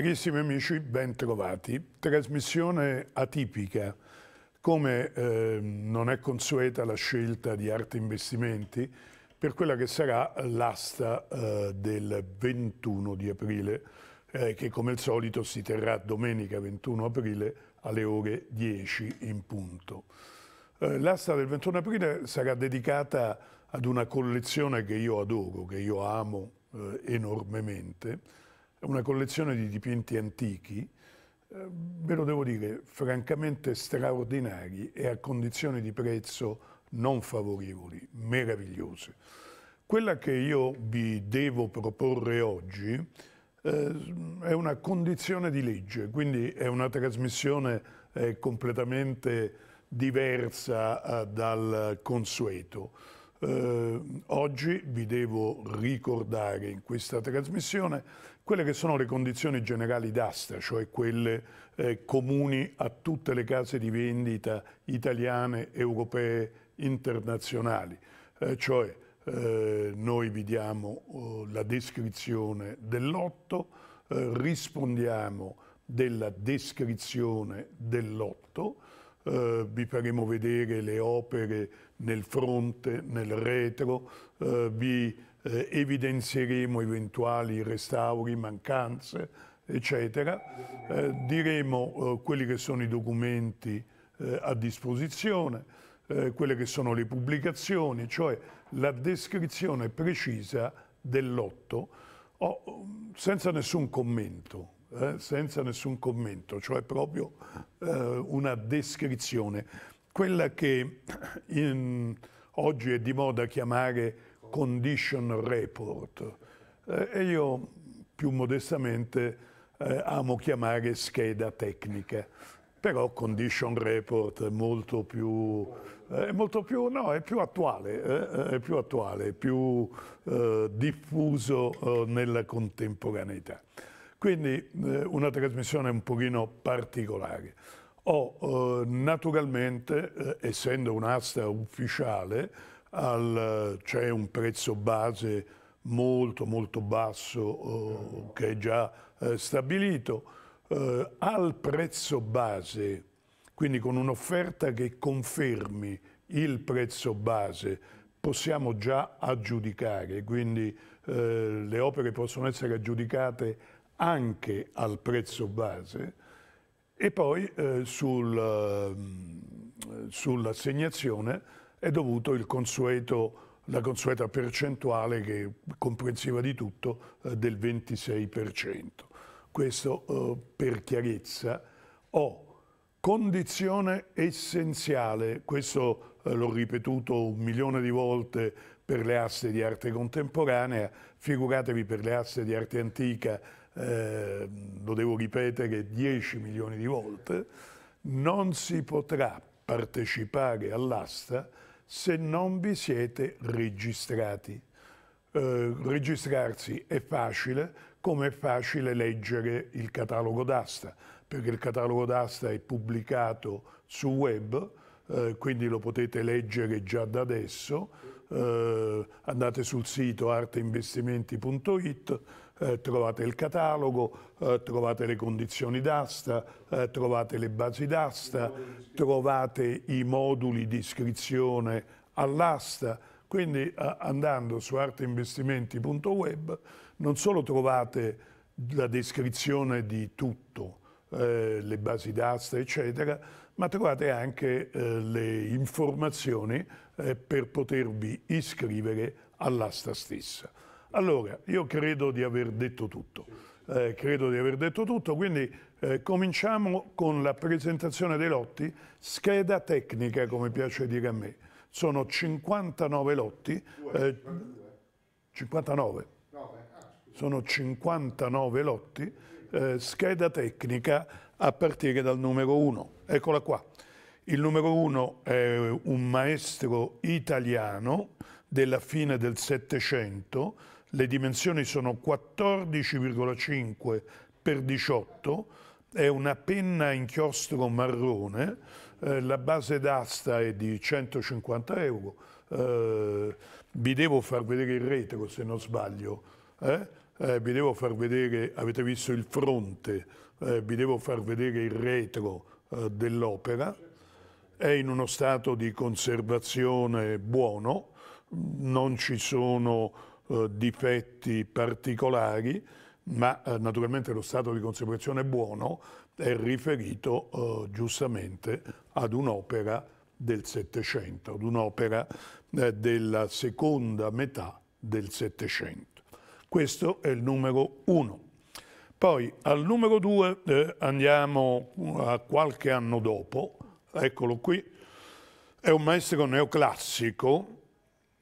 Carissimi amici, ben trovati. Trasmissione atipica. Come eh, non è consueta la scelta di Arte Investimenti per quella che sarà l'asta eh, del 21 di aprile, eh, che come al solito si terrà domenica 21 aprile alle ore 10 in punto. Eh, l'asta del 21 aprile sarà dedicata ad una collezione che io adoro, che io amo eh, enormemente, una collezione di dipinti antichi, eh, ve lo devo dire, francamente straordinari e a condizioni di prezzo non favorevoli, meravigliose. Quella che io vi devo proporre oggi eh, è una condizione di legge, quindi è una trasmissione eh, completamente diversa eh, dal consueto. Eh, oggi vi devo ricordare in questa trasmissione quelle che sono le condizioni generali d'asta, cioè quelle eh, comuni a tutte le case di vendita italiane, europee, internazionali, eh, cioè eh, noi vi diamo oh, la descrizione del lotto, eh, rispondiamo della descrizione del lotto, eh, vi faremo vedere le opere nel fronte, nel retro, eh, vi eh, evidenzieremo eventuali restauri, mancanze, eccetera, eh, diremo eh, quelli che sono i documenti eh, a disposizione, eh, quelle che sono le pubblicazioni, cioè la descrizione precisa del lotto, oh, senza nessun commento, eh, senza nessun commento, cioè proprio una descrizione, quella che in, oggi è di moda chiamare condition report eh, e io più modestamente eh, amo chiamare scheda tecnica però condition report è molto più, eh, molto più, no, è più attuale, eh, è più attuale, più eh, diffuso eh, nella contemporaneità. Quindi eh, una trasmissione un pochino particolare. Ho naturalmente, essendo un'asta ufficiale, c'è un prezzo base molto molto basso eh, che è già eh, stabilito. Eh, al prezzo base, quindi con un'offerta che confermi il prezzo base, possiamo già aggiudicare, quindi eh, le opere possono essere aggiudicate anche al prezzo base e poi eh, sul, eh, sull'assegnazione è dovuto consueto, la consueta percentuale che è comprensiva di tutto eh, del 26%. Questo eh, per chiarezza. Ho condizione essenziale, questo eh, l'ho ripetuto un milione di volte per le aste di arte contemporanea, figuratevi per le aste di arte antica, eh, lo devo ripetere 10 milioni di volte, non si potrà partecipare all'asta se non vi siete registrati. Eh, registrarsi è facile, come è facile leggere il catalogo d'asta, perché il catalogo d'asta è pubblicato su web, eh, quindi lo potete leggere già da adesso. Eh, andate sul sito arteinvestimenti.it, eh, trovate il catalogo, eh, trovate le condizioni d'asta, eh, trovate le basi d'asta, trovate i moduli di iscrizione all'asta, quindi andando su arteinvestimenti.web non solo trovate la descrizione di tutto, eh, le basi d'asta eccetera, ma trovate anche eh, le informazioni eh, per potervi iscrivere all'asta stessa. Allora, io credo di aver detto tutto. Eh, credo di aver detto tutto, quindi eh, cominciamo con la presentazione dei lotti, scheda tecnica come piace dire a me. Sono 59 lotti, eh, 59, sono 59 lotti, eh, scheda tecnica a partire dal numero 1. Eccola qua. Il numero 1 è un maestro italiano della fine del Settecento, le dimensioni sono 14,5 per 18, è una penna inchiostro marrone, eh, la base d'asta è di 150 euro, eh, vi devo far vedere il retro se non sbaglio, eh? eh, vi devo far vedere, avete visto il fronte, eh, vi devo far vedere il retro eh, dell'opera, è in uno stato di conservazione buono, non ci sono eh, difetti particolari, ma eh, naturalmente lo stato di conservazione buono è riferito eh, giustamente ad un'opera del Settecento, ad un'opera eh, della seconda metà del Settecento. Questo è il numero uno. Poi al numero due eh, andiamo a qualche anno dopo, eccolo qui, è un maestro neoclassico,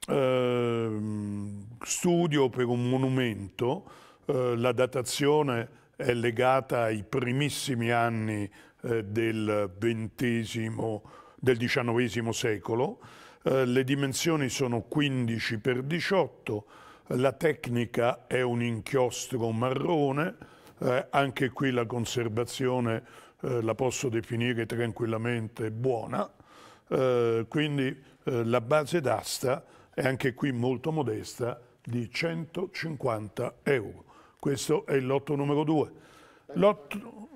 eh, studio per un monumento, eh, la datazione è legata ai primissimi anni eh, del XX, del XIX secolo, eh, le dimensioni sono 15 x 18, la tecnica è un inchiostro marrone, eh, anche qui la conservazione eh, la posso definire tranquillamente buona, eh, quindi la base d'asta è anche qui molto modesta di 150 euro. Questo è il lotto numero 2. Lotto...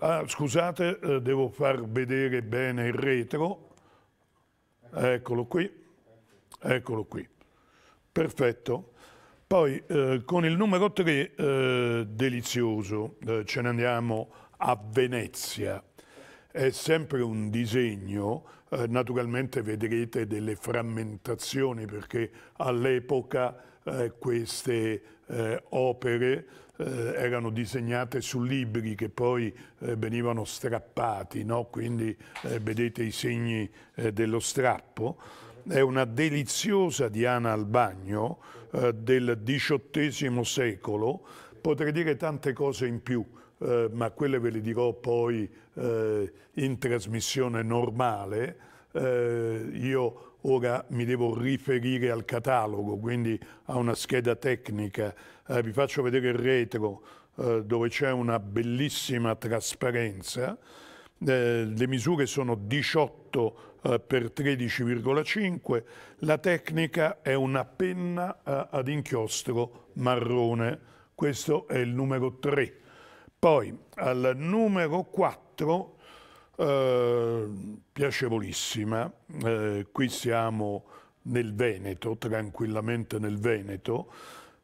Ah, scusate, eh, devo far vedere bene il retro. Eccolo qui. Eccolo qui. Perfetto. Poi eh, con il numero 3, eh, delizioso, eh, ce ne andiamo a Venezia. È sempre un disegno, eh, naturalmente vedrete delle frammentazioni perché all'epoca eh, queste eh, opere eh, erano disegnate su libri che poi eh, venivano strappati, no? quindi vedete i segni dello strappo. È una deliziosa Diana al bagno del XVIII secolo, potrei dire tante cose in più, ma quelle ve le dirò poi in trasmissione normale. io Ora mi devo riferire al catalogo, quindi a una scheda tecnica. Eh, vi faccio vedere il retro eh, dove c'è una bellissima trasparenza. Eh, le misure sono 18 eh, per 13,5. La tecnica è una penna eh, ad inchiostro marrone. Questo è il numero 3. Poi al numero 4 eh, piacevolissima. Eh, qui siamo nel Veneto, tranquillamente nel Veneto.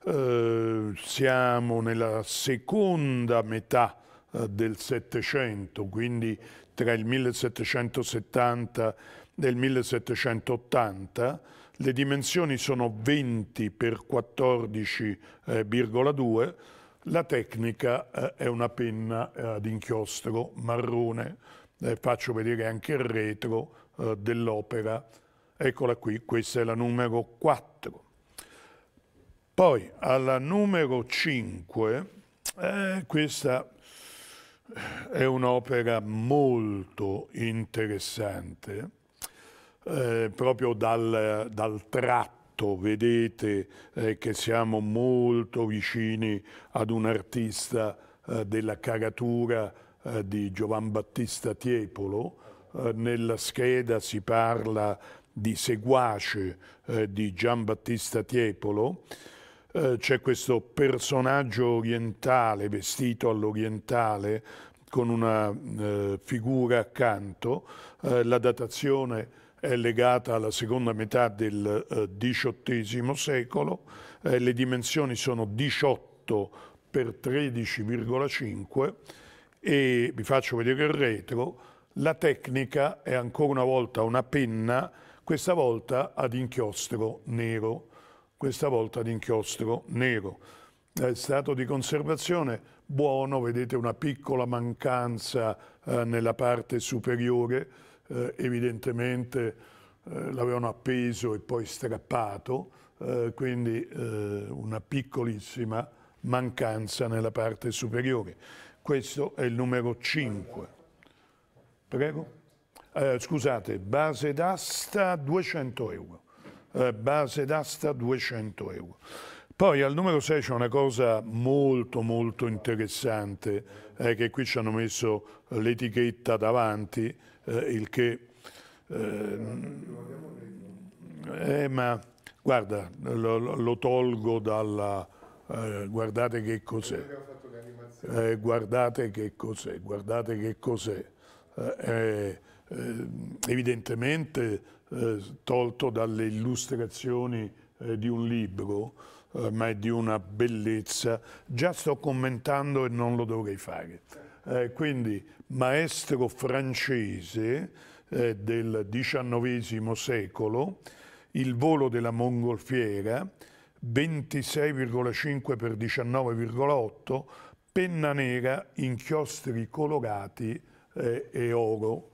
Eh, siamo nella seconda metà eh, del Settecento, quindi tra il 1770 e il 1780. Le dimensioni sono 20 per 14,2. La tecnica eh, è una penna ad inchiostro marrone eh, faccio vedere anche il retro eh, dell'opera. Eccola qui, questa è la numero 4. Poi alla numero 5, eh, questa è un'opera molto interessante, eh, proprio dal, dal, tratto vedete eh, che siamo molto vicini ad un artista eh, della caratura eh, di Giovan Battista Tiepolo, eh, nella scheda si parla di seguace eh, di Gian Battista Tiepolo, eh, c'è questo personaggio orientale vestito all'orientale con una figura accanto, la datazione è legata alla seconda metà del XVIII secolo, le dimensioni sono 18 per 13,5 e vi faccio vedere il retro, la tecnica è ancora una volta una penna, questa volta ad inchiostro nero, questa volta ad inchiostro nero. È stato di conservazione buono, vedete una piccola mancanza eh, nella parte superiore, eh, evidentemente eh, l'avevano appeso e poi strappato, eh, quindi eh, una piccolissima mancanza nella parte superiore. Questo è il numero 5. Prego? Eh, scusate, base d'asta 200 euro. Eh, base d'asta 200 euro. Poi al numero 6 c'è una cosa molto molto interessante, eh, che qui ci hanno messo l'etichetta davanti, eh, il che... Eh, eh, ma guarda, lo, lo tolgo dalla, Eh, guardate che cos'è. Eh, guardate che cos'è, guardate che cos'è. Eh, eh, evidentemente eh, tolto dalle illustrazioni di un libro, ma è di una bellezza. Già sto commentando e non lo dovrei fare. Quindi maestro francese del XIX secolo, il volo della mongolfiera, 26,5 x 19,8, penna nera, inchiostri colorati eh, e oro,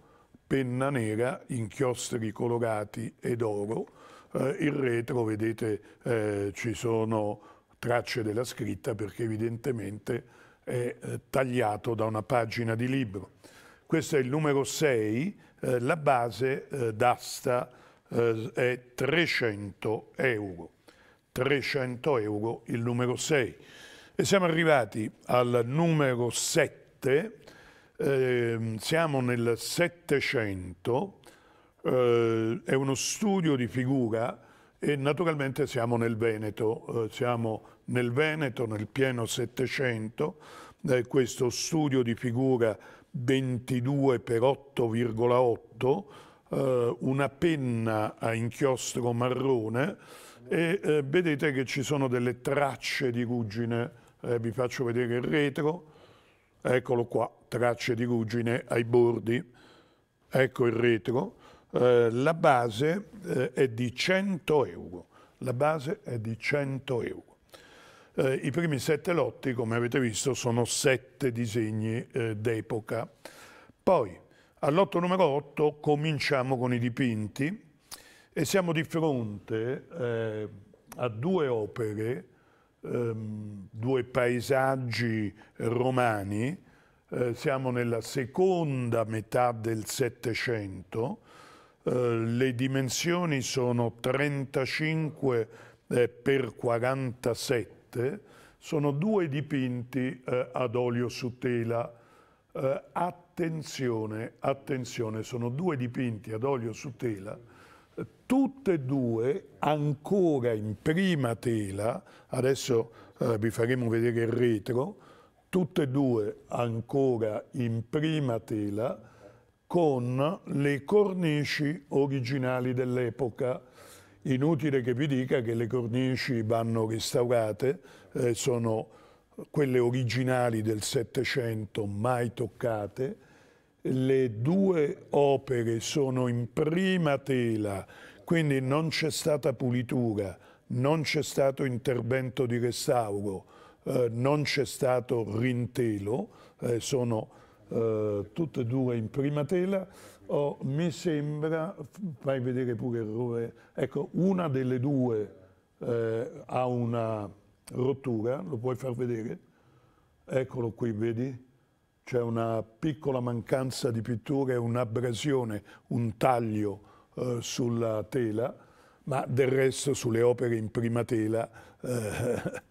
penna nera, inchiostri colorati ed oro. Eh, il retro, vedete, eh, ci sono tracce della scritta perché evidentemente è eh, tagliato da una pagina di libro. Questo è il numero 6, eh, la base eh, d'asta è 300 euro. 300 euro il numero 6. E siamo arrivati al numero 7, eh, siamo nel 700, eh, è uno studio di figura e naturalmente siamo nel Veneto, eh, siamo nel Veneto nel pieno 700, eh, questo studio di figura 22 per 8,8, eh, una penna a inchiostro marrone, e eh, vedete che ci sono delle tracce di ruggine, eh, vi faccio vedere il retro, eccolo qua, tracce di ruggine ai bordi, ecco il retro, eh, la base eh, è di 100 euro, la base è di 100 euro. Eh, I primi sette lotti, come avete visto, sono sette disegni eh, d'epoca. Poi, al lotto numero 8, cominciamo con i dipinti e siamo di fronte eh, a due opere, ehm, due paesaggi romani, eh, siamo nella seconda metà del Settecento, eh, le dimensioni sono 35 eh, per 47, 7 sono due dipinti eh, ad olio su tela. Eh, attenzione, attenzione, sono due dipinti ad olio su tela, eh, tutte e due ancora in prima tela, adesso eh, vi faremo vedere il retro, tutte e due ancora in prima tela con le cornici originali dell'epoca, Inutile che vi dica che le cornici vanno restaurate, eh, sono quelle originali del Settecento, mai toccate. Le due opere sono in prima tela quindi non c'è stata pulitura, non c'è stato intervento di restauro, eh, non c'è stato rintelo, eh, sono eh, tutte e due in prima tela. Oh, mi sembra, fai vedere pure errore, ecco, una delle due eh, ha una rottura, lo puoi far vedere? Eccolo qui, vedi? C'è una piccola mancanza di pittura un'abrasione, un taglio eh, sulla tela, ma del resto sulle opere in prima tela eh,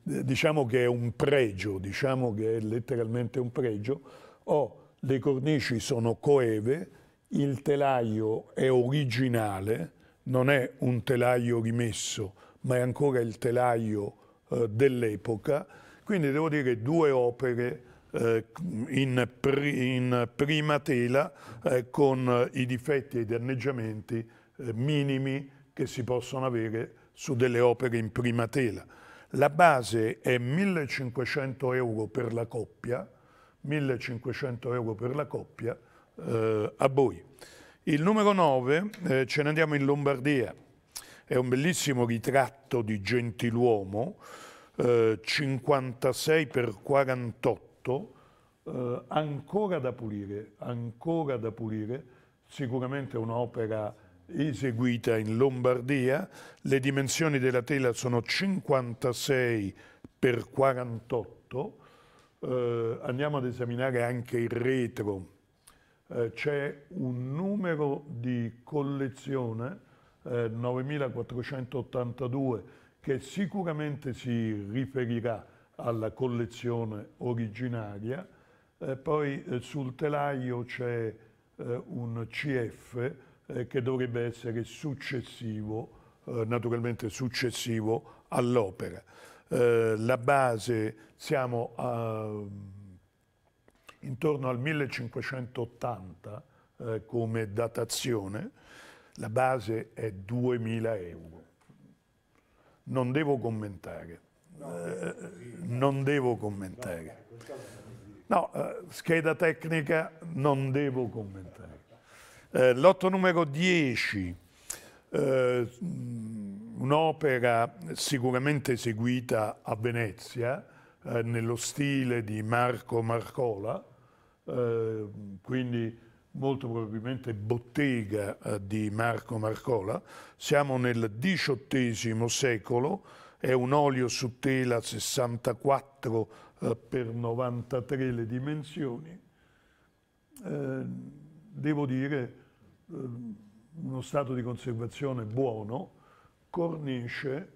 diciamo che è un pregio, diciamo che è letteralmente un pregio. Oh, le cornici sono coeve, il telaio è originale, non è un telaio rimesso, ma è ancora il telaio eh, dell'epoca. Quindi devo dire due opere eh, in, pri in, prima tela eh, con i difetti e i danneggiamenti eh, minimi che si possono avere su delle opere in prima tela. La base è 1500 euro per la coppia, 1500 euro per la coppia, eh, a voi. Il numero 9, eh, ce ne andiamo in Lombardia, è un bellissimo ritratto di gentiluomo, 56 x 48, fatto eh, ancora da pulire, ancora da pulire, sicuramente un'opera eseguita in Lombardia, le dimensioni della tela sono 56 per 48, eh, andiamo ad esaminare anche il retro, eh, c'è un numero di collezione, 9482, eh, che sicuramente si riferirà alla collezione originaria, eh, poi eh, sul telaio c'è eh, un CF eh, che dovrebbe essere successivo, eh, naturalmente successivo all'opera. la base siamo a, intorno al 1580 eh, come datazione, la base è 2000 euro. Non devo commentare, eh, non devo commentare. No, eh, scheda tecnica non devo commentare. Eh, lotto numero 10, eh, un'opera sicuramente eseguita a Venezia, eh, nello stile di Marco Marcola, eh, quindi molto probabilmente bottega eh, di Marco Marcola. Siamo nel XVIII secolo, è un olio su tela 64 eh, per 93 le dimensioni. Eh, devo dire eh, uno stato di conservazione buono, cornice,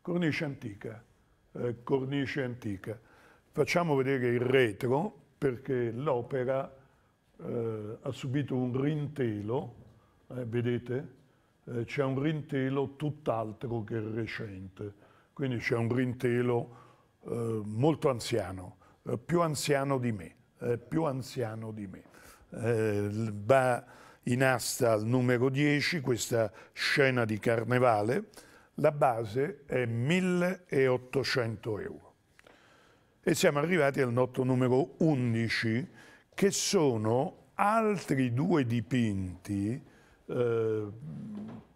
cornice antica, eh, cornice antica. Facciamo vedere il retro perché l'opera eh, ha subito un rintelo, eh, vedete? Eh, c'è un rintelo tutt'altro che recente, quindi c'è un rintelo eh, molto anziano, eh, più anziano di me, più anziano di me. va in asta al numero 10 questa scena di carnevale, la base è 1800 euro. E siamo arrivati al noto numero 11, che sono altri due dipinti eh,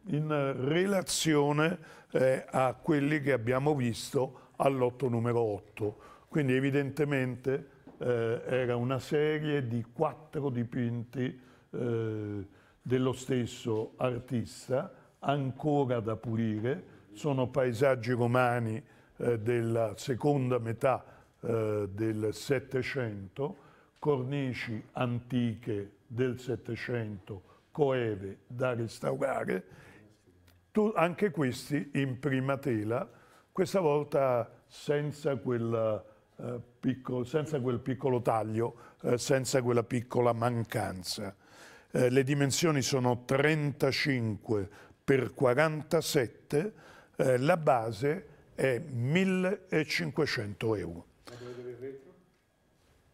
in relazione eh, a quelli che abbiamo visto all'otto numero 8. Quindi evidentemente eh, era una serie di quattro dipinti eh, dello stesso artista, ancora da pulire, sono paesaggi romani eh, della seconda metà eh, del Settecento, cornici antiche del Settecento, coeve da restaurare, tu, anche questi in prima tela, questa volta senza quel, eh, piccolo, senza quel piccolo taglio, eh, senza quella piccola mancanza. Eh, le dimensioni sono 35 per 47, eh, la base è 1500 euro.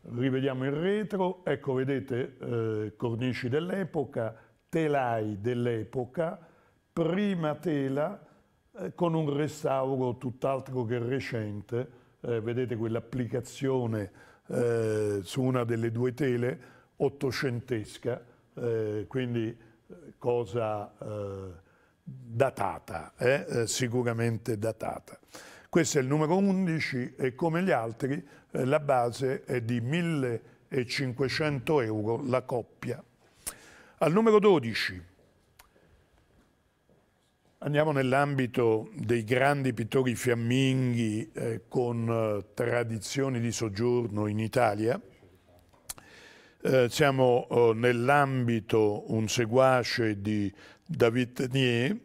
Rivediamo il retro, ecco vedete eh, cornici dell'epoca, telai dell'epoca, prima tela eh, con un restauro tutt'altro che recente, eh, vedete quell'applicazione eh, su una delle due tele ottocentesca, eh, quindi eh, cosa datata, sicuramente datata. Questo è il numero 11 e come gli altri eh, la base è di 1500 euro la coppia. Al numero 12 andiamo nell'ambito dei grandi pittori fiamminghi eh, con tradizioni di soggiorno in Italia. Eh, siamo oh, nell'ambito un seguace di David Nier.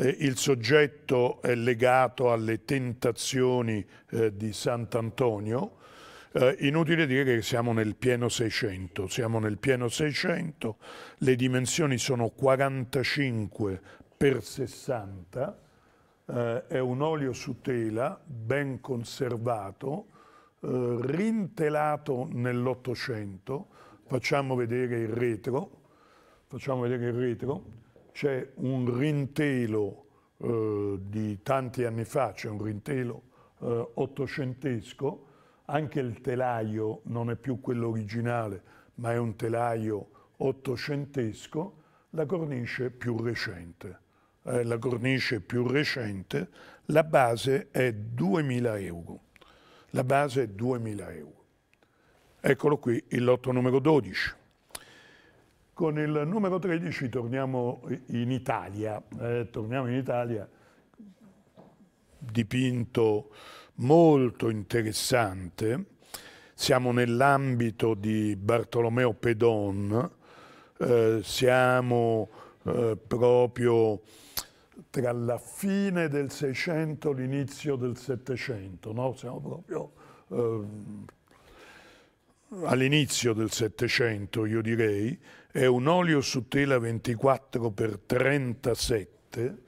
Eh, il soggetto è legato alle tentazioni eh, di Sant'Antonio. Eh, inutile dire che siamo nel pieno 600, siamo nel pieno 600, le dimensioni sono 45 per 60, eh, è un olio su tela ben conservato, eh, rintelato nell'Ottocento, facciamo vedere il retro, facciamo vedere il retro, c'è un rintelo eh, di tanti anni fa, c'è un rintelo eh, ottocentesco, anche il telaio non è più quello originale, ma è un telaio ottocentesco, la cornice più recente. Eh, la cornice più recente, la base è 2000 euro. La base è 2000 euro. Eccolo qui il lotto numero 12. Con il numero 13 torniamo in Italia, eh, torniamo in Italia dipinto molto interessante. Siamo nell'ambito di Bartolomeo Pedon, eh, siamo eh, proprio tra la fine del 600 e l'inizio del 700, no? siamo proprio eh, all'inizio del 700 io direi, è un olio su tela 24 x 37,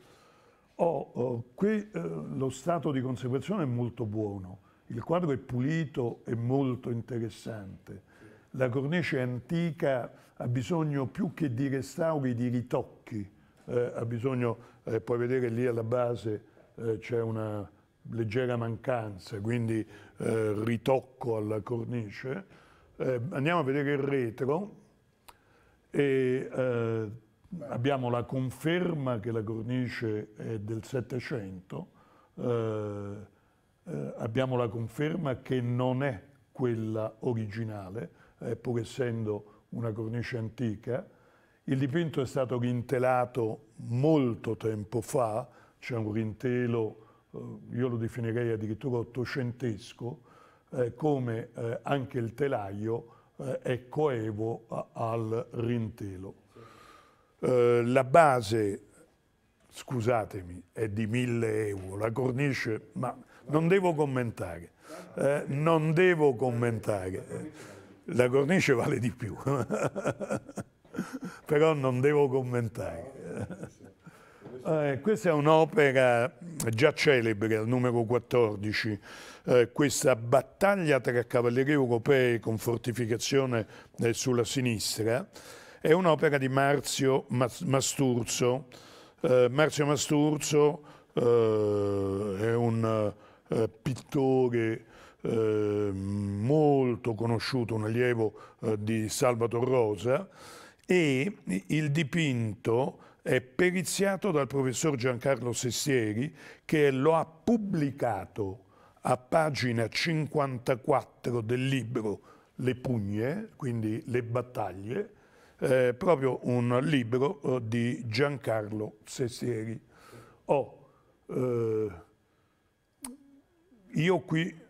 Oh, oh, qui eh, lo stato di conservazione è molto buono, il quadro è pulito e molto interessante. La cornice antica, ha bisogno più che di restauri, di ritocchi. Eh, ha bisogno, eh, puoi vedere lì alla base eh, c'è una leggera mancanza, quindi eh, ritocco alla cornice. Eh, andiamo a vedere il retro e abbiamo la conferma che la cornice è del Settecento, eh, eh, abbiamo la conferma che non è quella originale, eh, pur essendo una cornice antica. Il dipinto è stato rintelato molto tempo fa, c'è un rintelo, eh, io lo definirei addirittura ottocentesco, eh, come eh, anche il telaio è coevo al rintelo. Eh, la base, scusatemi, è di 1000 euro, la cornice, ma non devo commentare, eh, non devo commentare, la cornice vale di più, però non devo commentare. Eh, questa è un'opera già celebre al numero 14, eh, questa battaglia tra cavallerie europee con fortificazione eh, sulla sinistra, è un'opera di Marzio Masturzo. Eh, Marzio Masturzo eh, è un eh, pittore molto conosciuto, un allievo di Salvator Rosa e il dipinto è periziato dal professor Giancarlo Sessieri che lo ha pubblicato a pagina 54 del libro Le pugne, quindi le battaglie, eh, proprio un libro eh, di Giancarlo Sessieri. Oh, eh, io qui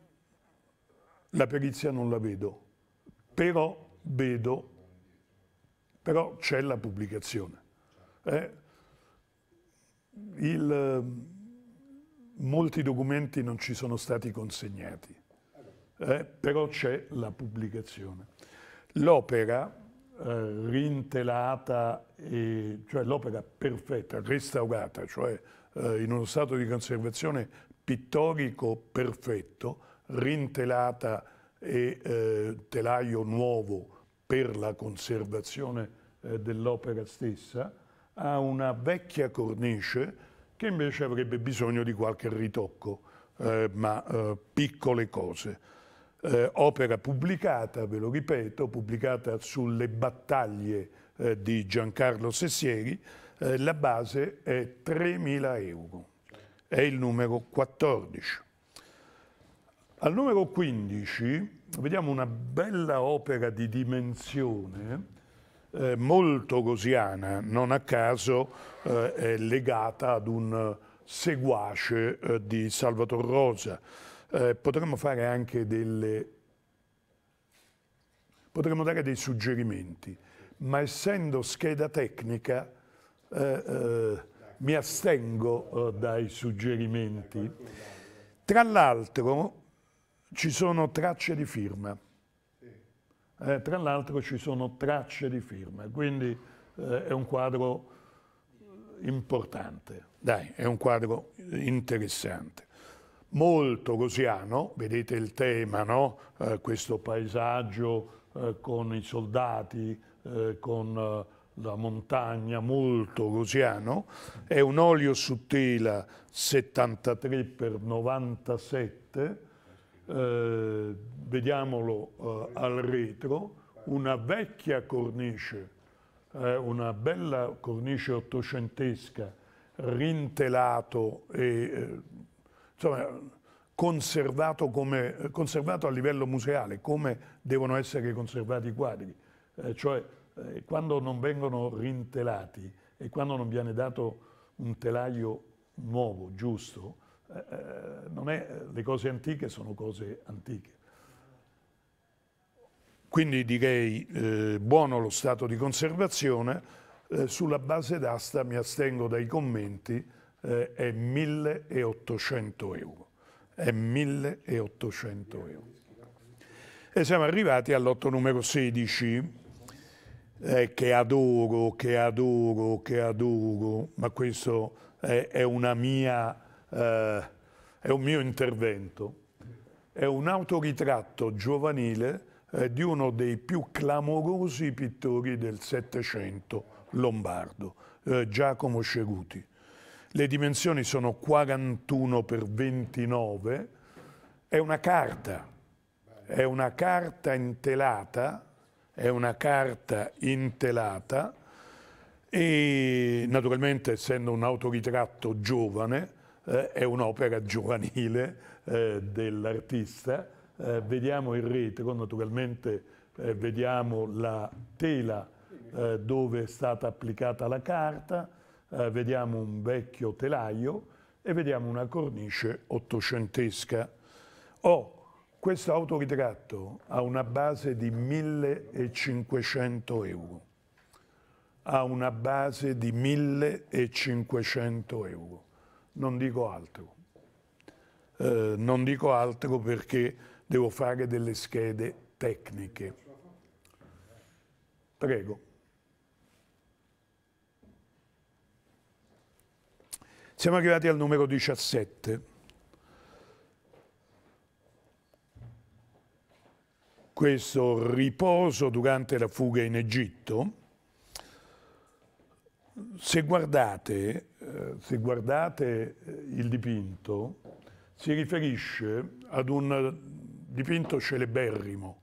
la perizia non la vedo, però vedo, però c'è la pubblicazione. Eh, il, molti documenti non ci sono stati consegnati, eh, però c'è la pubblicazione. L'opera eh, rintelata, e, cioè l'opera perfetta, restaurata, cioè eh, in uno stato di conservazione pittorico perfetto, rintelata e eh, telaio nuovo per la conservazione eh, dell'opera stessa, ha una vecchia cornice che invece avrebbe bisogno di qualche ritocco, eh, ma eh, piccole cose. Eh, opera pubblicata, ve lo ripeto, pubblicata sulle battaglie eh, di Giancarlo Sessieri, eh, la base è 3.000 euro, è il numero 14. Al numero 15 vediamo una bella opera di dimensione, eh, molto gosiana, non a caso eh, è legata ad un seguace eh, di Salvator Rosa, eh, potremmo fare anche delle... potremmo dare dei suggerimenti, ma essendo scheda tecnica eh, eh, mi astengo dai suggerimenti. Tra l'altro ci sono tracce di firma. Eh, tra l'altro ci sono tracce di firma, quindi eh, è un quadro importante, dai, è un quadro interessante. Molto rosiano, vedete il tema, no? eh, questo paesaggio eh, con i soldati, eh, con eh, la montagna, molto rosiano, è un olio su tela 73 x 97, vediamolo eh, al retro, una vecchia cornice, eh, una bella cornice ottocentesca, rintelato e insomma, conservato, come, conservato, a livello museale, come devono essere conservati i quadri. Eh, cioè, eh, quando non vengono rintelati e quando non viene dato un telaio nuovo, giusto, eh, eh è, le cose antiche sono cose antiche. Quindi direi eh, buono lo stato di conservazione, eh, sulla base d'asta mi astengo dai commenti, eh, è 1800 euro. È 1800 euro. E siamo arrivati all'otto numero 16, eh, che adoro, che adoro, che adoro, ma questo è, è, mia, eh, è un mio intervento. È un autoritratto giovanile eh, di uno dei più clamorosi pittori del Settecento lombardo, eh, Giacomo Ceruti. Le dimensioni sono 41 per 29, è una carta, è una carta intelata, è una carta intelata. E naturalmente essendo un autoritratto giovane eh, è un'opera giovanile eh, dell'artista. Eh, vediamo il retro, naturalmente eh, vediamo la tela eh, dove è stata applicata la carta, eh, vediamo un vecchio telaio e vediamo una cornice ottocentesca. Oh, questo autoritratto ha una base di 1500 euro. Ha una base di 1500 euro. Non dico altro. Eh, non dico altro perché devo fare delle schede tecniche. Prego. Siamo arrivati al numero 17. questo riposo durante la fuga in Egitto, se guardate, se guardate eh, il dipinto, si riferisce ad un dipinto celeberrimo.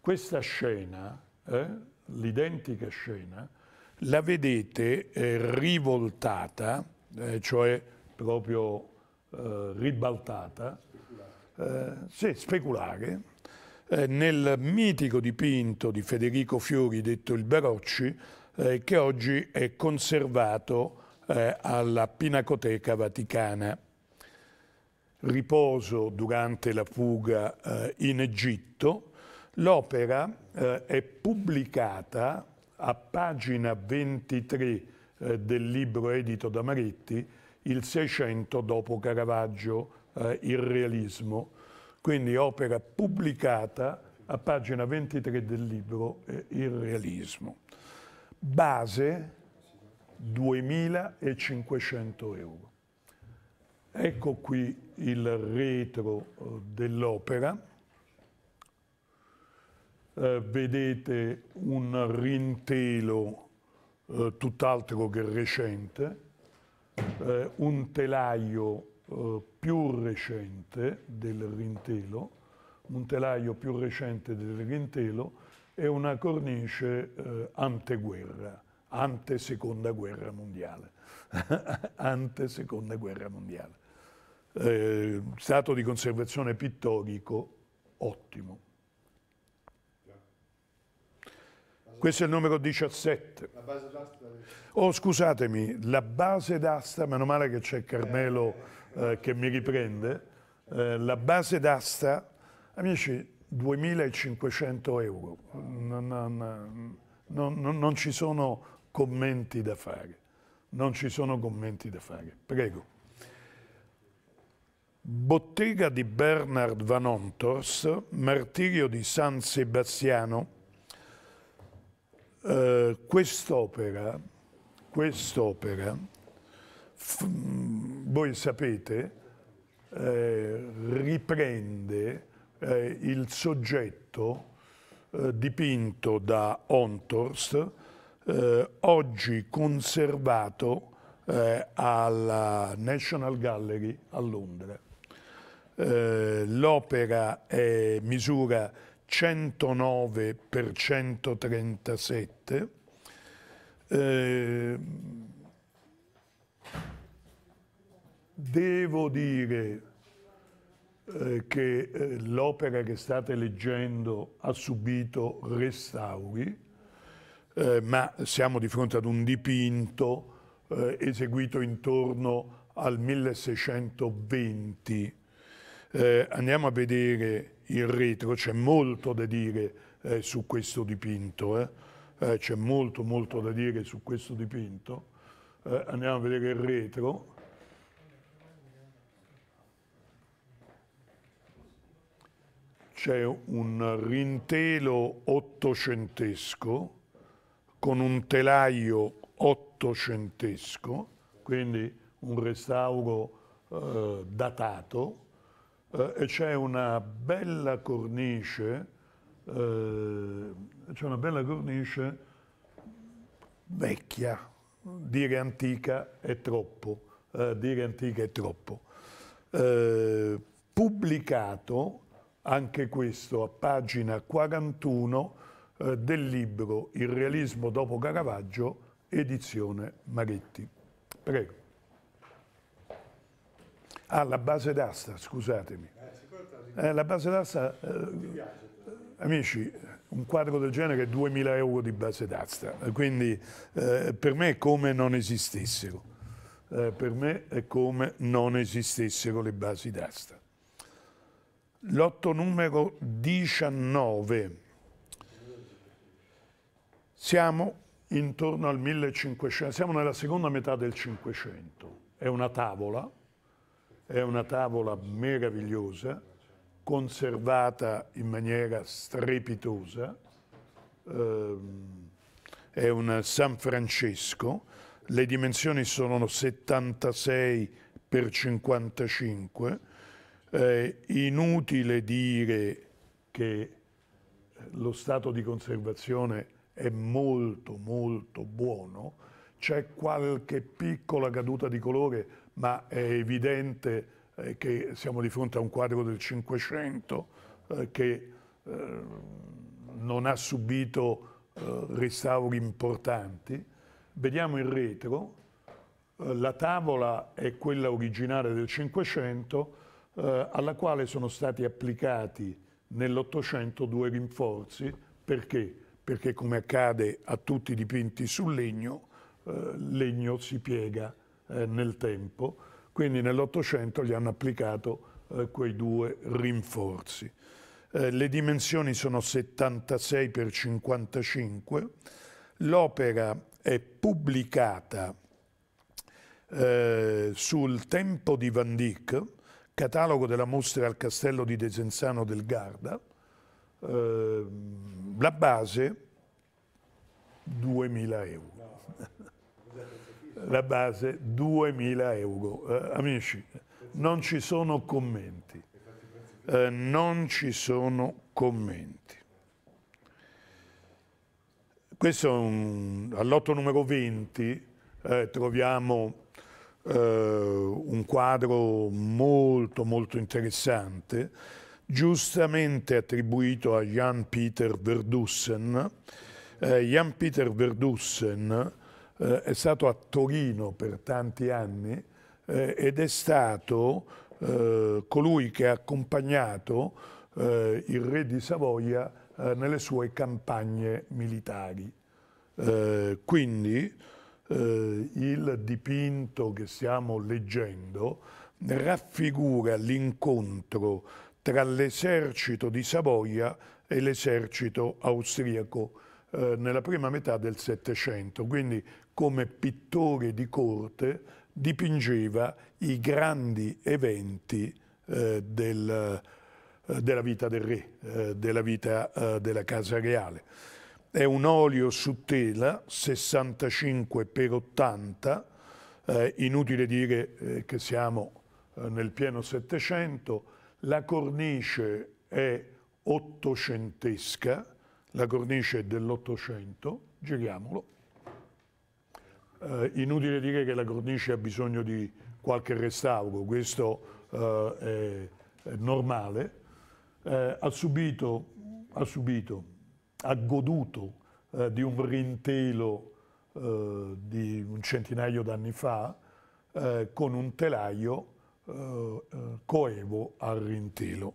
Questa scena, eh, l'identica scena, la vedete eh, rivoltata, eh, cioè proprio eh, ribaltata, sì, speculare, eh, nel mitico dipinto di Federico Fiori, detto il Barocci, eh, che oggi è conservato eh, alla Pinacoteca Vaticana. Riposo durante la fuga eh, in Egitto. L'opera eh, è pubblicata a pagina 23 eh, del libro edito da Maretti, il 600 dopo Caravaggio, il realismo, quindi opera pubblicata a pagina 23 del libro eh, Il realismo. Base 2500 euro. Ecco qui il retro eh, dell'opera. Eh, vedete un rintelo eh, tutt'altro che recente, eh, un telaio eh, più recente del Rintelo, un telaio più recente del Rintelo e una cornice eh, anteguerra, ante seconda guerra mondiale. ante seconda guerra mondiale. Eh, stato di conservazione pittorico ottimo. Questo è il numero 17. La base d'asta? Oh, scusatemi, la base d'asta, meno male che c'è Carmelo eh, che mi riprende, eh, la base d'asta, amici, 2.500 euro. Non, non, non, non, ci sono commenti da fare. Non ci sono commenti da fare. Prego. Bottega di Bernard Van Ontors, Martirio di San Sebastiano. Eh, quest'opera, quest'opera voi sapete, eh, riprende eh, il soggetto eh, dipinto da Ontors, eh, oggi conservato eh, alla National Gallery a Londra. Eh, l'opera misura 109 x 137 Devo dire eh, che eh, l'opera che state leggendo ha subito restauri, eh, ma siamo di fronte ad un dipinto eh, eseguito intorno al 1620. Eh, andiamo a vedere il retro, c'è molto da dire eh, su questo dipinto, c'è molto molto da dire su questo dipinto. andiamo a vedere il retro. c'è un rintelo ottocentesco con un telaio ottocentesco, quindi un restauro eh, datato eh, e c'è una bella cornice, eh, c'è una bella cornice vecchia, dire antica è troppo, eh, dire antica è troppo. Eh, pubblicato anche questo a pagina 41 eh, del libro Il realismo dopo Caravaggio, edizione Maretti. Prego. Ah, la base d'asta, scusatemi. Eh, la base d'asta, eh, amici, un quadro del genere è 2.000 euro di base d'asta, quindi eh, per me è come non esistessero. Eh, per me è come non esistessero le basi d'asta. Lotto numero 19. Siamo intorno al 1500, siamo nella seconda metà del 500. È una tavola, è una tavola meravigliosa, conservata in maniera strepitosa. Eh, è un San Francesco, le dimensioni sono 76 per 55. Eh, inutile dire che lo stato di conservazione è molto molto buono, c'è qualche piccola caduta di colore, ma è evidente eh, che siamo di fronte a un quadro del Cinquecento eh, che eh, non ha subito eh, restauri importanti. Vediamo il retro, eh, la tavola è quella originale del Cinquecento, eh, alla quale sono stati applicati nell'Ottocento due rinforzi, perché? Perché come accade a tutti i dipinti sul legno, eh, legno si piega eh, nel tempo, quindi nell'Ottocento gli hanno applicato eh, quei due rinforzi. Eh, le dimensioni sono 76 x 55, l'opera è pubblicata eh, sul Tempo di Van Dyck, catalogo della mostra al Castello di Desenzano del Garda, eh, la base 2000 euro. La base 2000 euro. Eh, amici, non ci sono commenti. Eh, non ci sono commenti. Questo è un, all'otto numero 20 eh, troviamo eh, un quadro molto molto interessante giustamente attribuito a Jan Peter Verdussen. Eh, Jan Peter Verdussen eh, è stato a Torino per tanti anni eh, ed è stato eh, colui che ha accompagnato eh, il re di Savoia eh, nelle sue campagne militari. quindi il dipinto che stiamo leggendo raffigura l'incontro tra l'esercito di Savoia e l'esercito austriaco eh, nella prima metà del Settecento. Quindi come pittore di corte dipingeva i grandi eventi eh, del, eh, della vita del re, eh, della vita eh, della Casa Reale. È un olio su tela 65 x 80, inutile dire che siamo nel pieno Settecento, la cornice è ottocentesca, la cornice è dell'Ottocento, giriamolo. Eh, inutile dire che la cornice ha bisogno di qualche restauro, questo eh, è, è, normale. Eh, ha, subito, ha, subito, ha goduto eh, di un rintelo eh, di un centinaio d'anni fa eh, con un telaio eh, eh, coevo rintelo.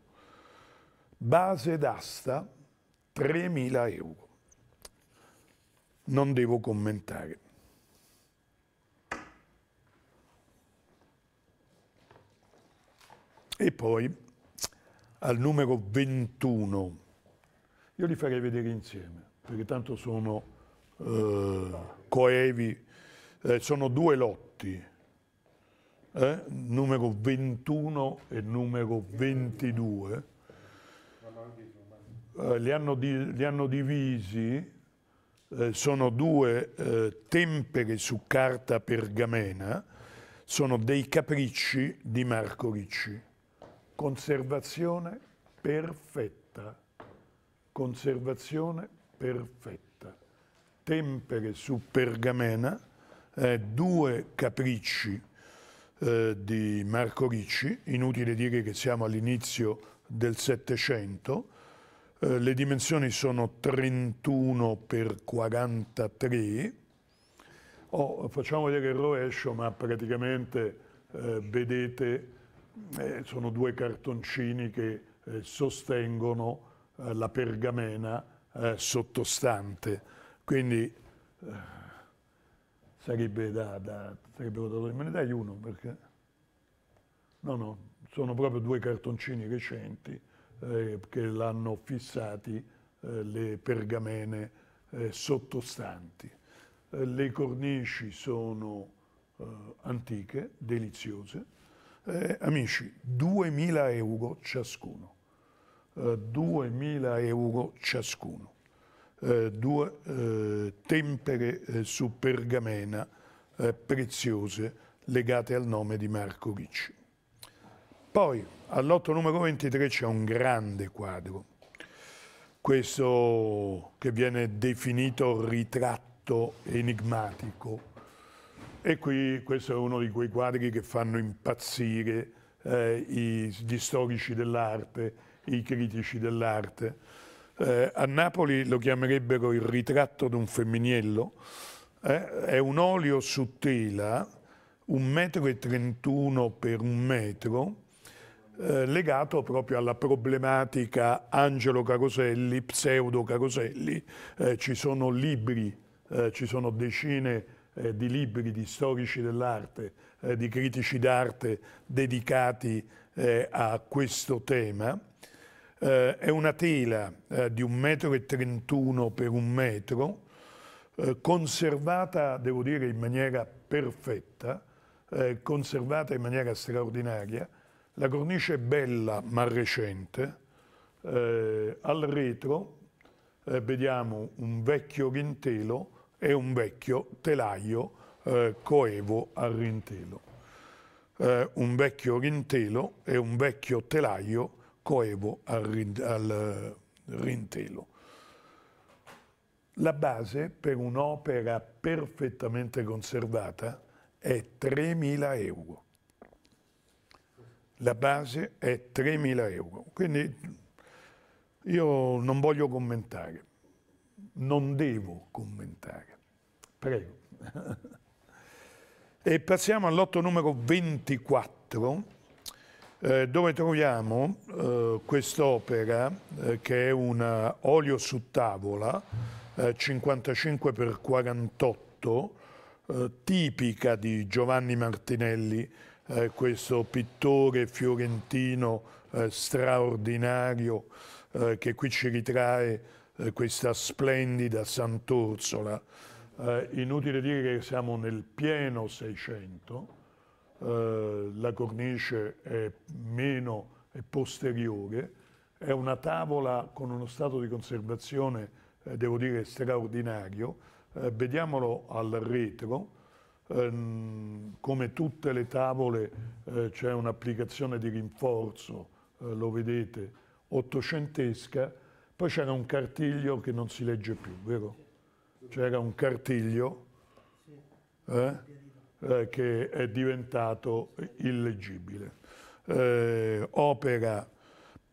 Base d'asta 3.000 euro. Non devo commentare. E poi al numero 21, io li farei vedere insieme, perché tanto sono eh, coevi, eh, sono due lotti eh, numero 21 e numero 22, eh, li, hanno di, li, hanno divisi, eh, sono due eh, tempere su carta pergamena, sono dei capricci di Marco Ricci. Conservazione perfetta, conservazione perfetta. Tempere su pergamena, eh, due capricci eh, di Marco Ricci, inutile dire che siamo all'inizio del Settecento, eh, le dimensioni sono 31 per 43, oh, facciamo vedere il rovescio, ma praticamente eh, vedete eh, sono due cartoncini che eh, sostengono la pergamena sottostante, quindi sarebbe da, da sarebbe dato, me ne dai uno perché no no sono proprio due cartoncini recenti eh, che l'hanno fissati eh, le pergamene eh, sottostanti. Eh, le cornici sono eh, antiche deliziose. Eh, amici 2000 euro ciascuno. 2000 euro ciascuno eh, due eh, tempere eh, su pergamena eh, preziose legate al nome di Marco Ricci. Poi all'otto numero 23 c'è un grande quadro, questo che viene definito ritratto enigmatico. E qui questo è uno di quei quadri che fanno impazzire eh, gli storici dell'arte, i critici dell'arte eh, a Napoli lo chiamerebbero il ritratto di un femminiello, eh, è un olio su tela, un metro e 31 per un metro, eh, legato proprio alla problematica Angelo Caroselli, pseudo Caroselli, eh, ci sono libri, eh, ci sono decine eh, di libri di storici dell'arte, di critici d'arte dedicati a questo tema eh, è una tela eh, di un metro e 31 per un metro, eh, conservata, devo dire, in maniera perfetta, eh, conservata in maniera straordinaria. La cornice è bella ma recente. Eh, al retro eh, vediamo un vecchio rintelo e un vecchio telaio coevo al rintelo. un vecchio rintelo e un vecchio telaio coevo al, al rintelo. La base per un'opera perfettamente conservata è 3.000 euro. La base è 3.000 euro. Quindi io non voglio commentare, non devo commentare. Prego. e passiamo all'otto numero 24 eh, dove troviamo eh, quest'opera eh, che è un olio su tavola 55 x 48 tipica di Giovanni Martinelli, eh, questo pittore fiorentino eh, straordinario che qui ci ritrae questa splendida Sant'Orsola. inutile dire che siamo nel pieno Seicento, eh, la cornice è meno è posteriore, è una tavola con uno stato di conservazione, eh, devo dire, straordinario. Eh, vediamolo al retro, ehm, come tutte le tavole eh, c'è un'applicazione di rinforzo, eh, lo vedete, ottocentesca, poi c'era un cartiglio che non si legge più, vero? C'era un cartiglio. Eh? Eh, che è diventato illeggibile. Eh, opera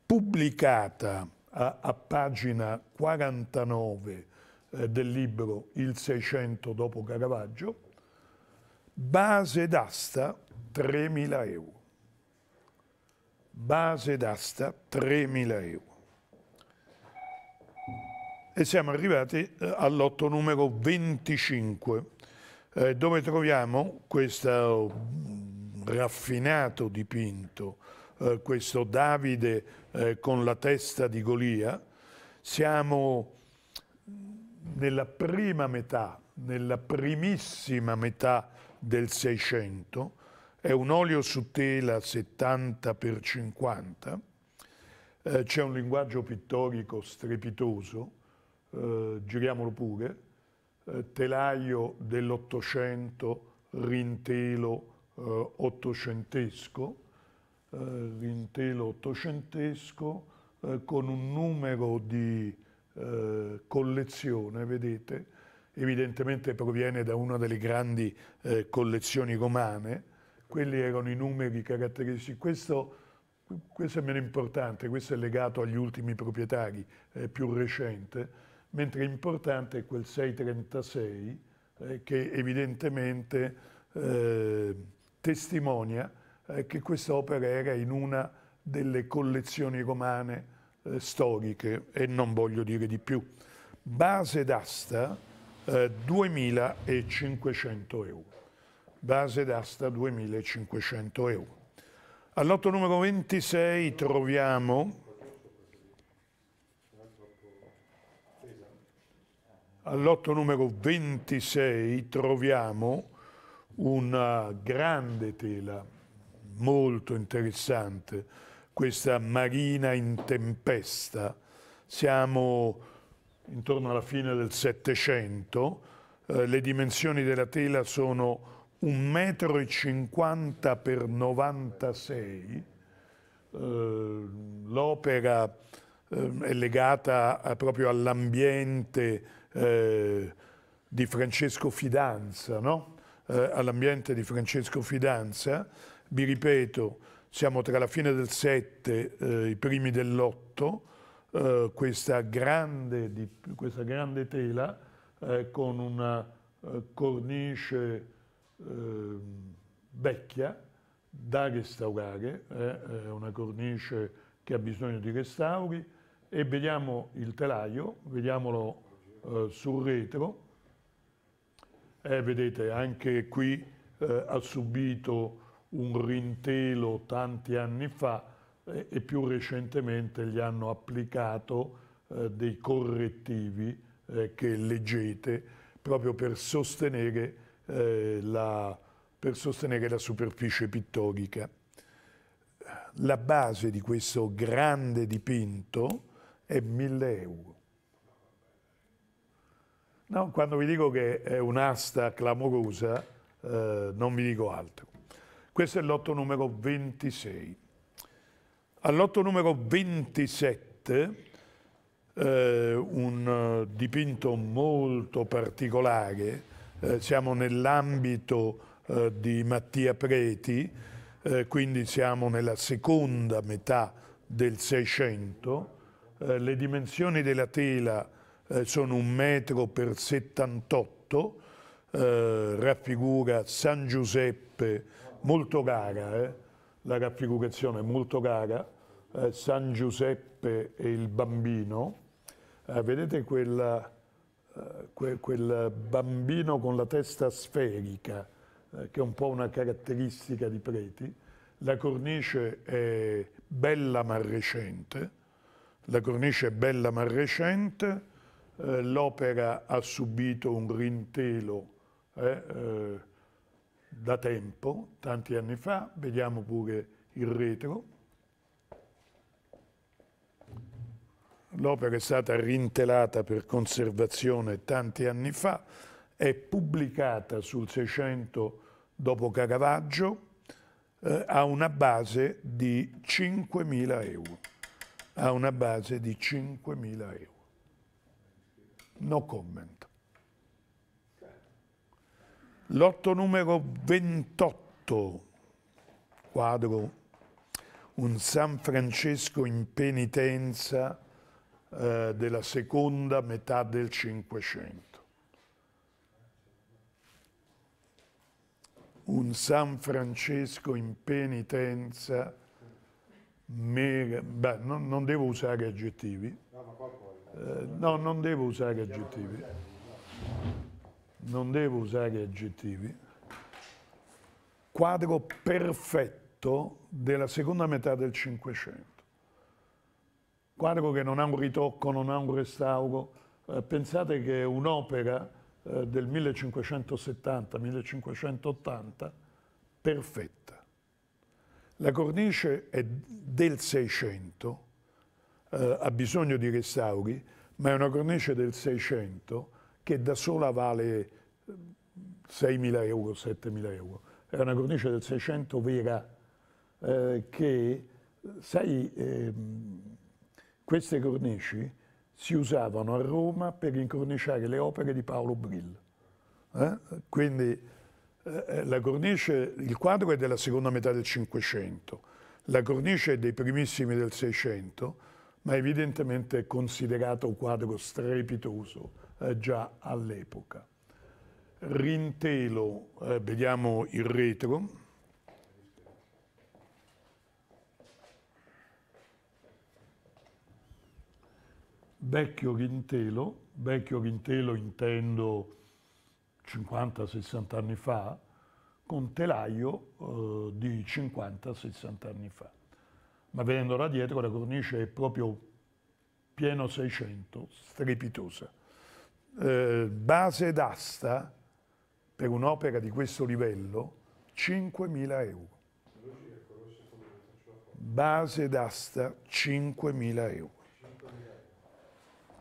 pubblicata a, a pagina 49 eh, del libro Il 600 dopo Caravaggio, base d'asta 3.000 euro. Base d'asta 3.000 euro. E siamo arrivati eh, all'otto numero 25 eh, dove troviamo questo raffinato dipinto, eh, questo Davide eh, con la testa di Golia. Siamo nella prima metà, nella primissima metà del Seicento, è un olio su tela 70 x 50, eh, c'è un linguaggio pittorico strepitoso, eh, giriamolo pure, eh, telaio dell'Ottocento, rintelo eh, ottocentesco, eh, rintelo ottocentesco eh, con un numero di eh, collezione, vedete, evidentemente proviene da una delle grandi collezioni romane, quelli erano i numeri caratteristici. Questo, questo, è meno importante, questo è legato agli ultimi proprietari, eh, più recente, mentre importante è quel 636 eh, che evidentemente eh, testimonia eh, che quest'opera era in una delle collezioni romane eh, storiche e non voglio dire di più. Base d'asta eh, 2.500 euro. Base d'asta 2.500 euro. All'otto numero 26 troviamo all'otto numero 26 troviamo una grande tela molto interessante questa marina in tempesta. Siamo intorno alla fine del Settecento, eh, le dimensioni della tela sono 1,50 m per 96 eh, L'opera eh, è legata proprio all'ambiente eh, di Francesco Fidanza, no? Eh, all'ambiente di Francesco Fidanza. Vi ripeto, siamo tra la fine del 7 e eh, i primi dell'8, eh, questa, grande, questa, grande, tela con una cornice vecchia da restaurare, è una cornice che ha bisogno di restauri e vediamo il telaio, vediamolo eh, sul retro, vedete anche qui ha subito un rintelo tanti anni fa eh, e più recentemente gli hanno applicato eh, dei correttivi eh, che leggete proprio per sostenere, eh, la, per sostenere la superficie pittorica. La base di questo grande dipinto è 1000 euro. No, quando vi dico che è un'asta clamorosa, eh, non vi dico altro. Questo è l'otto numero 26. All'otto numero 27 eh, un dipinto molto particolare, eh, siamo nell'ambito eh, di Mattia Preti, eh, quindi siamo nella seconda metà del Seicento, eh, le dimensioni della tela eh, sono un metro per 78, raffigura San Giuseppe molto cara, eh? la raffigurazione è molto cara, eh, San Giuseppe e il bambino, eh, vedete quella, eh, que, quel bambino con la testa sferica, eh, che è un po' una caratteristica di Preti, la cornice è bella ma recente, la cornice è bella ma recente, eh, l'opera ha subito un rintelo eh, da tempo, tanti anni fa, vediamo pure il retro. L'opera è stata rintelata per conservazione tanti anni fa, è pubblicata sul 600 dopo Caravaggio, eh, ha una base di 5.000 euro. Ha una base di 5.000 euro. No comment. Lotto numero 28, quadro, un San Francesco in penitenza eh, della seconda metà del Cinquecento. Un San Francesco in penitenza, mega, beh, non, non, devo usare aggettivi. Eh, no, non devo usare aggettivi non devo usare aggettivi, quadro perfetto della seconda metà del Cinquecento. Quadro che non ha un ritocco, non ha un restauro. Eh, pensate che un'opera eh, del 1570-1580 perfetta. La cornice è del 600, eh, ha bisogno di restauri, ma è una cornice del 600 che da sola vale 6.000 euro, 7.000 euro. è una cornice del 600 vera eh, che, sai, eh, queste cornici si usavano a Roma per incorniciare le opere di Paolo Brill. Eh? Quindi eh, la cornice, il quadro è della seconda metà del Cinquecento, la cornice è dei primissimi del Seicento, ma evidentemente considerato un quadro strepitoso eh, già all'epoca. Rintelo, eh, vediamo il retro. Vecchio rintelo, vecchio rintelo intendo 50-60 anni fa, con telaio eh, di 50-60 anni fa. Ma vedendo da dietro la cornice è proprio pieno 600, strepitosa. Eh, base d'asta per un'opera di questo livello 5.000 euro. Base d'asta 5.000 euro.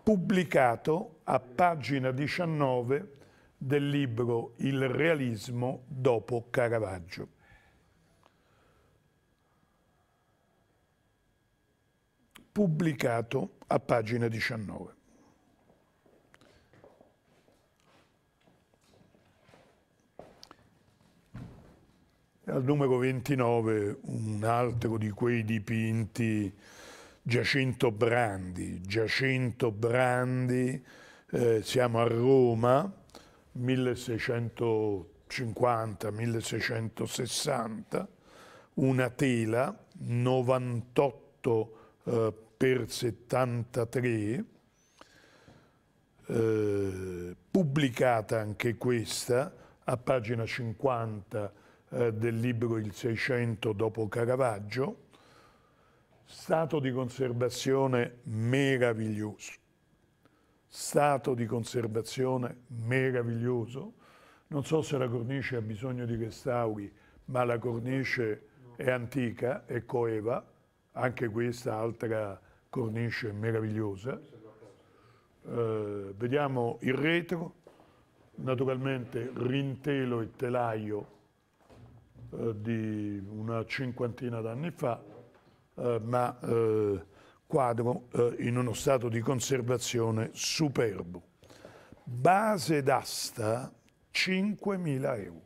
Pubblicato a pagina 19 del libro Il realismo dopo Caravaggio. Pubblicato a pagina 19. Al numero 29 un altro di quei dipinti Giacinto Brandi. Giacinto Brandi, eh, siamo a Roma, 1650-1660, una tela 98 eh, per 73, eh, pubblicata anche questa a pagina 50 eh, del libro Il 600 dopo Caravaggio, stato di conservazione meraviglioso, stato di conservazione meraviglioso, non so se la cornice ha bisogno di restauri, ma la cornice è antica, è coeva, anche questa altra cornice meravigliosa. Eh, vediamo il retro, naturalmente rintelo e telaio eh, di una cinquantina d'anni fa, eh, ma eh, quadro eh, in uno stato di conservazione superbo. Base d'asta 5.000 euro.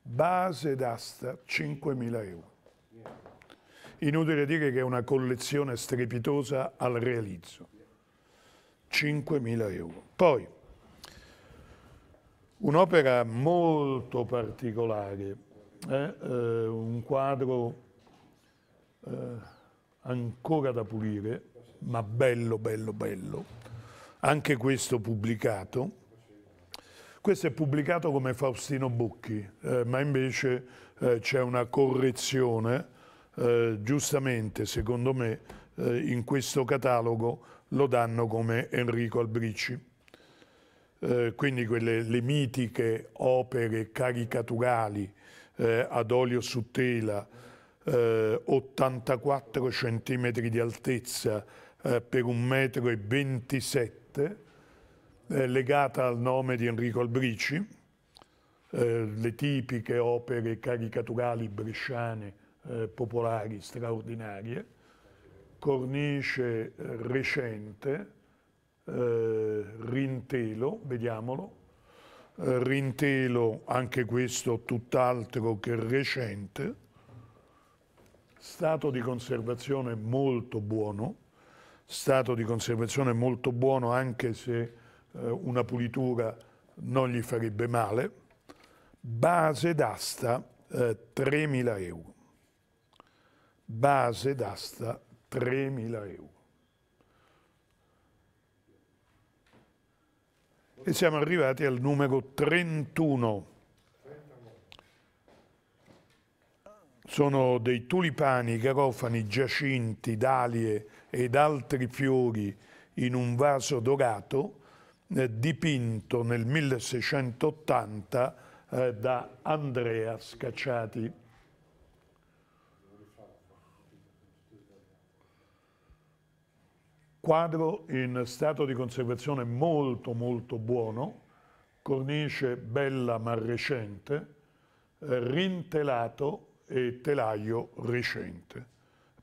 Base d'asta 5.000 euro. Inutile dire che è una collezione strepitosa al realizzo. 5.000 euro. Poi, Un'opera molto particolare, eh? Eh, un quadro eh, ancora da pulire, ma bello, bello, bello. Anche questo pubblicato. Questo è pubblicato come Faustino Bucchi, eh, ma invece eh, c'è una correzione, eh, giustamente secondo me in questo catalogo lo danno come Enrico Albricci. Eh, quindi quelle le mitiche opere caricaturali eh, ad olio su tela, eh, 84 cm di altezza eh, per un metro e 27, eh, legata al nome di Enrico Albrici, eh, le tipiche opere caricaturali bresciane popolari straordinarie, cornice recente, eh, Rintelo, vediamolo, eh, Rintelo anche questo tutt'altro che recente, stato di conservazione molto buono, stato di conservazione molto buono anche se eh, una pulitura non gli farebbe male, base d'asta eh, 3.000 euro, base d'asta 3.000 euro. e siamo arrivati al numero 31. Sono dei tulipani, garofani, giacinti, dalie ed altri fiori in un vaso dorato eh, dipinto nel 1680 eh, da Andrea Scacciati. Quadro in stato di conservazione molto molto buono, cornice bella ma recente, eh, rintelato e telaio recente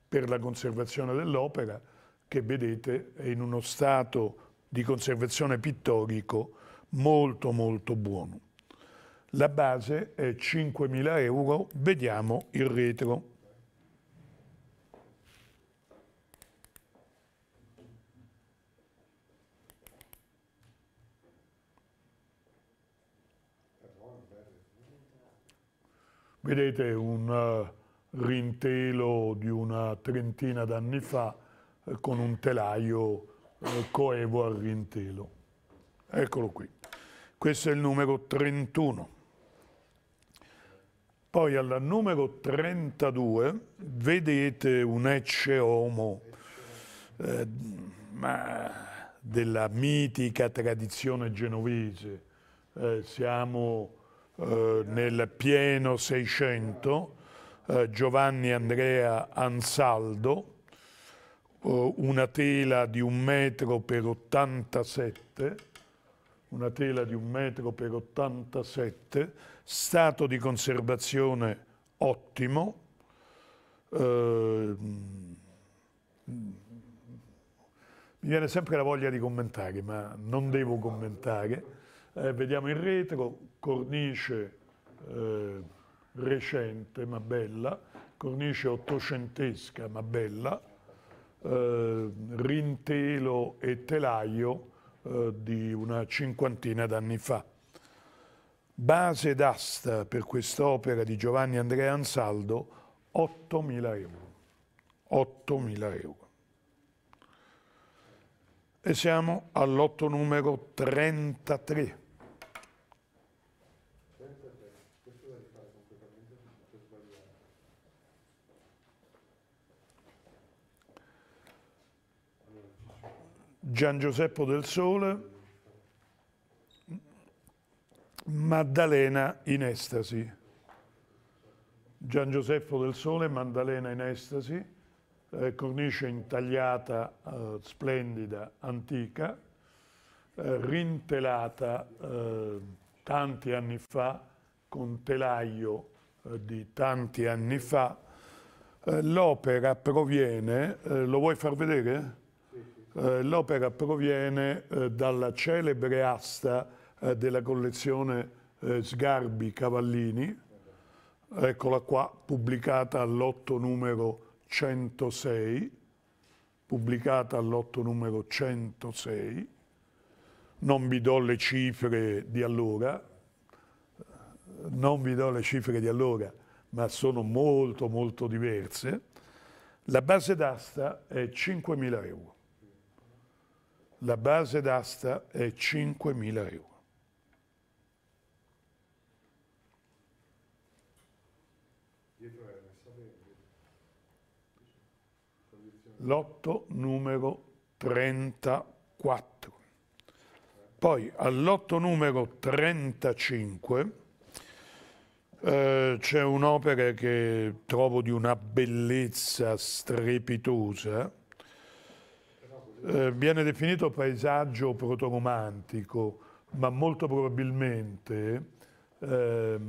per la conservazione dell'opera che vedete è in uno stato di conservazione pittorico molto molto buono. La base è 5.000 euro, vediamo il retro. Vedete un uh, rintelo di una trentina d'anni fa uh, con un telaio uh, coevo al rintelo. Eccolo qui. Questo è il numero 31. Poi al numero 32 vedete un ecce homo eh, della mitica tradizione genovese. Eh, siamo eh, nel pieno 600, eh, Giovanni Andrea Ansaldo, eh, una tela di un metro per 87, una tela di un metro per 87, stato di conservazione ottimo, eh, mi viene sempre la voglia di commentare, ma non devo commentare. Eh, vediamo in retro, cornice eh, recente ma bella, cornice ottocentesca ma bella, eh, rintelo e telaio eh, di una cinquantina d'anni fa. Base d'asta per quest'opera di Giovanni Andrea Ansaldo, 8.000 euro. 8.000 euro. E siamo all'otto numero 33. Gian Giuseppe del Sole, Maddalena in estasi. Gian Giuseppe del Sole, Maddalena in estasi, eh, cornice intagliata, eh, splendida, antica, eh, rintelata eh, tanti anni fa, con telaio eh, di tanti anni fa. Eh, l'opera proviene, lo vuoi far vedere? L'opera proviene dalla celebre asta eh, della collezione eh, Sgarbi Cavallini, eccola qua, pubblicata all'otto numero 106, pubblicata all'otto numero 106, non vi do le cifre di allora, non vi do le cifre di allora, ma sono molto molto diverse. La base d'asta è 5.000 euro. La base d'asta è 5.000 euro. lotto numero 34. Poi all'otto numero 35 eh, c'è un'opera che trovo di una bellezza strepitosa. Eh, viene definito paesaggio protoromantico, ma molto probabilmente eh,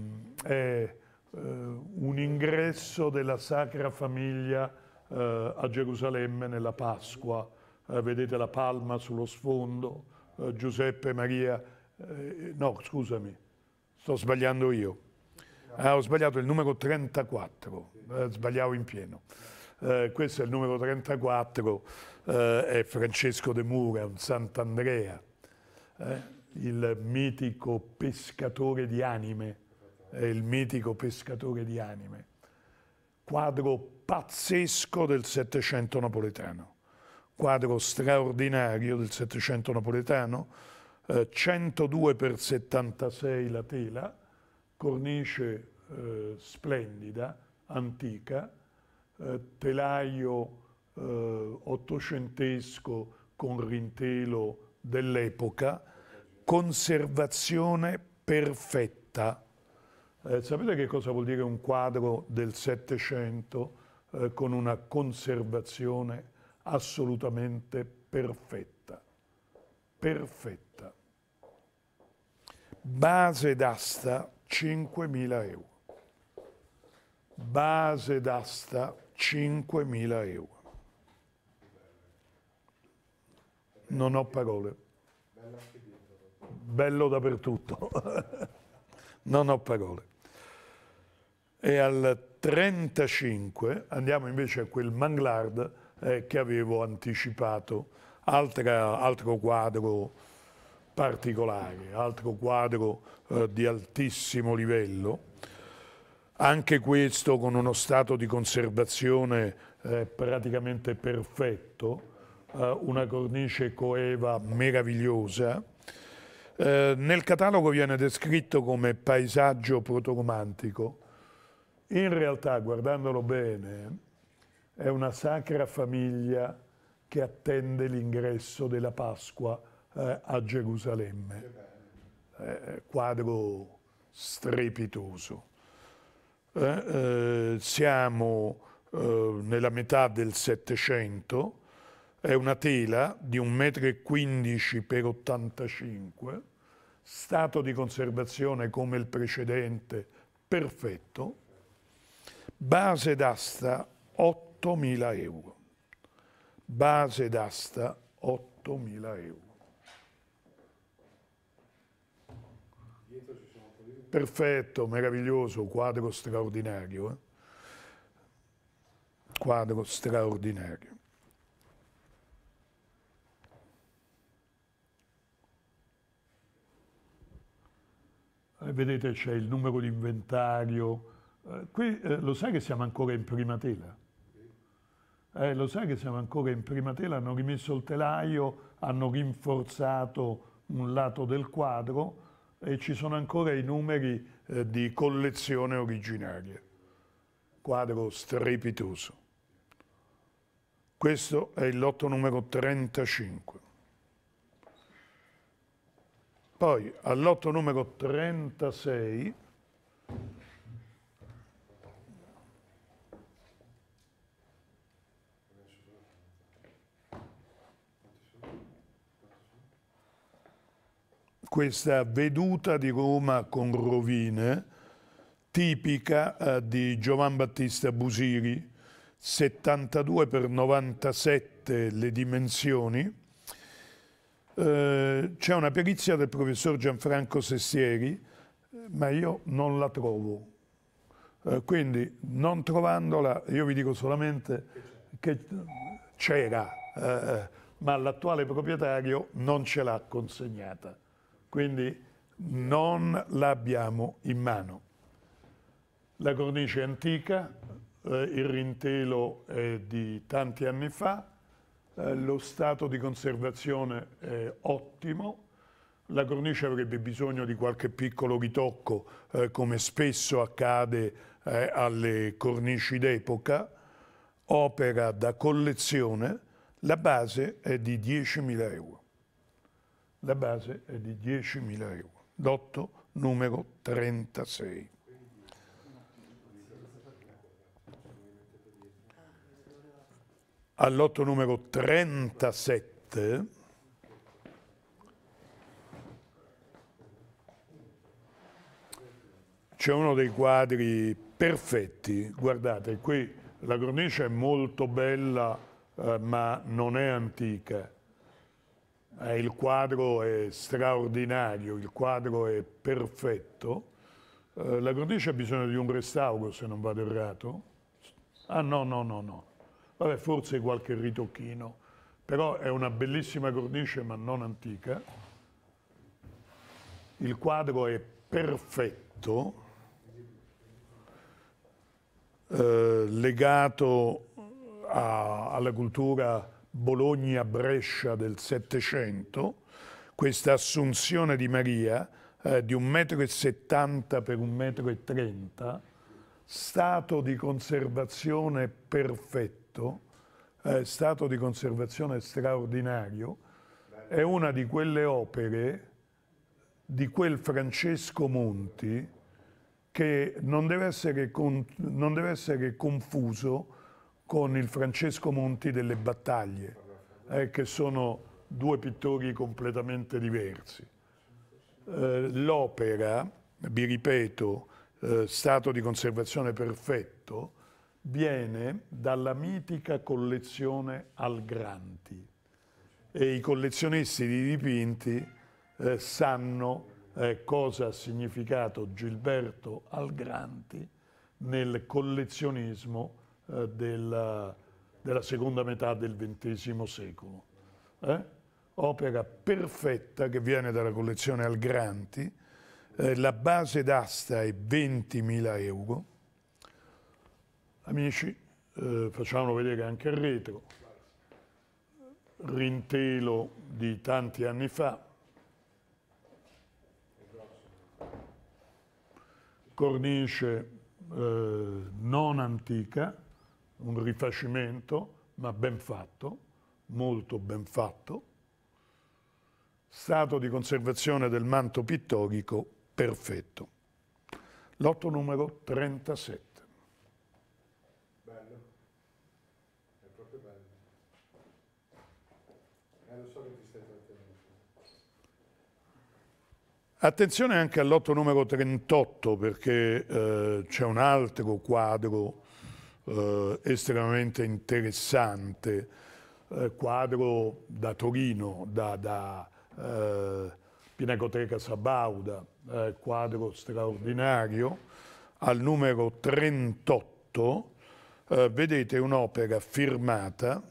è un ingresso della Sacra Famiglia eh, a Gerusalemme nella Pasqua. Eh, vedete la palma sullo sfondo, Giuseppe Maria, no scusami, sto sbagliando io. Ah, ho sbagliato il numero 34, eh, sbagliavo in pieno. Eh, questo è il numero 34, è Francesco de Mura, un Sant'Andrea, il mitico pescatore di anime, è il mitico pescatore di anime. Quadro pazzesco del Settecento napoletano, quadro straordinario del Settecento napoletano, eh, 102 per 76 la tela, cornice eh, splendida, antica, eh, telaio eh, ottocentesco con rintelo dell'epoca, conservazione perfetta. Eh, sapete che cosa vuol dire un quadro del Settecento? Eh, con una conservazione assolutamente perfetta. Perfetta. base d'asta 5.000 euro. Base d'asta 5.000 euro. Non ho parole. Bello dappertutto. non ho parole. E al 35 andiamo invece a quel Manglard eh, che avevo anticipato, Altra, altro quadro particolare, altro quadro eh, di altissimo livello, anche questo con uno stato di conservazione eh, praticamente perfetto, eh, una cornice coeva meravigliosa. Eh, nel catalogo viene descritto come paesaggio protoromantico, in realtà guardandolo bene è una sacra famiglia che attende l'ingresso della Pasqua eh, a Gerusalemme. Eh, quadro strepitoso. Eh, eh siamo eh, nella metà del Settecento, è una tela di 1,15 m per 85 stato di conservazione come il precedente, perfetto, base d'asta 8.000 euro. Base d'asta 8.000 euro. Perfetto, meraviglioso, quadro straordinario. Eh? Quadro straordinario. Eh, vedete c'è il numero di inventario. Eh, qui eh, lo sai che siamo ancora in prima tela? Eh, lo sai che siamo ancora in prima tela? Hanno rimesso il telaio, hanno rinforzato un lato del quadro e ci sono ancora i numeri eh, di collezione originaria. Quadro strepitoso. Questo è il lotto numero 35. Poi al lotto numero 36 questa veduta di Roma con rovine tipica eh, di Giovan Battista Busiri, 72 per 97 le dimensioni. Eh, c'è una perizia del professor Gianfranco Sestieri, ma io non la trovo. Eh, quindi non trovandola, io vi dico solamente che c'era, eh, ma l'attuale proprietario non ce l'ha consegnata quindi non l'abbiamo in mano. La cornice è antica, eh, il rintelo è di tanti anni fa, eh, lo stato di conservazione è ottimo, la cornice avrebbe bisogno di qualche piccolo ritocco eh, come spesso accade eh, alle cornici d'epoca, opera da collezione, la base è di 10.000 euro. La base è di 10.000 euro. Lotto numero 36. All'otto numero 37 c'è uno dei quadri perfetti. Guardate, qui la cornice è molto bella, eh, ma non è antica eh, il quadro è straordinario, il quadro è perfetto. Eh, la cornice ha bisogno di un restauro, se non vado errato. Ah no, no, no, no. Vabbè, forse qualche ritocchino, però è una bellissima cornice ma non antica. Il quadro è perfetto, eh, legato a, alla cultura Bologna-Brescia del Settecento, questa assunzione di Maria eh, di 1,70 m per 1,30 m, stato di conservazione perfetto, eh, stato di conservazione straordinario, è una di quelle opere di quel Francesco Monti che non deve essere, con, non deve essere confuso con il Francesco Monti delle battaglie, eh, che sono due pittori completamente diversi. eh, l'opera, vi ripeto, eh, stato di conservazione perfetto, viene dalla mitica collezione Algranti e i collezionisti di dipinti eh, sanno eh, cosa ha significato Gilberto Algranti nel collezionismo eh, della, della, seconda metà del XX secolo. Eh? Opera perfetta che viene dalla collezione Algranti, eh, la base d'asta è 20.000 euro. Amici, eh, facciamo vedere anche il retro, rintelo di tanti anni fa, cornice eh, non antica, un rifacimento, ma ben fatto, molto ben fatto, stato di conservazione del manto pittorico perfetto. Lotto numero 37. Bello, è proprio bello. Eh, lo so che ti stai trattenendo. Attenzione anche all'otto numero 38 perché eh, c'è un altro quadro eh, estremamente interessante, eh, quadro da Torino, da, da eh, Pinacoteca Sabauda, eh, quadro straordinario. Al numero 38 eh, vedete un'opera firmata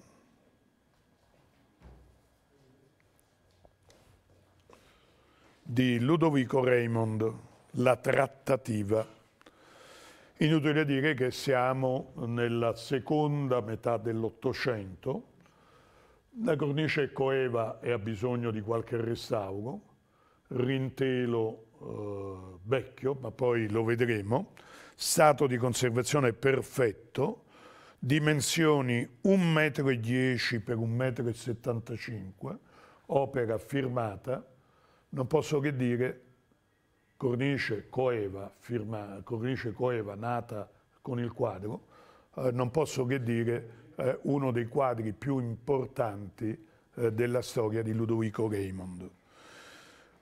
di Ludovico Raymond, La trattativa. Inutile dire che siamo nella seconda metà dell'Ottocento, la cornice coeva e ha bisogno di qualche restauro, rintelo eh, vecchio, ma poi lo vedremo, stato di conservazione perfetto, dimensioni 1,10 m per 1,75 m, opera firmata, non posso che dire cornice coeva, firma, cornice coeva nata con il quadro, eh, non posso che dire eh, uno dei quadri più importanti eh, della storia di Ludovico Raymond.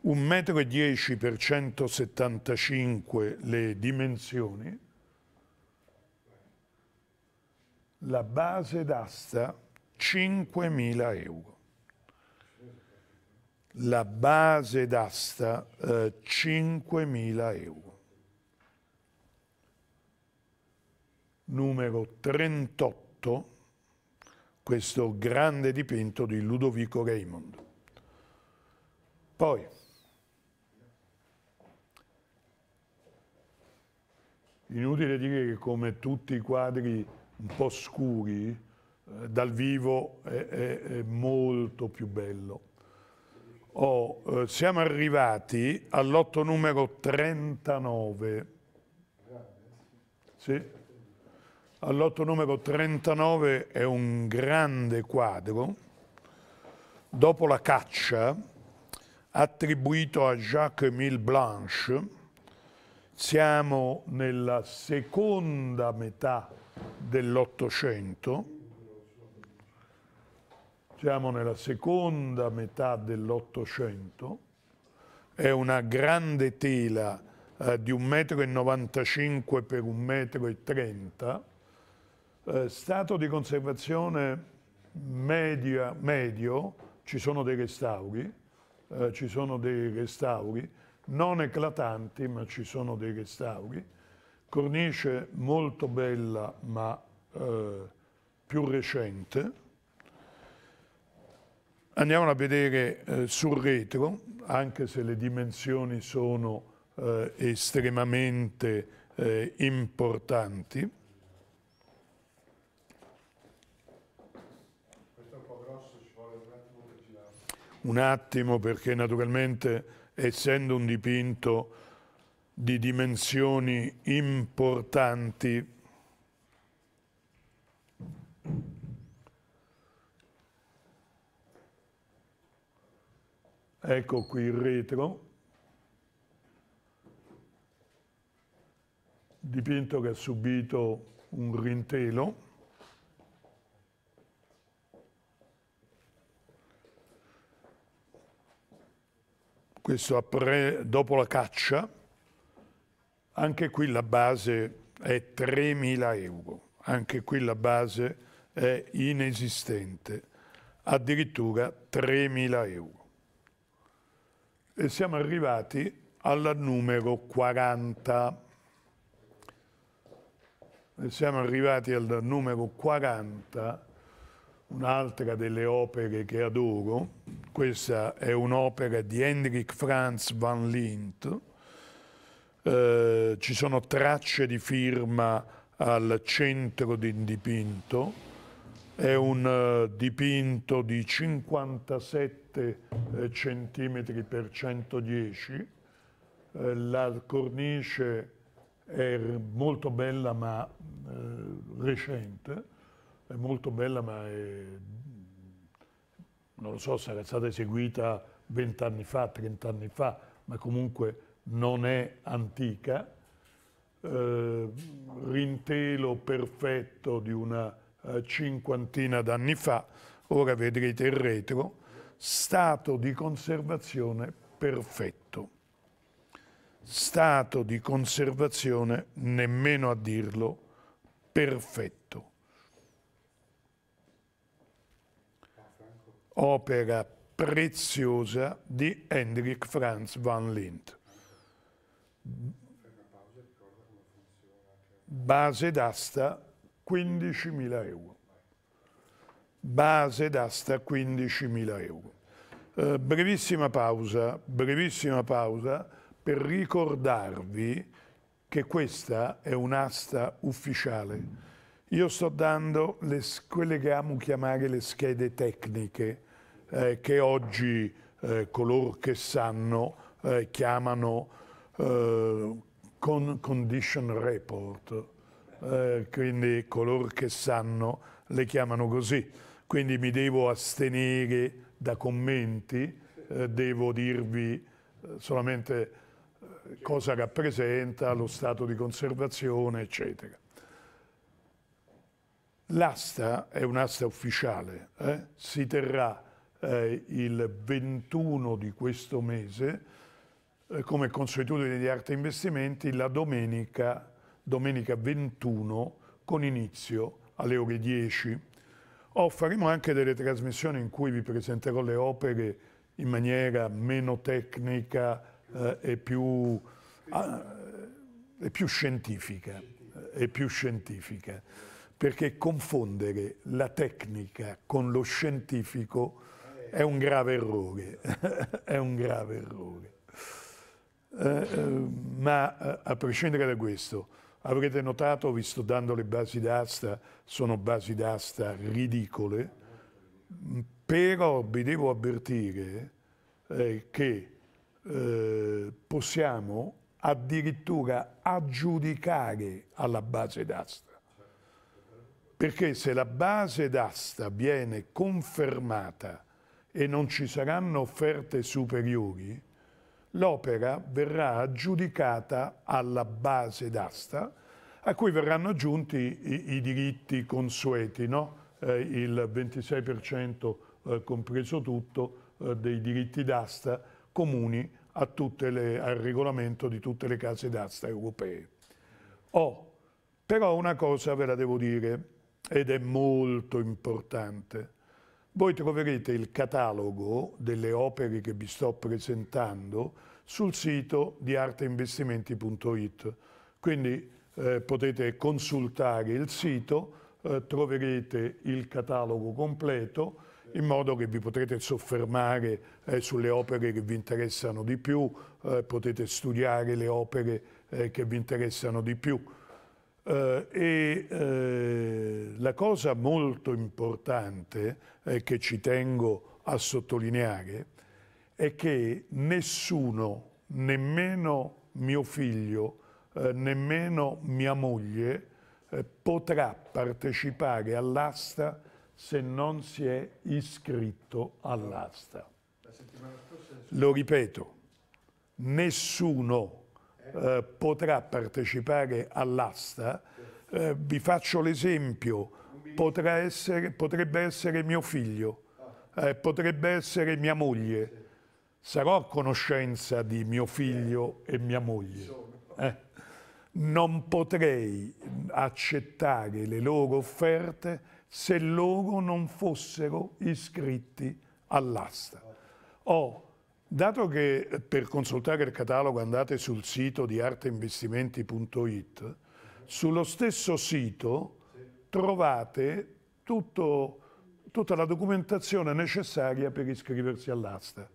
1,10 m per 175 le dimensioni, la base d'asta 5.000 euro la base d'asta eh, 5.000 euro. Numero 38, questo grande dipinto di Ludovico Raymond. Poi, inutile dire che come tutti i quadri un po' scuri, eh, dal vivo è, è, è molto più bello Oh, eh, siamo arrivati all'otto numero 39. Sì. All'otto numero 39 è un grande quadro, dopo la caccia, attribuito a Jacques-Émile Blanche. Siamo nella seconda metà dell'Ottocento siamo nella seconda metà dell'Ottocento, è una grande tela eh, di 1,95 m per 1,30 m, eh, stato di conservazione media, medio, ci sono dei restauri, eh, ci sono dei restauri, non eclatanti ma ci sono dei restauri, cornice molto bella ma eh, più recente, Andiamo a vedere eh, sul retro, anche se le dimensioni sono eh, estremamente eh, importanti. Questo è un po' grosso, ci vuole un attimo per girare. Un attimo perché naturalmente essendo un dipinto di dimensioni importanti Ecco qui il retro, dipinto che ha subito un rintelo. questo dopo la caccia, anche qui la base è 3.000 euro, anche qui la base è inesistente, addirittura 3.000 euro. E siamo arrivati al numero 40. E siamo arrivati al numero 40 un'altra delle opere che adoro, questa è un'opera di Hendrik Franz van Lint, eh, ci sono tracce di firma al centro del dipinto, è un uh, dipinto di 57 eh, cm per 110, eh, la cornice è molto bella ma eh, recente, è molto bella ma è, non lo so se era stata eseguita vent'anni fa, trent'anni fa, ma comunque non è antica. Eh, rintelo perfetto di una eh, cinquantina d'anni fa, ora vedrete il retro, stato di conservazione perfetto. Stato di conservazione, nemmeno a dirlo, perfetto. opera preziosa di Hendrik Franz van Lint. Base d'asta 15.000 euro. Base d'asta 15.000 euro. Eh, brevissima pausa, brevissima pausa per ricordarvi che questa è un'asta ufficiale. Io sto dando le, quelle che amo chiamare le schede tecniche, eh, che oggi eh, coloro che sanno eh, chiamano eh, con condition report, eh, quindi coloro che sanno le chiamano così. Quindi mi devo astenere da commenti, eh, devo dirvi solamente cosa rappresenta, lo stato di conservazione, eccetera. L'asta è un'asta ufficiale, eh? si terrà eh, il 21 di questo mese eh, come consuetudine di arte investimenti la domenica, domenica 21 con inizio alle ore 10. Oh, faremo anche delle trasmissioni in cui vi presenterò le opere in maniera meno tecnica eh, e, più, ah, e più scientifica. E più scientifica perché confondere la tecnica con lo scientifico è un grave errore, è un grave errore. Eh, eh, ma eh, a prescindere da questo, avrete notato, vi sto dando le basi d'asta, sono basi d'asta ridicole, però vi devo avvertire eh, che eh, possiamo addirittura aggiudicare alla base d'asta. Perché se la base d'asta viene confermata e non ci saranno offerte superiori, l'opera verrà aggiudicata alla base d'asta a cui verranno aggiunti i, i diritti consueti, no? eh, il 26% eh, compreso tutto eh, dei diritti d'asta comuni le, al regolamento di tutte le case d'asta europee. Oh, però una cosa ve la devo dire ed è molto importante voi troverete il catalogo delle opere che vi sto presentando sul sito di arteinvestimenti.it. Quindi eh, potete consultare il sito, eh, troverete il catalogo completo in modo che vi potrete soffermare eh, sulle opere che vi interessano di più, eh, potete studiare le opere eh, che vi interessano di più. Uh, e uh, la cosa molto importante eh, che ci tengo a sottolineare è che nessuno, nemmeno mio figlio, eh, nemmeno mia moglie, eh, potrà partecipare all'asta se non si è iscritto all'asta. Lo ripeto, nessuno eh, potrà partecipare all'asta, eh, vi faccio l'esempio, potrebbe essere mio figlio, eh, potrebbe essere mia moglie, sarò a conoscenza di mio figlio e mia moglie. Eh? Non potrei accettare le loro offerte se loro non fossero iscritti all'asta. Oh, dato che per consultare il catalogo andate sul sito di arteinvestimenti.it, sullo stesso sito trovate tutto, tutta la documentazione necessaria per iscriversi all'asta.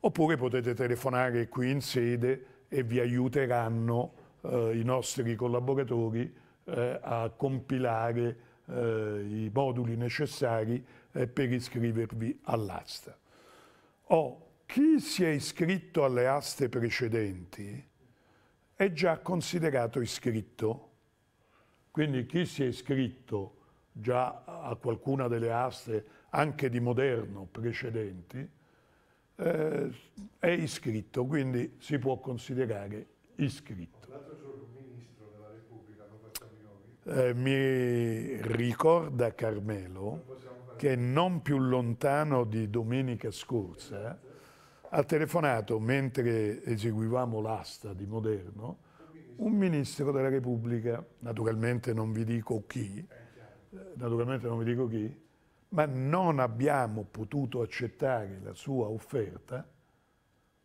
Oppure potete telefonare qui in sede e vi aiuteranno eh, i nostri collaboratori eh, a compilare eh, i moduli necessari eh, per iscrivervi all'asta. Oh, chi si è iscritto alle aste precedenti è già considerato iscritto. Quindi chi si è iscritto già a qualcuna delle aste, anche di moderno precedenti, eh, è iscritto, quindi si può considerare iscritto. L'altro giorno un ministro della Repubblica, Roberto Eh, mi ricorda Carmelo che non più lontano di domenica scorsa ha telefonato mentre eseguivamo l'asta di Moderno un ministro della Repubblica, naturalmente non vi dico chi, eh, naturalmente non vi dico chi, ma non abbiamo potuto accettare la sua offerta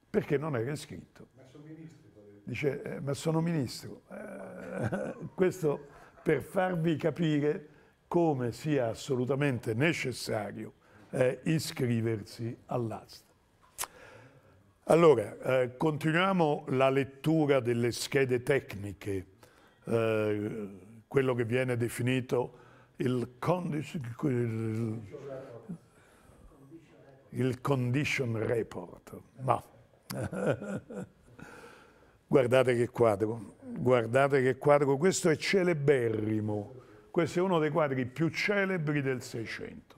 perché non era iscritto. ma sono detto. Dice, "Eh, ma sono ministro. Eh, questo per farvi capire come sia assolutamente necessario eh, iscriversi all'asta. Allora, eh, continuiamo la lettura delle schede tecniche, eh, quello che viene definito il condition, il- il condition report. Ma Guardate che quadro, guardate che quadro, questo è celeberrimo, questo è uno dei quadri più celebri del Seicento.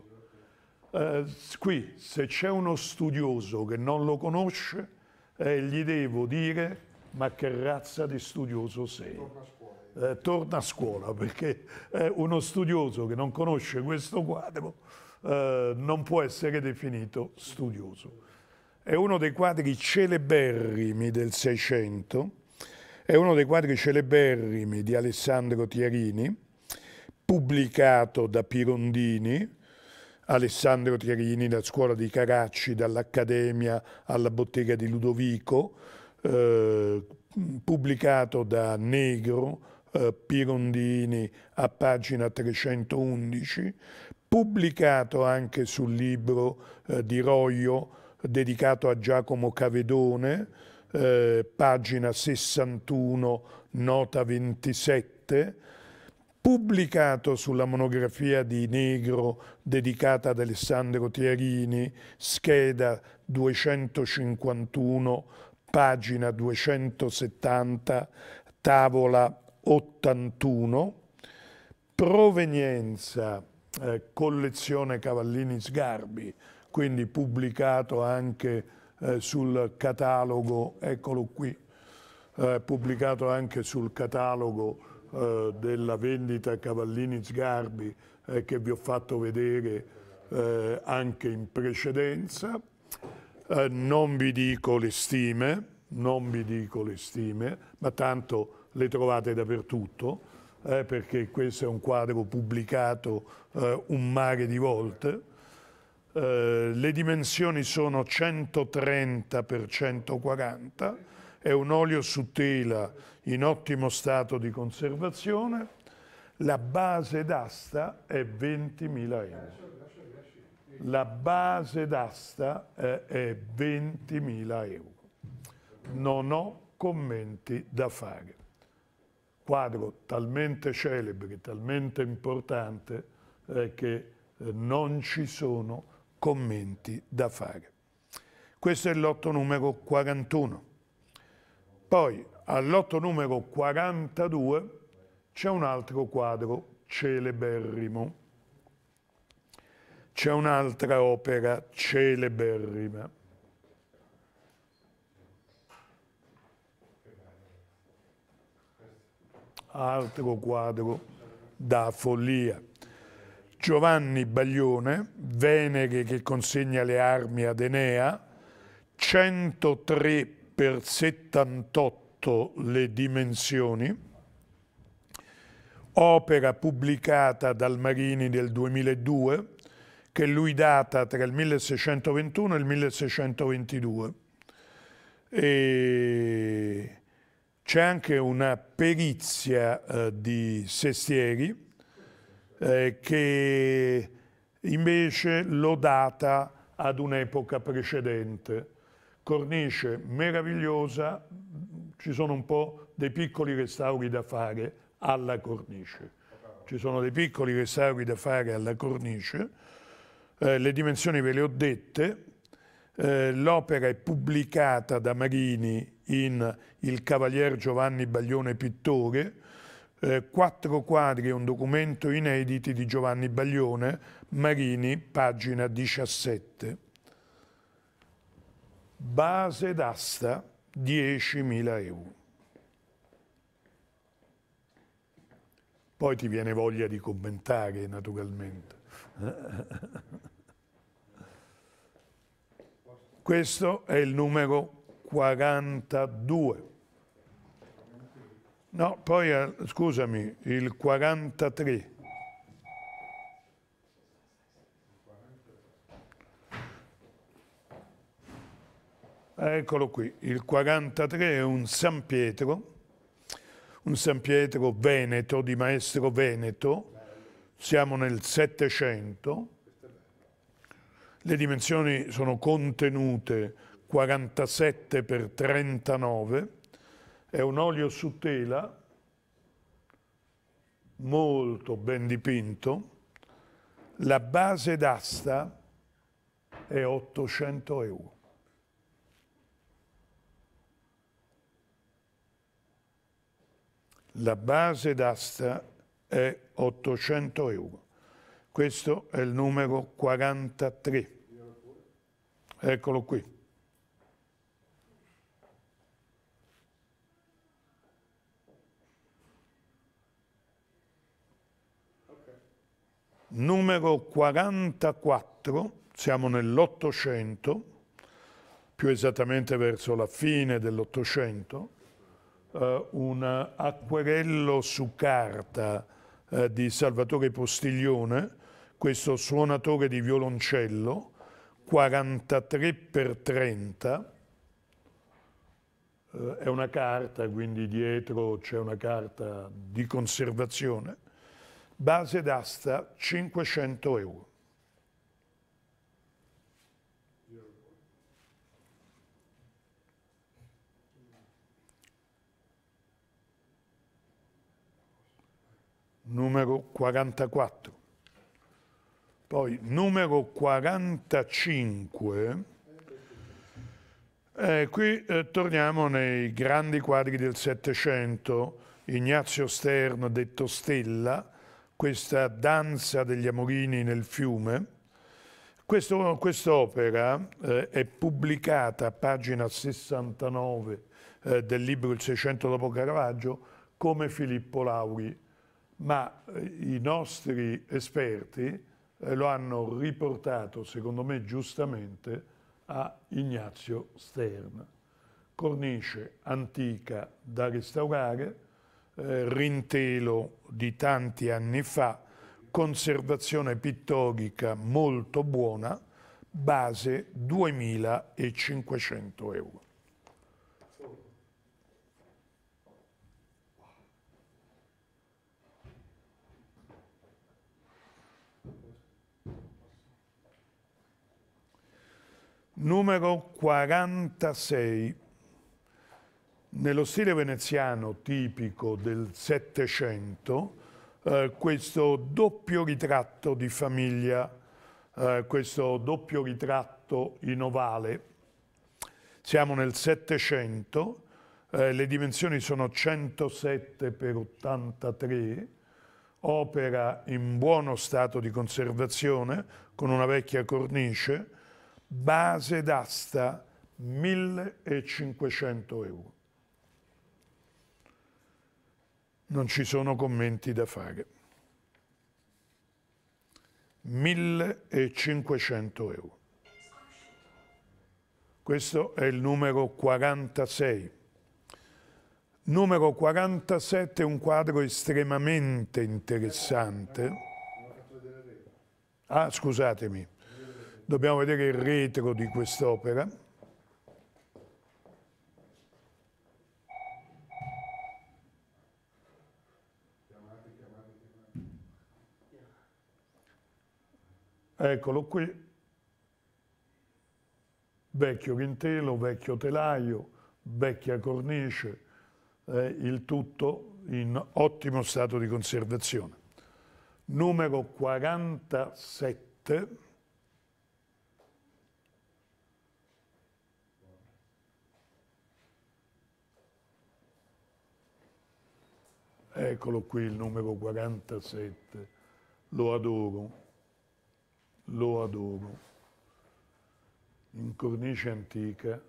Eh, qui, se c'è uno studioso che non lo conosce, eh, gli devo dire, ma che razza di studioso sei? Torna a scuola. Eh, torna a scuola, perché eh, uno studioso che non conosce questo quadro eh, non può essere definito studioso è uno dei quadri celeberrimi del Seicento, è uno dei quadri celeberrimi di Alessandro Tiarini, pubblicato da Pirondini, Alessandro Tiarini, da scuola di Caracci, dall'Accademia alla bottega di Ludovico, eh, pubblicato da Negro, eh, Pirondini a pagina 311, pubblicato anche sul libro eh, di Roio, dedicato a Giacomo Cavedone, eh, pagina 61, nota 27, pubblicato sulla monografia di Negro dedicata ad Alessandro Tiarini, scheda 251, pagina 270, tavola 81, provenienza eh, collezione Cavallini Sgarbi, quindi pubblicato anche eh, sul catalogo, eccolo qui, eh, pubblicato anche sul catalogo eh, della vendita Cavallini Sgarbi eh, che vi ho fatto vedere eh, anche in precedenza. Eh, non vi dico le stime, non vi dico le stime, ma tanto le trovate dappertutto, perché questo è un quadro pubblicato un mare di volte. Eh, le dimensioni sono 130 x 140, è un olio su tela in ottimo stato di conservazione, la base d'asta è 20.000 euro. La base d'asta è, è 20.000 euro. Non ho commenti da fare. Quadro talmente celebre, talmente importante eh, che eh, non ci sono commenti da fare. Questo è il lotto numero 41. Poi al lotto numero 42 c'è un altro quadro celeberrimo. C'è un'altra opera celeberrima. Altro quadro da follia. Giovanni Baglione, Venere che consegna le armi ad Enea, 103 per 78 le dimensioni, opera pubblicata dal Marini nel 2002, che lui data tra il 1621 e il 1622. E c'è anche una perizia eh, di Sestieri eh, che invece lo data ad un'epoca precedente. Cornice meravigliosa, ci sono un po' dei piccoli restauri da fare alla cornice. Ci sono dei piccoli restauri da fare alla cornice, eh, le dimensioni ve le ho dette, eh, l'opera è pubblicata da Marini in Il Cavalier Giovanni Baglione Pittore, eh, quattro quadri e un documento inediti di Giovanni Baglione, Marini, pagina 17. Base d'asta 10.000 euro. Poi ti viene voglia di commentare, naturalmente. Questo è il numero 42. No, poi eh, scusami, il 43. Eccolo qui, il 43 è un San Pietro, un San Pietro veneto, di maestro veneto, siamo nel Settecento, le dimensioni sono contenute 47 per 39, è un olio su tela molto ben dipinto, la base d'asta è 800 euro. La base d'asta è 800 euro. Questo è il numero 43. Eccolo qui. numero 44, siamo nell'Ottocento, più esattamente verso la fine dell'Ottocento, eh, un acquerello su carta eh, di Salvatore Postiglione, questo suonatore di violoncello, 43 per 30, eh, è una carta, quindi dietro c'è una carta di conservazione, base d'asta 500 euro. Numero 44. Poi numero 45. Eh, qui eh, torniamo nei grandi quadri del Settecento, Ignazio Stern, detto Stella, questa danza degli amorini nel fiume. Questo, quest'opera eh, è pubblicata a pagina 69 eh, del libro Il 600 dopo Caravaggio come Filippo Lauri, ma eh, i nostri esperti eh, lo hanno riportato, secondo me giustamente, a Ignazio Stern. Cornice antica da restaurare, eh, rintelo di tanti anni fa, conservazione pittorica molto buona, base 2500 euro. Numero 46 nello stile veneziano tipico del Settecento, eh, questo doppio ritratto di famiglia, eh, questo doppio ritratto in ovale, siamo nel Settecento, eh, le dimensioni sono 107 per 83, opera in buono stato di conservazione con una vecchia cornice, base d'asta 1500 euro. non ci sono commenti da fare. 1500 euro. Questo è il numero 46. Numero 47 è un quadro estremamente interessante. Ah, scusatemi, dobbiamo vedere il retro di quest'opera. Eccolo qui, vecchio rintelo, vecchio telaio, vecchia cornice, eh, il tutto in ottimo stato di conservazione. Numero 47. Eccolo qui il numero 47, lo adoro, lo adoro. In cornice antica,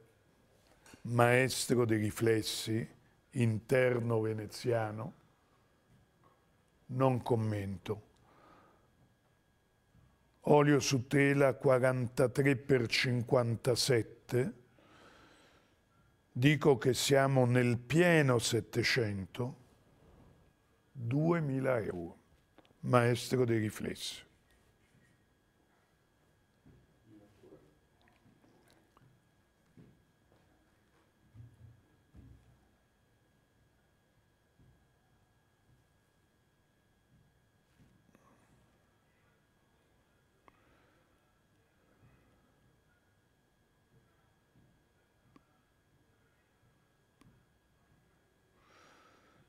maestro dei riflessi, interno veneziano, non commento. Olio su tela 43 per 57, dico che siamo nel pieno 700, 2000 euro, maestro dei riflessi.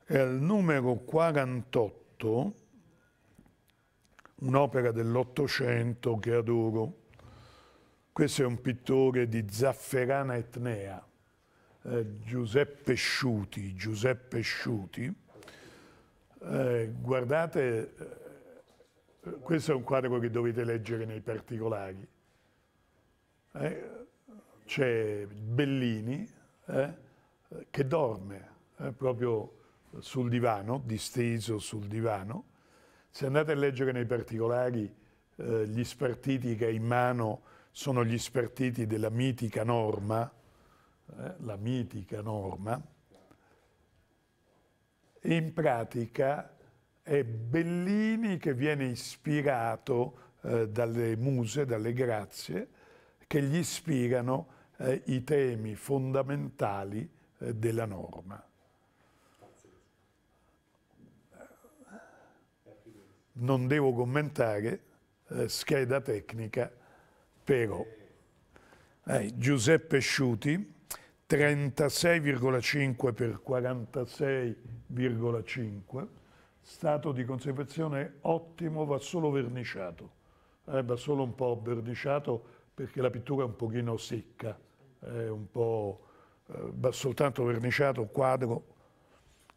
È al numero 48, un'opera dell'Ottocento che adoro. Questo è un pittore di zafferana etnea, eh, Giuseppe Sciuti. Giuseppe Sciuti. Eh, guardate, eh, questo è un quadro che dovete leggere nei particolari. Eh, c'è Bellini eh, che dorme, eh, proprio sul divano, disteso sul divano. Se andate a leggere nei particolari, eh, gli spartiti che ha in mano sono gli spartiti della mitica norma, eh, la mitica norma, e in pratica è Bellini che viene ispirato eh, dalle muse, dalle grazie, che gli ispirano eh, i temi fondamentali eh, della norma. Non devo commentare, eh, scheda tecnica, però eh, Giuseppe Sciuti, 36,5 per 46,5, stato di conservazione ottimo, va solo verniciato, eh, va solo un po' verniciato perché la pittura è un pochino secca, è un po', eh, va soltanto verniciato, quadro,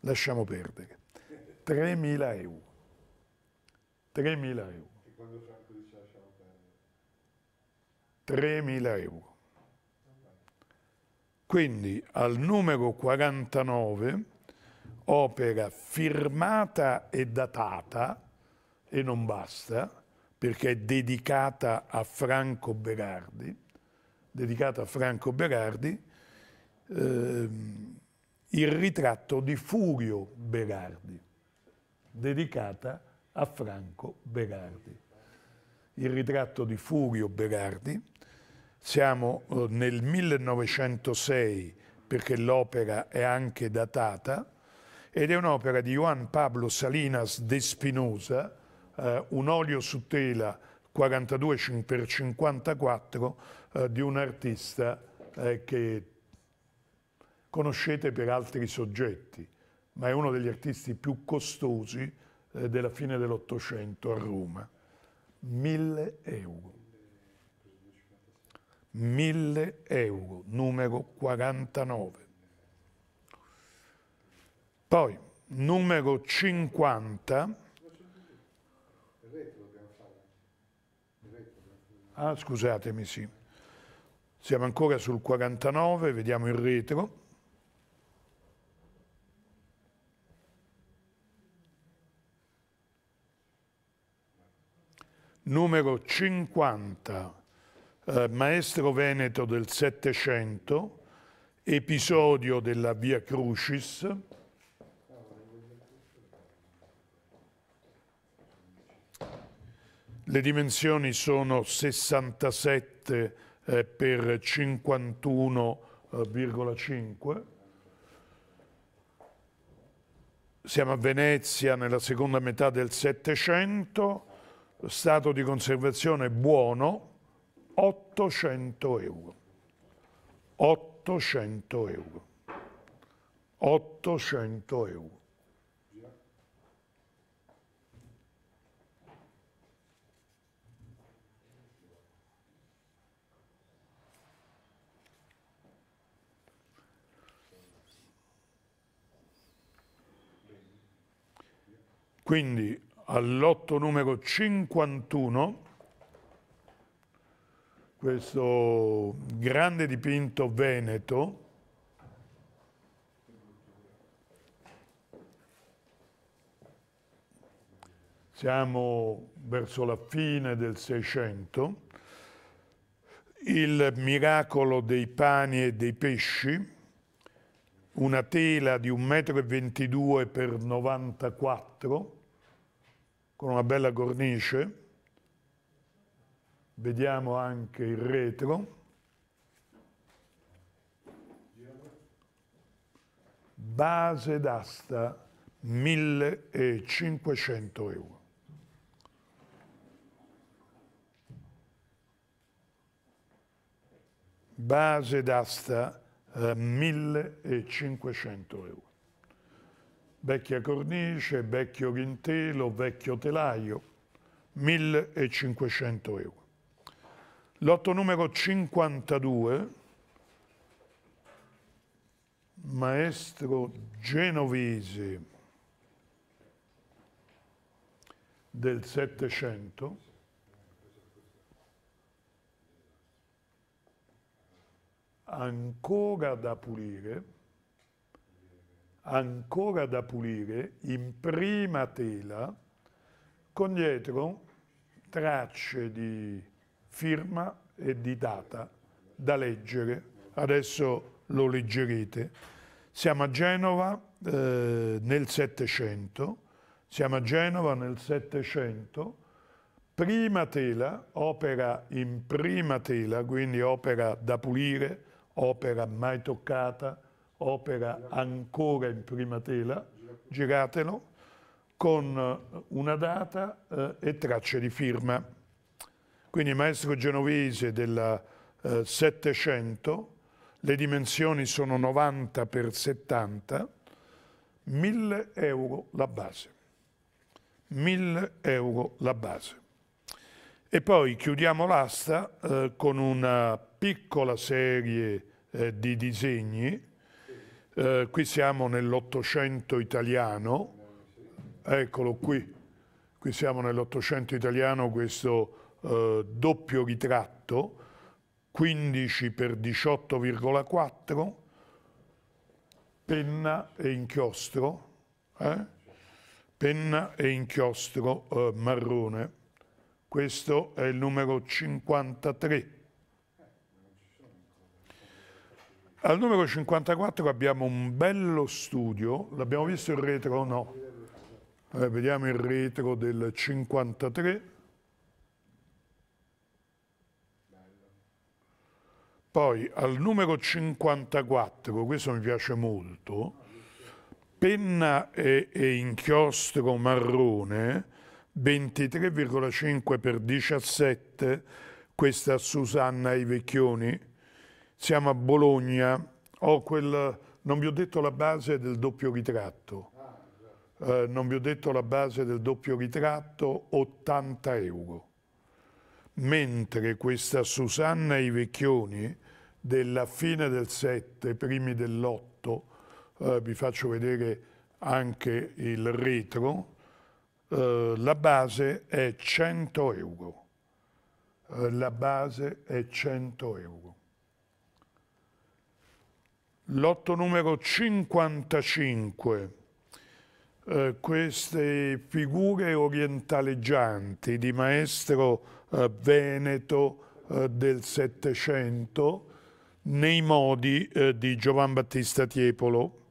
lasciamo perdere. 3.000 euro. 3.000 euro. E quando Franco dice lasciamo perdere? 3.000 euro. Quindi al numero 49, opera firmata e datata, e non basta, perché è dedicata a Franco Berardi, dedicata a Franco Berardi, ehm, il ritratto di Furio Berardi, dedicata a Franco Berardi. Il ritratto di Furio Berardi, siamo eh, nel 1906 perché l'opera è anche datata ed è un'opera di Juan Pablo Salinas de Spinosa, eh, un olio su tela 42 x 54 eh, di un artista eh, che conoscete per altri soggetti, ma è uno degli artisti più costosi della fine dell'Ottocento a Roma. Mille euro. Mille euro, numero 49. Poi, numero 50. Ah, scusatemi, sì. Siamo ancora sul 49, vediamo il retro. Numero 50, eh, maestro veneto del Settecento, episodio della Via Crucis, Le dimensioni sono 67 eh, per 51,5. Siamo a Venezia nella seconda metà del Settecento, stato di conservazione buono, 800 euro. 800 euro. 800 euro. Quindi all'otto numero 51, questo grande dipinto veneto, siamo verso la fine del Seicento, il miracolo dei pani e dei pesci, una tela di 1,22 m per 94 con una bella cornice. Vediamo anche il retro. Base d'asta 1500 euro. Base d'asta eh, 1500 euro vecchia cornice, vecchio ghintelo, vecchio telaio, 1500 euro. Lotto numero 52, maestro genovese del Settecento, ancora da pulire, ancora da pulire in prima tela con dietro tracce di firma e di data da leggere. Adesso lo leggerete. Siamo a Genova eh, nel Settecento, siamo a Genova nel Settecento, prima tela, opera in prima tela, quindi opera da pulire, opera mai toccata, opera ancora in prima tela, giratelo, con eh, una data eh, e tracce di firma. Quindi maestro genovese del eh, 700, le dimensioni sono 90 per 70, 1000 euro la base. 1000 euro la base. E poi chiudiamo l'asta eh, con una piccola serie eh, di disegni eh, qui siamo nell'Ottocento italiano, eccolo qui, qui siamo nell'Ottocento italiano, questo eh, doppio ritratto, 15 per 18,4, penna e inchiostro, eh? penna e inchiostro eh, marrone. Questo è il numero 53. Al numero 54 abbiamo un bello studio, l'abbiamo visto il retro? O no? Eh, vediamo il retro del 53. Poi al numero 54, questo mi piace molto, penna e, e inchiostro marrone, 23,5 per 17, questa Susanna I Vecchioni, siamo a Bologna, ho quel, non vi ho detto la base del doppio ritratto, eh, non vi ho detto la base del doppio ritratto, 80 euro. Mentre questa Susanna I Vecchioni della fine del 7, primi dell'8, eh, vi faccio vedere anche il retro, eh, la base è 100 euro. Eh, la base è 100 euro. Lotto numero 55. Eh, queste figure orientaleggianti di maestro eh, veneto eh, del Settecento nei modi eh, di Giovan Battista Tiepolo,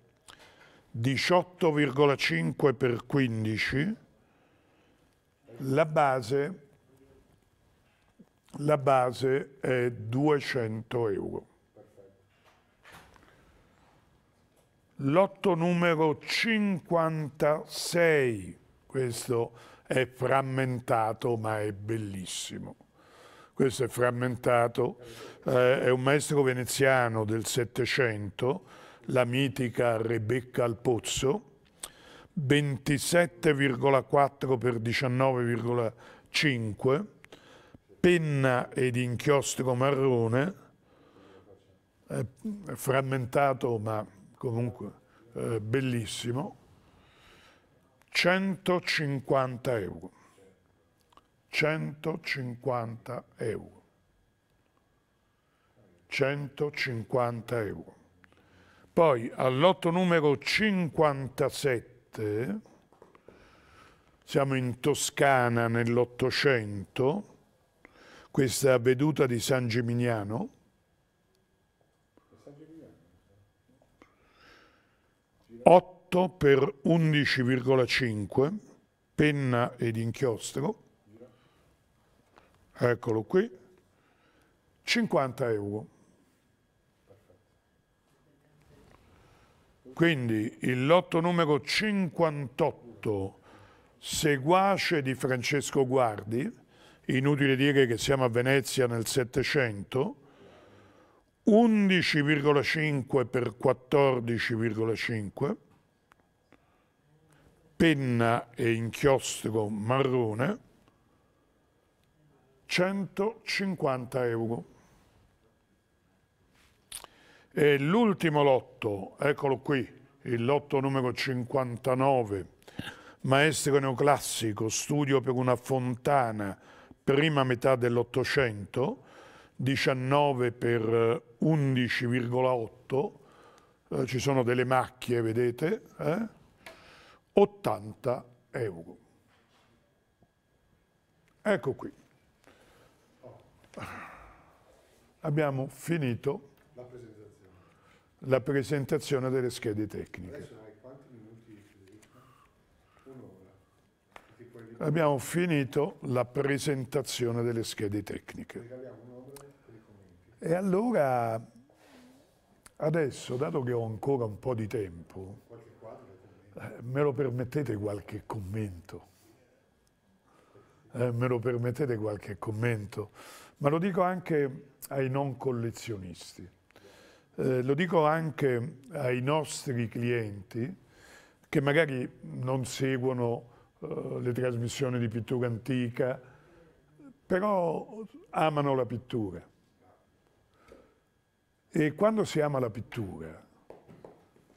18,5 per 15, la base, la base è 200 euro. Lotto numero 56, questo è frammentato ma è bellissimo. Questo è frammentato, eh, è un maestro veneziano del Settecento, la mitica Rebecca al Pozzo, 27,4 per 19,5, penna ed inchiostro marrone, è frammentato ma comunque eh, bellissimo, 150 euro. 150 euro. 150 euro. Poi all'otto numero 57, siamo in Toscana nell'Ottocento, questa veduta di San Gimignano, 8 per 11,5, penna ed inchiostro, eccolo qui, 50 euro. Quindi il lotto numero 58, seguace di Francesco Guardi, inutile dire che siamo a Venezia nel Settecento, 11,5 per 14,5, penna e inchiostro marrone, 150 euro. E l'ultimo lotto, eccolo qui, il lotto numero 59, maestro neoclassico, studio per una fontana, prima metà dell'Ottocento, 19 per 11,8, eh, ci sono delle macchie, vedete, eh? 80 euro. Ecco qui. Abbiamo finito La presentazione. la presentazione delle schede tecniche. Abbiamo finito la presentazione delle schede tecniche. regaliamo un'ora per i commenti. E allora, adesso, dato che ho ancora un po' di tempo, eh, me lo permettete qualche commento? Eh, me lo permettete qualche commento? Ma lo dico anche ai non collezionisti, Eh, lo dico anche ai nostri clienti che magari non seguono eh, le trasmissioni di pittura antica, però amano la pittura. E quando si ama la pittura,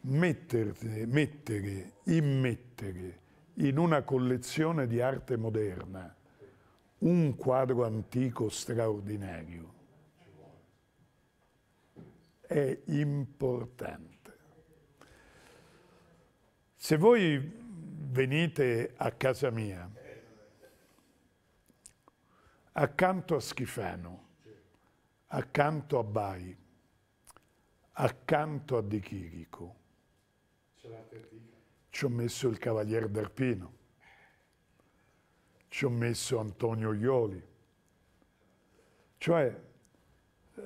metterne- mettere, immettere in una collezione di arte moderna un quadro antico straordinario è importante. Se voi venite a casa mia, accanto a Schifano, accanto a Bai, accanto a De Chirico, ci ho messo il Cavalier d'Arpino, ci ho messo Antonio Ioli. Cioè, eh,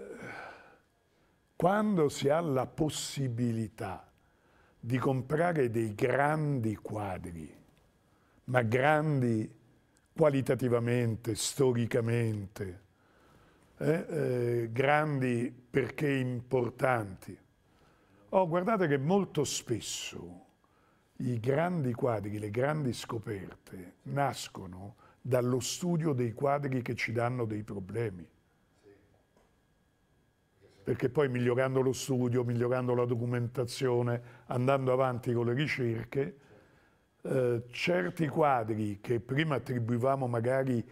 quando si ha la possibilità di comprare dei grandi quadri, ma grandi qualitativamente, storicamente, eh, eh, grandi perché importanti. Oh, guardate che molto spesso i grandi quadri, le grandi scoperte nascono dallo studio dei quadri che ci danno dei problemi. Perché poi migliorando lo studio, migliorando la documentazione, andando avanti con le ricerche, eh, certi quadri che prima attribuivamo magari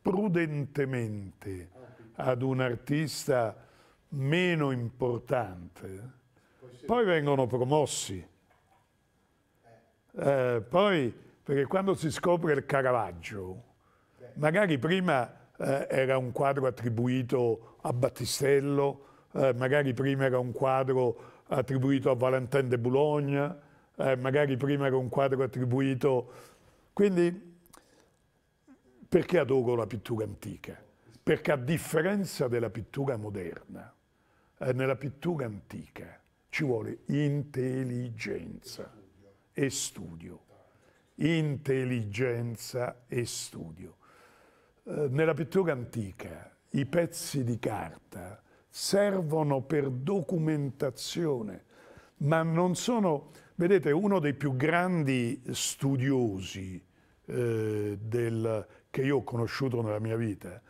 prudentemente ad un artista meno importante, poi vengono promossi. Eh, poi, perché quando si scopre il Caravaggio, magari prima eh, era un quadro attribuito a Battistello, eh, magari prima era un quadro attribuito a Valentin de Boulogne, eh, magari prima era un quadro attribuito... Quindi perché adoro la pittura antica? Perché a differenza della pittura moderna, eh, nella pittura antica ci vuole intelligenza e studio. Intelligenza e studio. Eh, nella pittura antica i pezzi di carta servono per documentazione, ma non sono... Vedete, uno dei più grandi studiosi eh, del, che io ho conosciuto nella mia vita,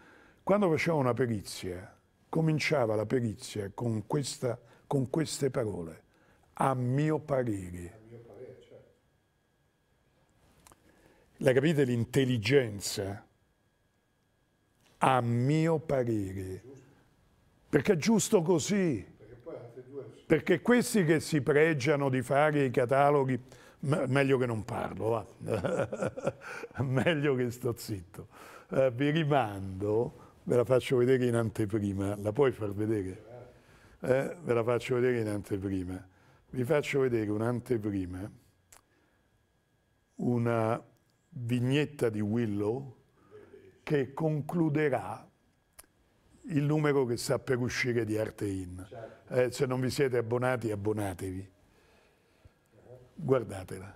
quando faceva una perizia, cominciava la perizia con, questa, con queste parole, a mio parere. La capite l'intelligenza? A mio parere. Perché è giusto così. Perché questi che si pregiano di fare i cataloghi, meglio che non parlo, meglio che sto zitto. Uh, vi rimando ve la faccio vedere in anteprima, la puoi far vedere? Eh, ve la faccio vedere in anteprima. Vi faccio vedere un'anteprima, una vignetta di Willow che concluderà il numero che sta per uscire di Arte In. Eh, se non vi siete abbonati, abbonatevi. Guardatela.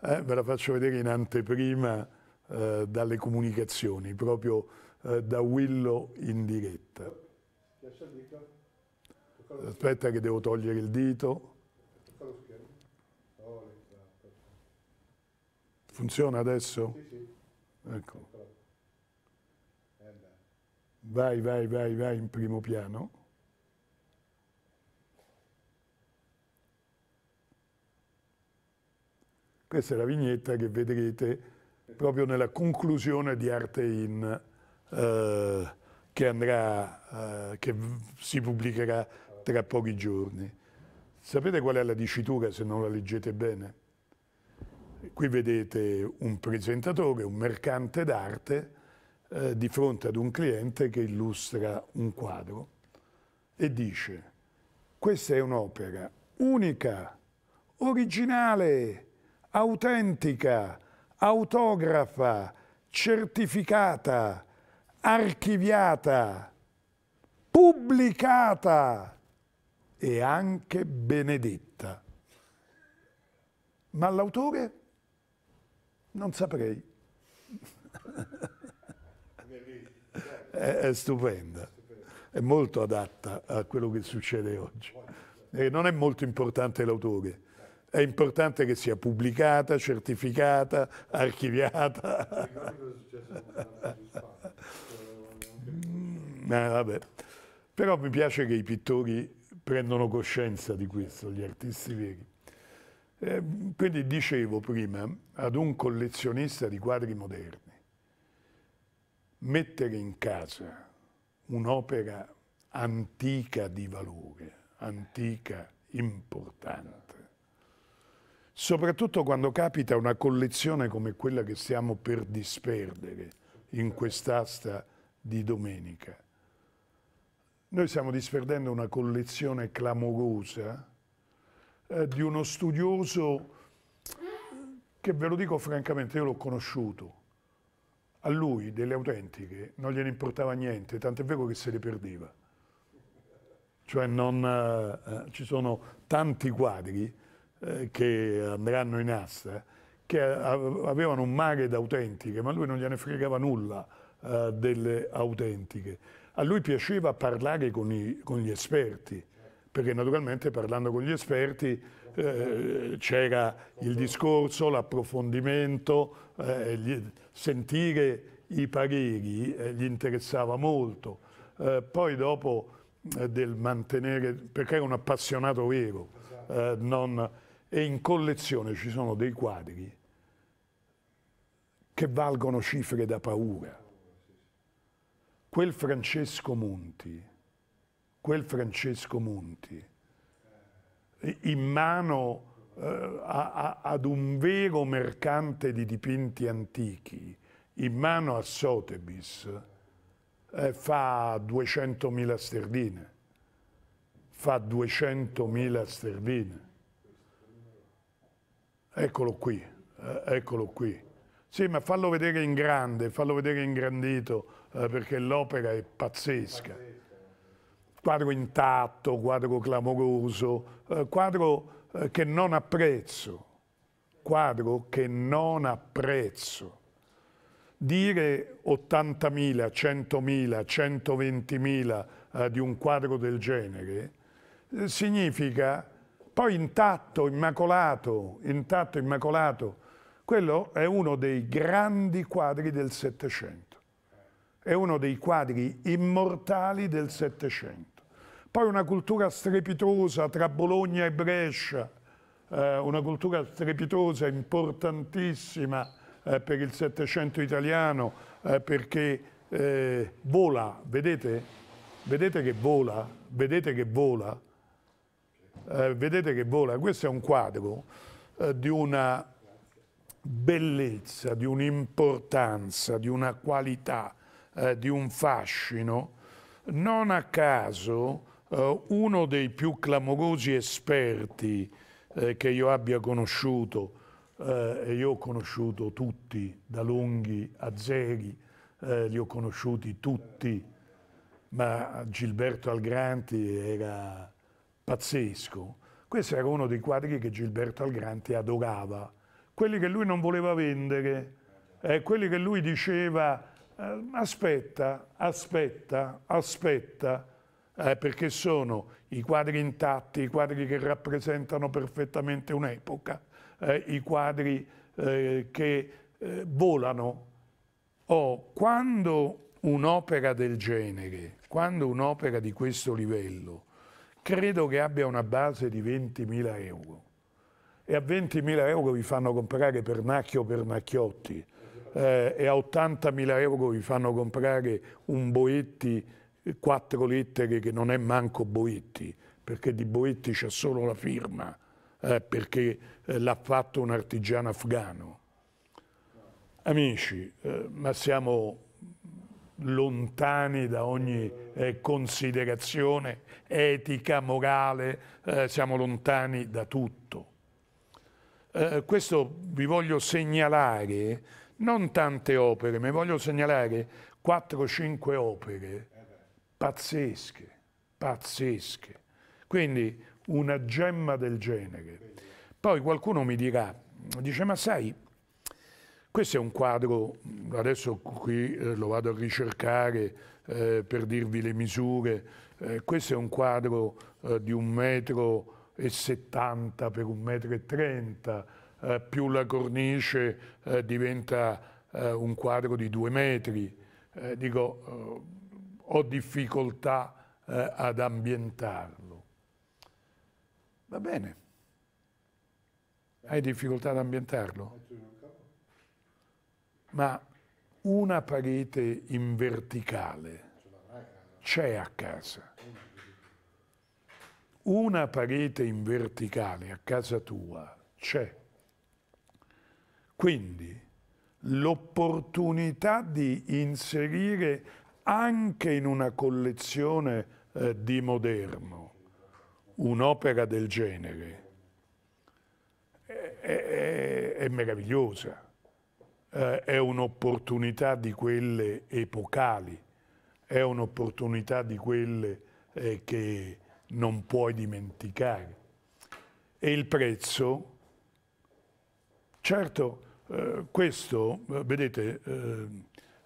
Eh, ve la faccio vedere in anteprima eh, dalle comunicazioni, proprio eh, da Willow in diretta. Aspetta che devo togliere il dito. Funziona adesso? Sì, sì. Ecco. Vai, vai, vai, vai in primo piano. Questa è la vignetta che vedrete proprio nella conclusione di Arte In eh, che, andrà, eh, che si pubblicherà tra pochi giorni. Sapete qual è la dicitura se non la leggete bene? Qui vedete un presentatore, un mercante d'arte eh, di fronte ad un cliente che illustra un quadro e dice questa è un'opera unica, originale, autentica, autografa, certificata, archiviata, pubblicata e anche benedetta. Ma l'autore? Non saprei. è, è stupenda, è molto adatta a quello che succede oggi. E non è molto importante l'autore, è importante che sia pubblicata, certificata, archiviata. eh, Però mi piace che i pittori prendano coscienza di questo, gli artisti veri. Eh, quindi dicevo prima, ad un collezionista di quadri moderni, mettere in casa un'opera antica di valore, antica, importante, soprattutto quando capita una collezione come quella che stiamo per disperdere in quest'asta di domenica. Noi stiamo disperdendo una collezione clamorosa eh, di uno studioso che ve lo dico francamente, io l'ho conosciuto. A lui delle autentiche non gliene importava niente, tant'è vero che se le perdeva. Cioè non, eh, ci sono tanti quadri eh, che andranno in asta, che avevano un mare d'autentiche, ma lui non gliene fregava nulla eh, delle autentiche. A lui piaceva parlare con, i, con gli esperti, perché naturalmente parlando con gli esperti eh, c'era il discorso, l'approfondimento, eh, gli, sentire i pareri eh, gli interessava molto. Eh, poi dopo eh, del mantenere, perché era un appassionato vero, non, e in collezione ci sono dei quadri che valgono cifre da paura. Quel Francesco Monti, quel Francesco Monti, in mano eh, a, a, ad un vero mercante di dipinti antichi in mano a Sotheby's eh, fa 200.000 sterline. Fa 200.000 sterline. Eccolo qui, eh, eccolo qui. Sì, ma fallo vedere in grande, fallo vedere ingrandito, eh, perché l'opera è pazzesca. Quadro intatto, quadro clamoroso, eh, quadro eh, che non apprezzo, quadro che non apprezzo. Dire 80.000, 100.000, 120.000 eh, di un quadro del genere eh, significa poi intatto, immacolato, intatto, immacolato. Quello è uno dei grandi quadri del Settecento. È uno dei quadri immortali del Settecento. Poi una cultura strepitosa tra Bologna e Brescia, eh, una cultura strepitosa, importantissima eh, per il Settecento italiano, eh, perché eh, vola, vedete? Vedete che vola? Vedete che vola? Eh, vedete che vola, questo è un quadro eh, di una bellezza, di un'importanza, di una qualità, eh, di un fascino. Non a caso eh, uno dei più clamorosi esperti eh, che io abbia conosciuto, eh, e io ho conosciuto tutti, da Lunghi a Zeri, li ho conosciuti tutti, ma Gilberto Algranti era pazzesco. Questo era uno dei quadri che Gilberto Algranti adorava, quelli che lui non voleva vendere, eh, quelli che lui diceva eh, aspetta, aspetta, aspetta, eh, perché sono i quadri intatti, i quadri che rappresentano perfettamente un'epoca, eh, i quadri eh, che eh, volano. Oh, quando un'opera del genere, quando un'opera di questo livello credo che abbia una base di 20.000 euro. E a 20.000 euro vi fanno comprare pernacchio pernacchiotti eh, e a 80.000 euro vi fanno comprare un Boetti quattro lettere che non è manco Boetti perché di Boetti c'è solo la firma eh, perché eh, l'ha fatto un artigiano afgano amici eh, ma siamo lontani da ogni eh, considerazione etica, morale, eh, siamo lontani da tutto. Eh, questo vi voglio segnalare, non tante opere, ma voglio segnalare 4-5 opere pazzesche, pazzesche. Quindi una gemma del genere. Poi qualcuno mi dirà, dice ma sai, questo è un quadro, adesso qui eh, lo vado a ricercare eh, per dirvi le misure, eh, questo è un quadro eh, di un metro e settanta per un metro e trenta, eh, più la cornice eh, diventa un quadro di due metri. dico, ho difficoltà ad ambientarlo. Va bene. Hai difficoltà ad ambientarlo? Ma una parete in verticale c'è a casa. Una parete in verticale a casa tua c'è. Quindi l'opportunità di inserire anche in una collezione eh, di moderno un'opera del genere è, è, è meravigliosa eh, è un'opportunità di quelle epocali, è un'opportunità di quelle eh, che non puoi dimenticare. E il prezzo, certo, eh, questo, eh, vedete, eh,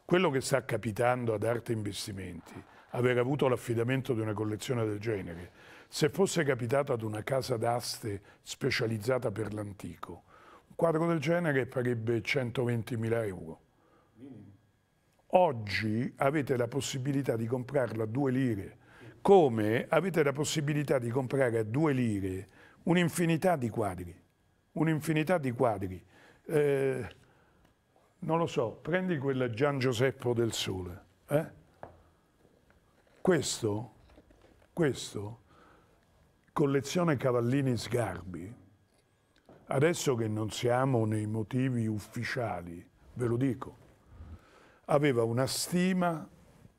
quello che sta capitando ad Arte Investimenti, aver avuto l'affidamento di una collezione del genere, se fosse capitato ad una casa d'aste specializzata per l'antico, quadro del genere farebbe 120.000 euro. Oggi avete la possibilità di comprarlo a due lire, come avete la possibilità di comprare a due lire un'infinità di quadri, un'infinità di quadri. Eh, non lo so, prendi quel Gian Giuseppe del Sole. Eh? Questo, questo, collezione Cavallini Sgarbi, Adesso che non siamo nei motivi ufficiali, ve lo dico, aveva una stima,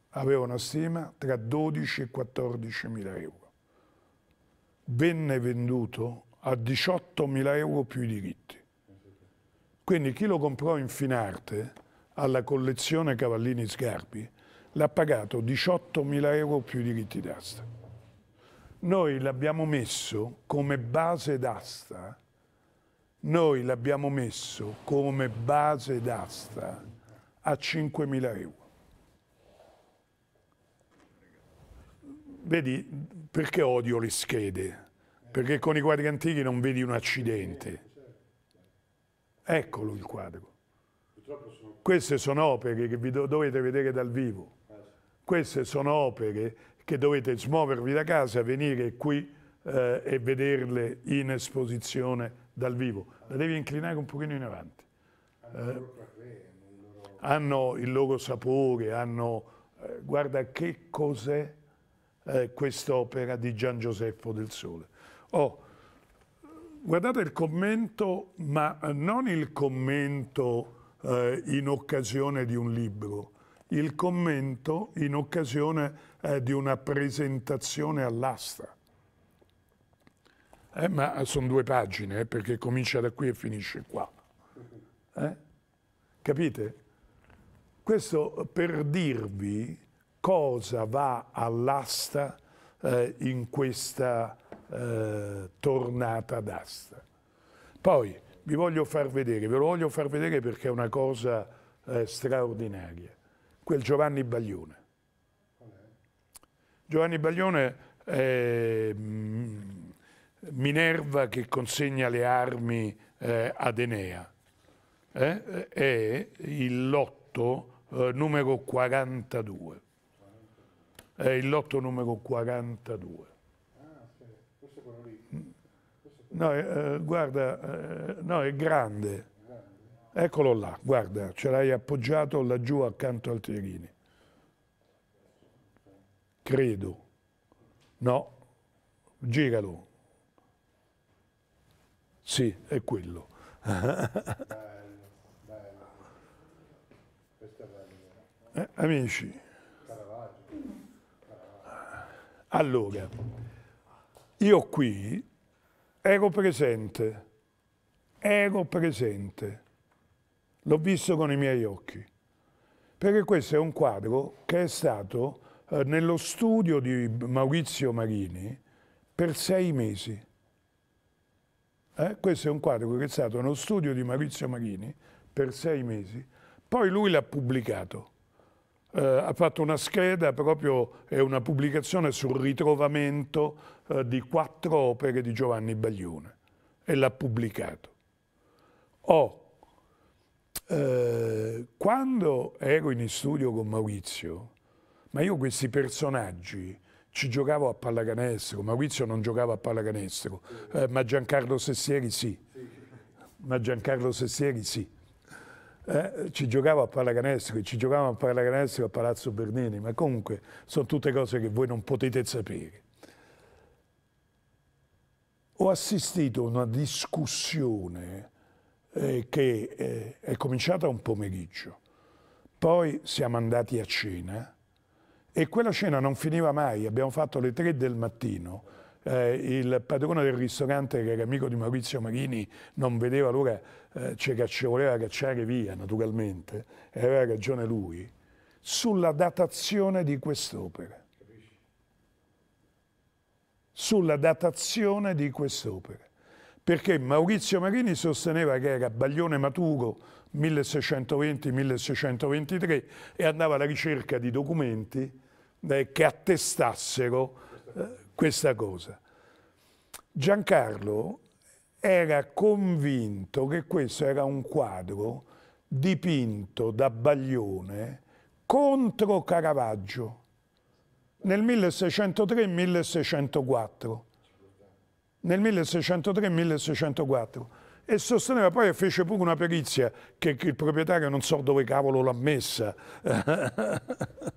aveva una stima tra 12 e 14 mila euro. Venne venduto a 18 mila euro più i diritti. Quindi chi lo comprò in Finarte alla collezione Cavallini Sgarbi l'ha pagato 18 mila euro più i diritti d'asta. Noi l'abbiamo messo come base d'asta, noi l'abbiamo messo come base d'asta a 5 mila euro. Vedi, perché odio le schede? Perché con i quadri antichi non vedi un accidente. Eccolo il quadro. Queste sono opere che vi dovete vedere dal vivo. Queste sono opere che dovete smuovervi da casa, venire qui eh, e vederle in esposizione dal vivo. La devi inclinare un pochino in avanti. Eh, hanno il loro sapore, hanno... Eh, guarda che cos'è eh, quest'opera di Gian Giuseppe del Sole. Oh, guardate il commento, ma non il commento eh, in occasione di un libro, il commento in occasione eh, di una presentazione all'asta. Eh, ma sono due pagine, eh, perché comincia da qui e finisce qua. Eh? Capite? Questo per dirvi cosa va all'asta eh, in questa eh, tornata d'asta. Poi vi voglio far vedere, ve lo voglio far vedere perché è una cosa eh, straordinaria. Quel Giovanni Baglione. Giovanni Baglione è mm, Minerva che consegna le armi eh, ad Enea. Eh? È il lotto eh, numero 42. È il lotto numero 42. No, eh, guarda, eh, no, è grande. Eccolo là, guarda, ce l'hai appoggiato laggiù accanto al Tierini. Credo. No, giralo. Sì, è quello. bello, bello. Questo è bello. Eh, amici. Allora, io qui ero presente, ero presente, l'ho visto con i miei occhi, perché questo è un quadro che è stato eh, nello studio di Maurizio Marini per sei mesi. Eh? Questo è un quadro che è stato nello studio di Maurizio Marini per sei mesi, poi lui l'ha pubblicato. Eh, ha fatto una scheda proprio, è una pubblicazione sul ritrovamento eh, di quattro opere di Giovanni Baglione e l'ha pubblicato. Oh, eh, quando ero in studio con Maurizio, ma io questi personaggi ci giocavo a pallacanestro, Maurizio non giocava a pallacanestro, eh, ma Giancarlo Sessieri sì, ma Giancarlo Sessieri sì. Eh, ci giocavo a pallacanestro, ci giocavamo a pallacanestro a Palazzo Bernini, ma comunque sono tutte cose che voi non potete sapere. Ho assistito a una discussione eh, che eh, è cominciata un pomeriggio, poi siamo andati a cena e quella cena non finiva mai, abbiamo fatto le tre del mattino, eh, il padrone del ristorante che era amico di Maurizio Marini non vedeva l'ora, eh, cioè ci voleva cacciare via naturalmente, e aveva ragione lui, sulla datazione di quest'opera. Sulla datazione di quest'opera. Perché Maurizio Marini sosteneva che era Baglione Maturo 1620-1623 e andava alla ricerca di documenti eh, che attestassero eh, questa cosa. Giancarlo era convinto che questo era un quadro dipinto da Baglione contro Caravaggio nel 1603-1604. Nel 1603-1604 e sosteneva poi fece pure una perizia che, che il proprietario non so dove cavolo l'ha messa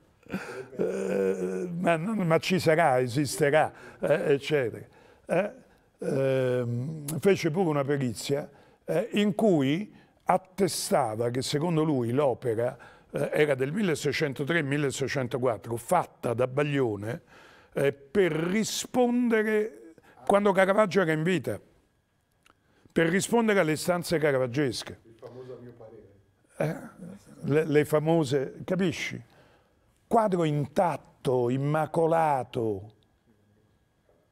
eh, ma, ma, ci sarà, esisterà, eh, eccetera. Eh, ehm, fece pure una perizia eh, in cui attestava che secondo lui l'opera eh, era del 1603-1604, fatta da Baglione per rispondere, quando Caravaggio era in vita, per rispondere alle istanze caravaggesche. Il famoso a mio parere. Eh, le, le famose, capisci? Quadro intatto, immacolato,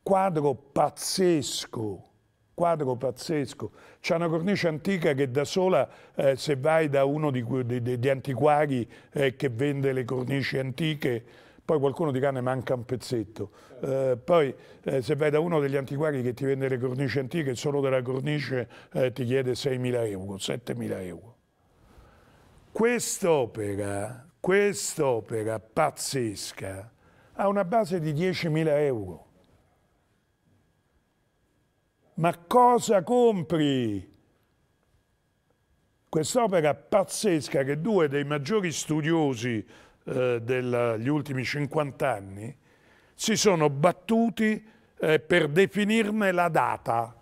quadro pazzesco, quadro pazzesco. C'è una cornice antica che da sola, eh, se vai da uno di, di, di antiquari eh, che vende le cornici antiche, poi qualcuno dirà ne manca un pezzetto. Eh, poi eh, se vai da uno degli antiquari che ti vende le cornici antiche, solo della cornice eh, ti chiede 6.000 euro, 7.000 euro. Quest'opera, quest'opera pazzesca ha una base di 10.000 euro. Ma cosa compri? Quest'opera pazzesca che due dei maggiori studiosi eh, degli ultimi 50 anni si sono battuti eh, per definirne la data.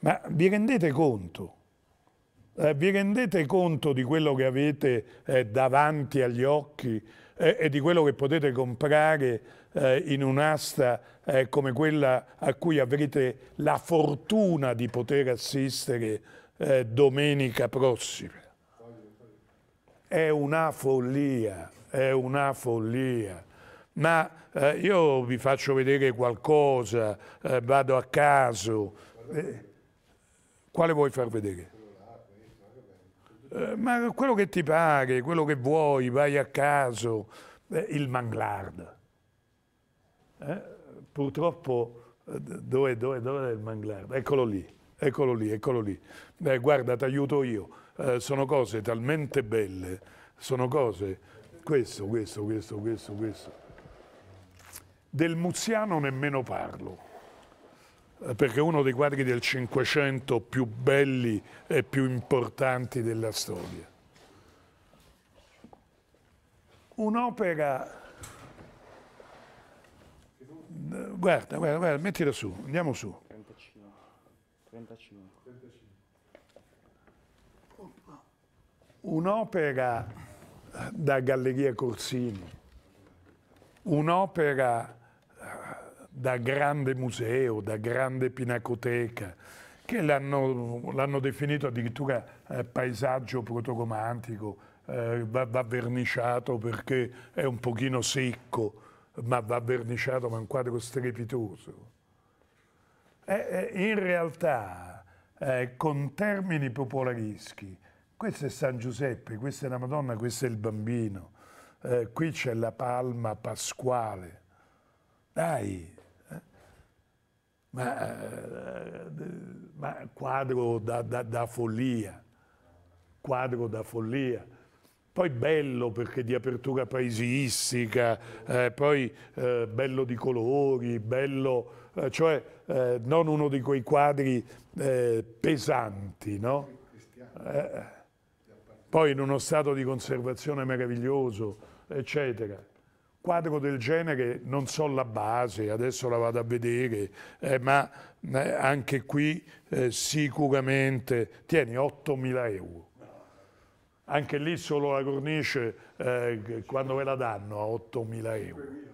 Ma vi rendete conto? Eh, vi rendete conto di quello che avete eh, davanti agli occhi eh, e di quello che potete comprare eh, in un'asta eh, come quella a cui avrete la fortuna di poter assistere eh, domenica prossima? È una follia, è una follia. Ma io vi faccio vedere qualcosa, vado a caso. quale vuoi far vedere? Eh, ma quello che ti pare, quello che vuoi, vai a caso, eh, il Manglard. Eh? Purtroppo, eh, dove, dove, dove, è il Manglard? Eccolo lì, eccolo lì, eccolo lì. Eh, guarda, ti aiuto io. Eh, sono cose talmente belle, sono cose... Questo, questo, questo, questo, questo. Del Muziano nemmeno parlo perché è uno dei quadri del Cinquecento più belli e più importanti della storia. Un'opera... Guarda, guarda, guarda, mettila su, andiamo su. 35. 35. Un'opera da Galleria Corsini, un'opera da grande museo, da grande pinacoteca, che l'hanno, definito addirittura eh, paesaggio protocomantico, eh, va, va, verniciato perché è un pochino secco, ma va verniciato, ma è un quadro strepitoso. Eh, in realtà, eh, con termini popolareschi, questo è San Giuseppe, questa è la Madonna, questo è il bambino, eh, qui c'è la palma pasquale. Dai, ma, ma quadro da, da, da, follia, quadro da follia. Poi bello perché di apertura paesistica, eh, poi eh, bello di colori, bello, eh, cioè eh, non uno di quei quadri eh, pesanti, no? Eh, poi in uno stato di conservazione meraviglioso, eccetera quadro del genere non so la base, adesso la vado a vedere, eh, ma eh, anche qui eh, sicuramente, tieni 8.000 euro. Anche lì solo la cornice, eh, quando ve la danno a 8.000 euro.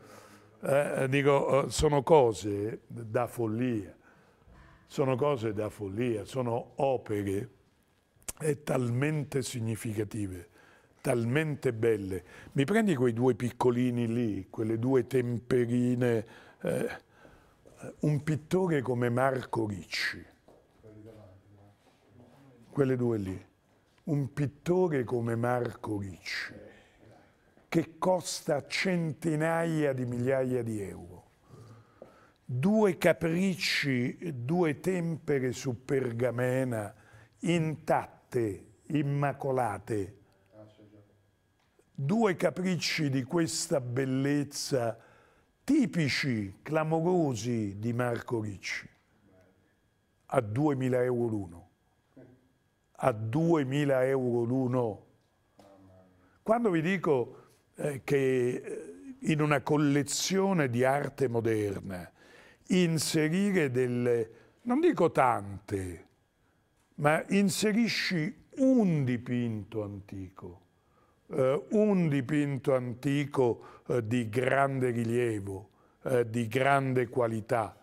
Eh, dico, eh, sono cose da follia, sono cose da follia, sono opere talmente significative talmente belle. Mi prendi quei due piccolini lì, quelle due temperine, eh, un pittore come Marco Ricci, quelle due lì, un pittore come Marco Ricci, che costa centinaia di migliaia di euro. Due capricci, due tempere su pergamena intatte, immacolate, due capricci di questa bellezza tipici, clamorosi di Marco Ricci, a 2.000 euro l'uno. A 2.000 euro l'uno. Quando vi dico eh, che eh, in una collezione di arte moderna inserire delle, non dico tante, ma inserisci un dipinto antico, eh, un dipinto antico eh, di grande rilievo, eh, di grande qualità.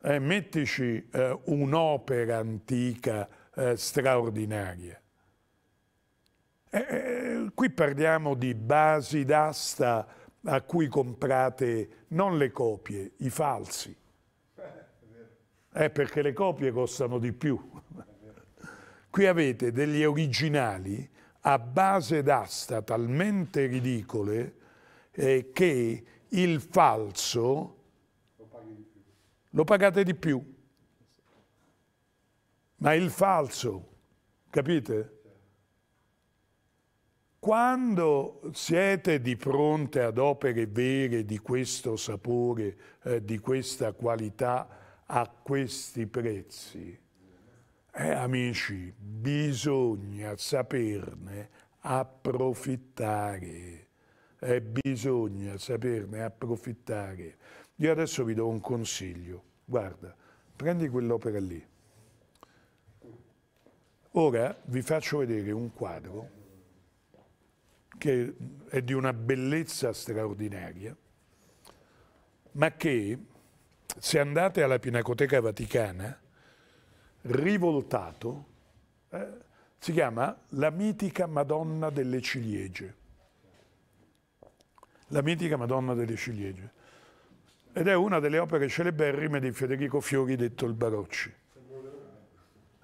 Eh, mettici eh, un'opera antica eh, straordinaria. qui parliamo di basi d'asta a cui comprate non le copie, i falsi. Eh, perché le copie costano di più. Qui avete degli originali a base d'asta talmente ridicole eh, che il falso lo pagate di più. Ma il falso, capite? Quando siete di fronte ad opere vere di questo sapore, eh, di questa qualità, a questi prezzi, eh, amici, bisogna saperne approfittare. Eh, bisogna saperne approfittare. Io adesso vi do un consiglio. Guarda, prendi quell'opera lì. Ora vi faccio vedere un quadro che è di una bellezza straordinaria, ma che se andate alla Pinacoteca Vaticana, rivoltato, eh, si chiama La mitica Madonna delle Ciliegie. La mitica Madonna delle Ciliegie. Ed è una delle opere celeberrime di Federico Fiori, detto il Barocci.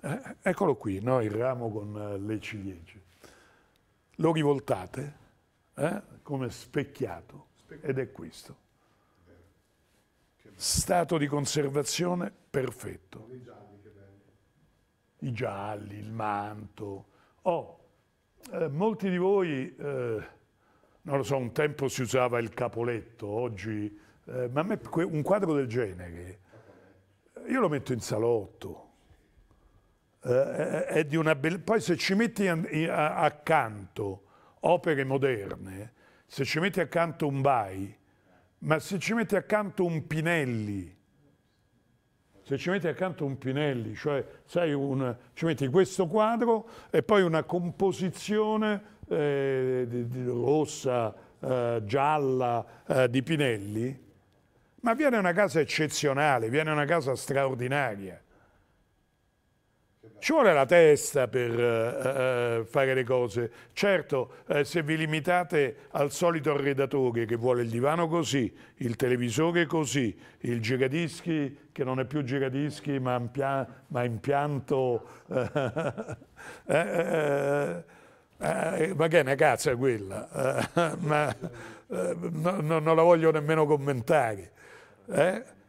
Eh, eccolo qui, no? il ramo con uh, le ciliegie. Lo rivoltate eh? come specchiato ed è questo. Stato di conservazione perfetto. I gialli, il manto. Oh, eh, molti di voi, eh, non lo so, un tempo si usava il capoletto, oggi, eh, ma a me un quadro del genere, io lo metto in salotto. Eh, è di una. Poi se ci metti accanto opere moderne, se ci metti accanto un Bai, ma se ci metti accanto un Pinelli, se ci metti accanto un Pinelli, cioè un, ci metti questo quadro e poi una composizione eh, di, di rossa, eh, gialla eh, di Pinelli, ma viene una casa eccezionale, viene una casa straordinaria. Ci vuole la testa per uh, fare le cose. Certo, uh, se vi limitate al solito arredatore che vuole il divano così, il televisore così, il giradischi che non è più giradischi ma, ma impianto... eh, ma che è una cazza quella, ma no, no, non la voglio nemmeno commentare.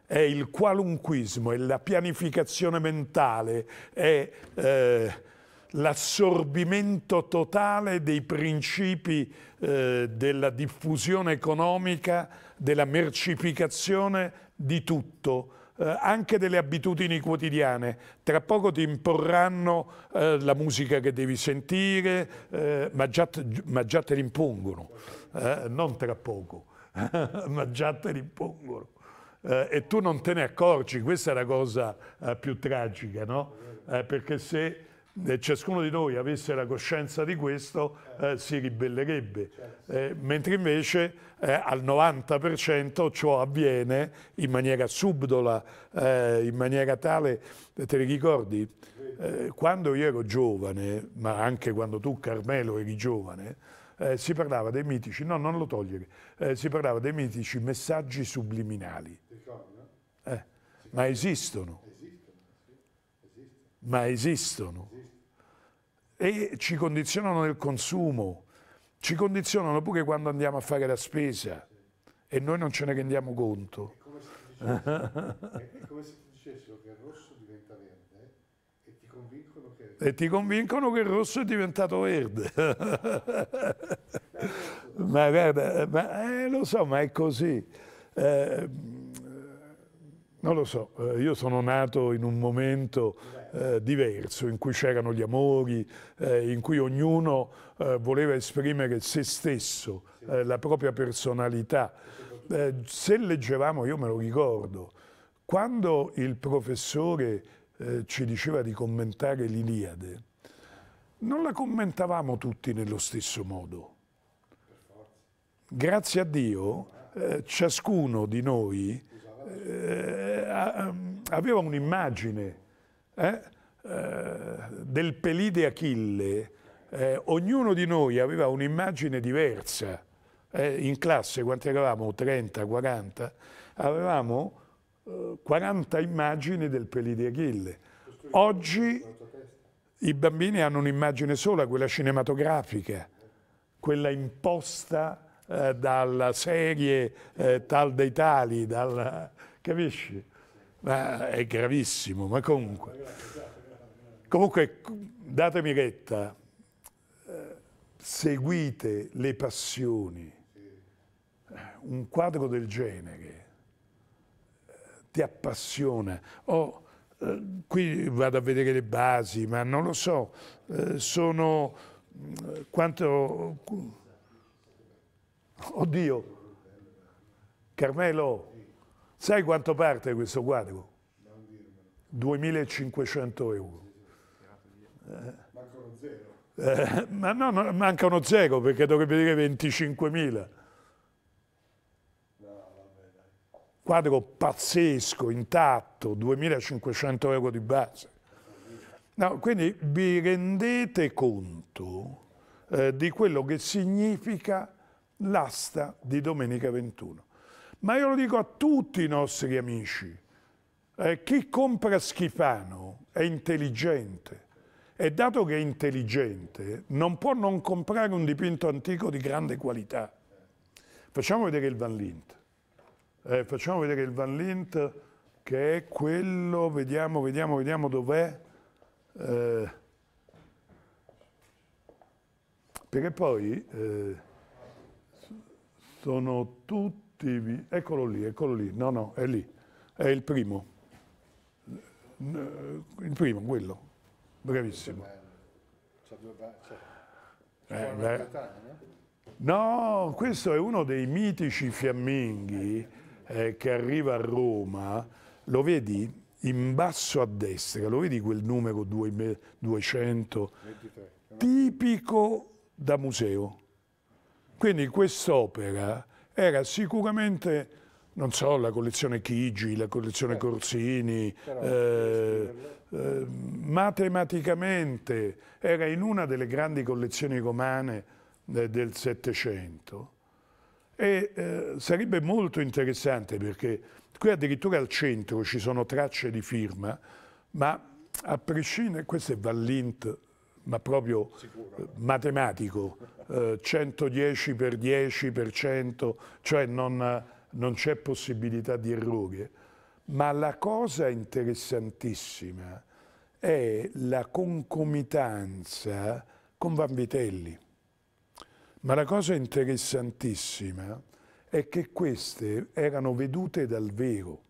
È il qualunquismo, è la pianificazione mentale, è eh, l'assorbimento totale dei principi eh, della diffusione economica, della mercificazione di tutto. Eh, anche delle abitudini quotidiane. Tra poco ti imporranno eh, la musica che devi sentire, eh, ma, già, ma, già, te l'impongono, eh, non tra poco, ma già te l'impongono eh, e tu non te ne accorgi, questa è la cosa eh, più tragica, no? Eh, perché se eh, ciascuno di noi avesse la coscienza di questo eh, si ribellerebbe, mentre invece al 90% ciò avviene in maniera subdola, in maniera tale, te ne ricordi? quando io ero giovane, ma anche quando tu Carmelo eri giovane, eh, si parlava dei mitici, no non lo togliere, eh, si parlava dei mitici messaggi subliminali. Eh, ma esistono. Ma esistono. E ci condizionano nel consumo, ci condizionano pure quando andiamo a fare la spesa e noi non ce ne rendiamo conto. È come se ti dicessero che il rosso diventa verde e ti convincono che... E ti convincono che il rosso è diventato verde. ma guarda, ma, eh, lo so, ma è così. Eh, non lo so, eh, io sono nato in un momento eh, diverso, in cui c'erano gli amori, eh, in cui ognuno eh, voleva esprimere se stesso, eh, la propria personalità. Eh, se leggevamo, io me lo ricordo, quando il professore ci diceva di commentare l'Iliade, non la commentavamo tutti nello stesso modo. Grazie a Dio, ciascuno di noi eh, aveva un'immagine eh, eh, del pelide Achille, eh, ognuno di noi aveva un'immagine diversa. in classe, quanti eravamo? 30, 40? Avevamo 40 immagini del pelide Achille. Oggi i bambini hanno un'immagine sola, quella cinematografica, quella imposta eh, dalla serie eh, tal dei tali, dal, capisci? Ma è gravissimo, ma comunque. Comunque, datemi retta, eh, seguite le passioni. Un quadro del genere eh, ti appassiona. Oh, eh, qui vado a vedere le basi, ma non lo so, eh, sono quanto... Oddio, Carmelo, sai quanto parte questo quadro? 2500 euro. Mancano zero. Eh, ma no, no, mancano zero perché dovrebbe dire 25.000. Quadro pazzesco, intatto, 2500 euro di base. No, quindi vi rendete conto eh, di quello che significa l'asta di domenica 21. Ma io lo dico a tutti i nostri amici, eh, chi compra Schifano è intelligente e dato che è intelligente non può non comprare un dipinto antico di grande qualità. Facciamo vedere il Van Lint. Eh, facciamo vedere il Van Lint che è quello, vediamo, vediamo, vediamo dov'è. Eh, perché poi eh, sono tutti, eccolo lì, eccolo lì, no, no, è lì, è il primo, il primo, quello, bravissimo. Eh, beh. no? Questo è uno dei mitici fiamminghi eh, che arriva a Roma, lo vedi in basso a destra, lo vedi quel numero 200, 200 23. tipico da museo. Quindi quest'opera era sicuramente, non so, la collezione Chigi, la collezione Corsini, Però, eh, eh, matematicamente era in una delle grandi collezioni romane eh, del Settecento. E eh, sarebbe molto interessante perché qui addirittura al centro ci sono tracce di firma, ma a prescindere, questo è Vallint, ma proprio eh, matematico, eh, 110 per 10 per 100, cioè non, non c'è possibilità di errore. Ma la cosa interessantissima è la concomitanza con Vanvitelli. Ma la cosa interessantissima è che queste erano vedute dal vero.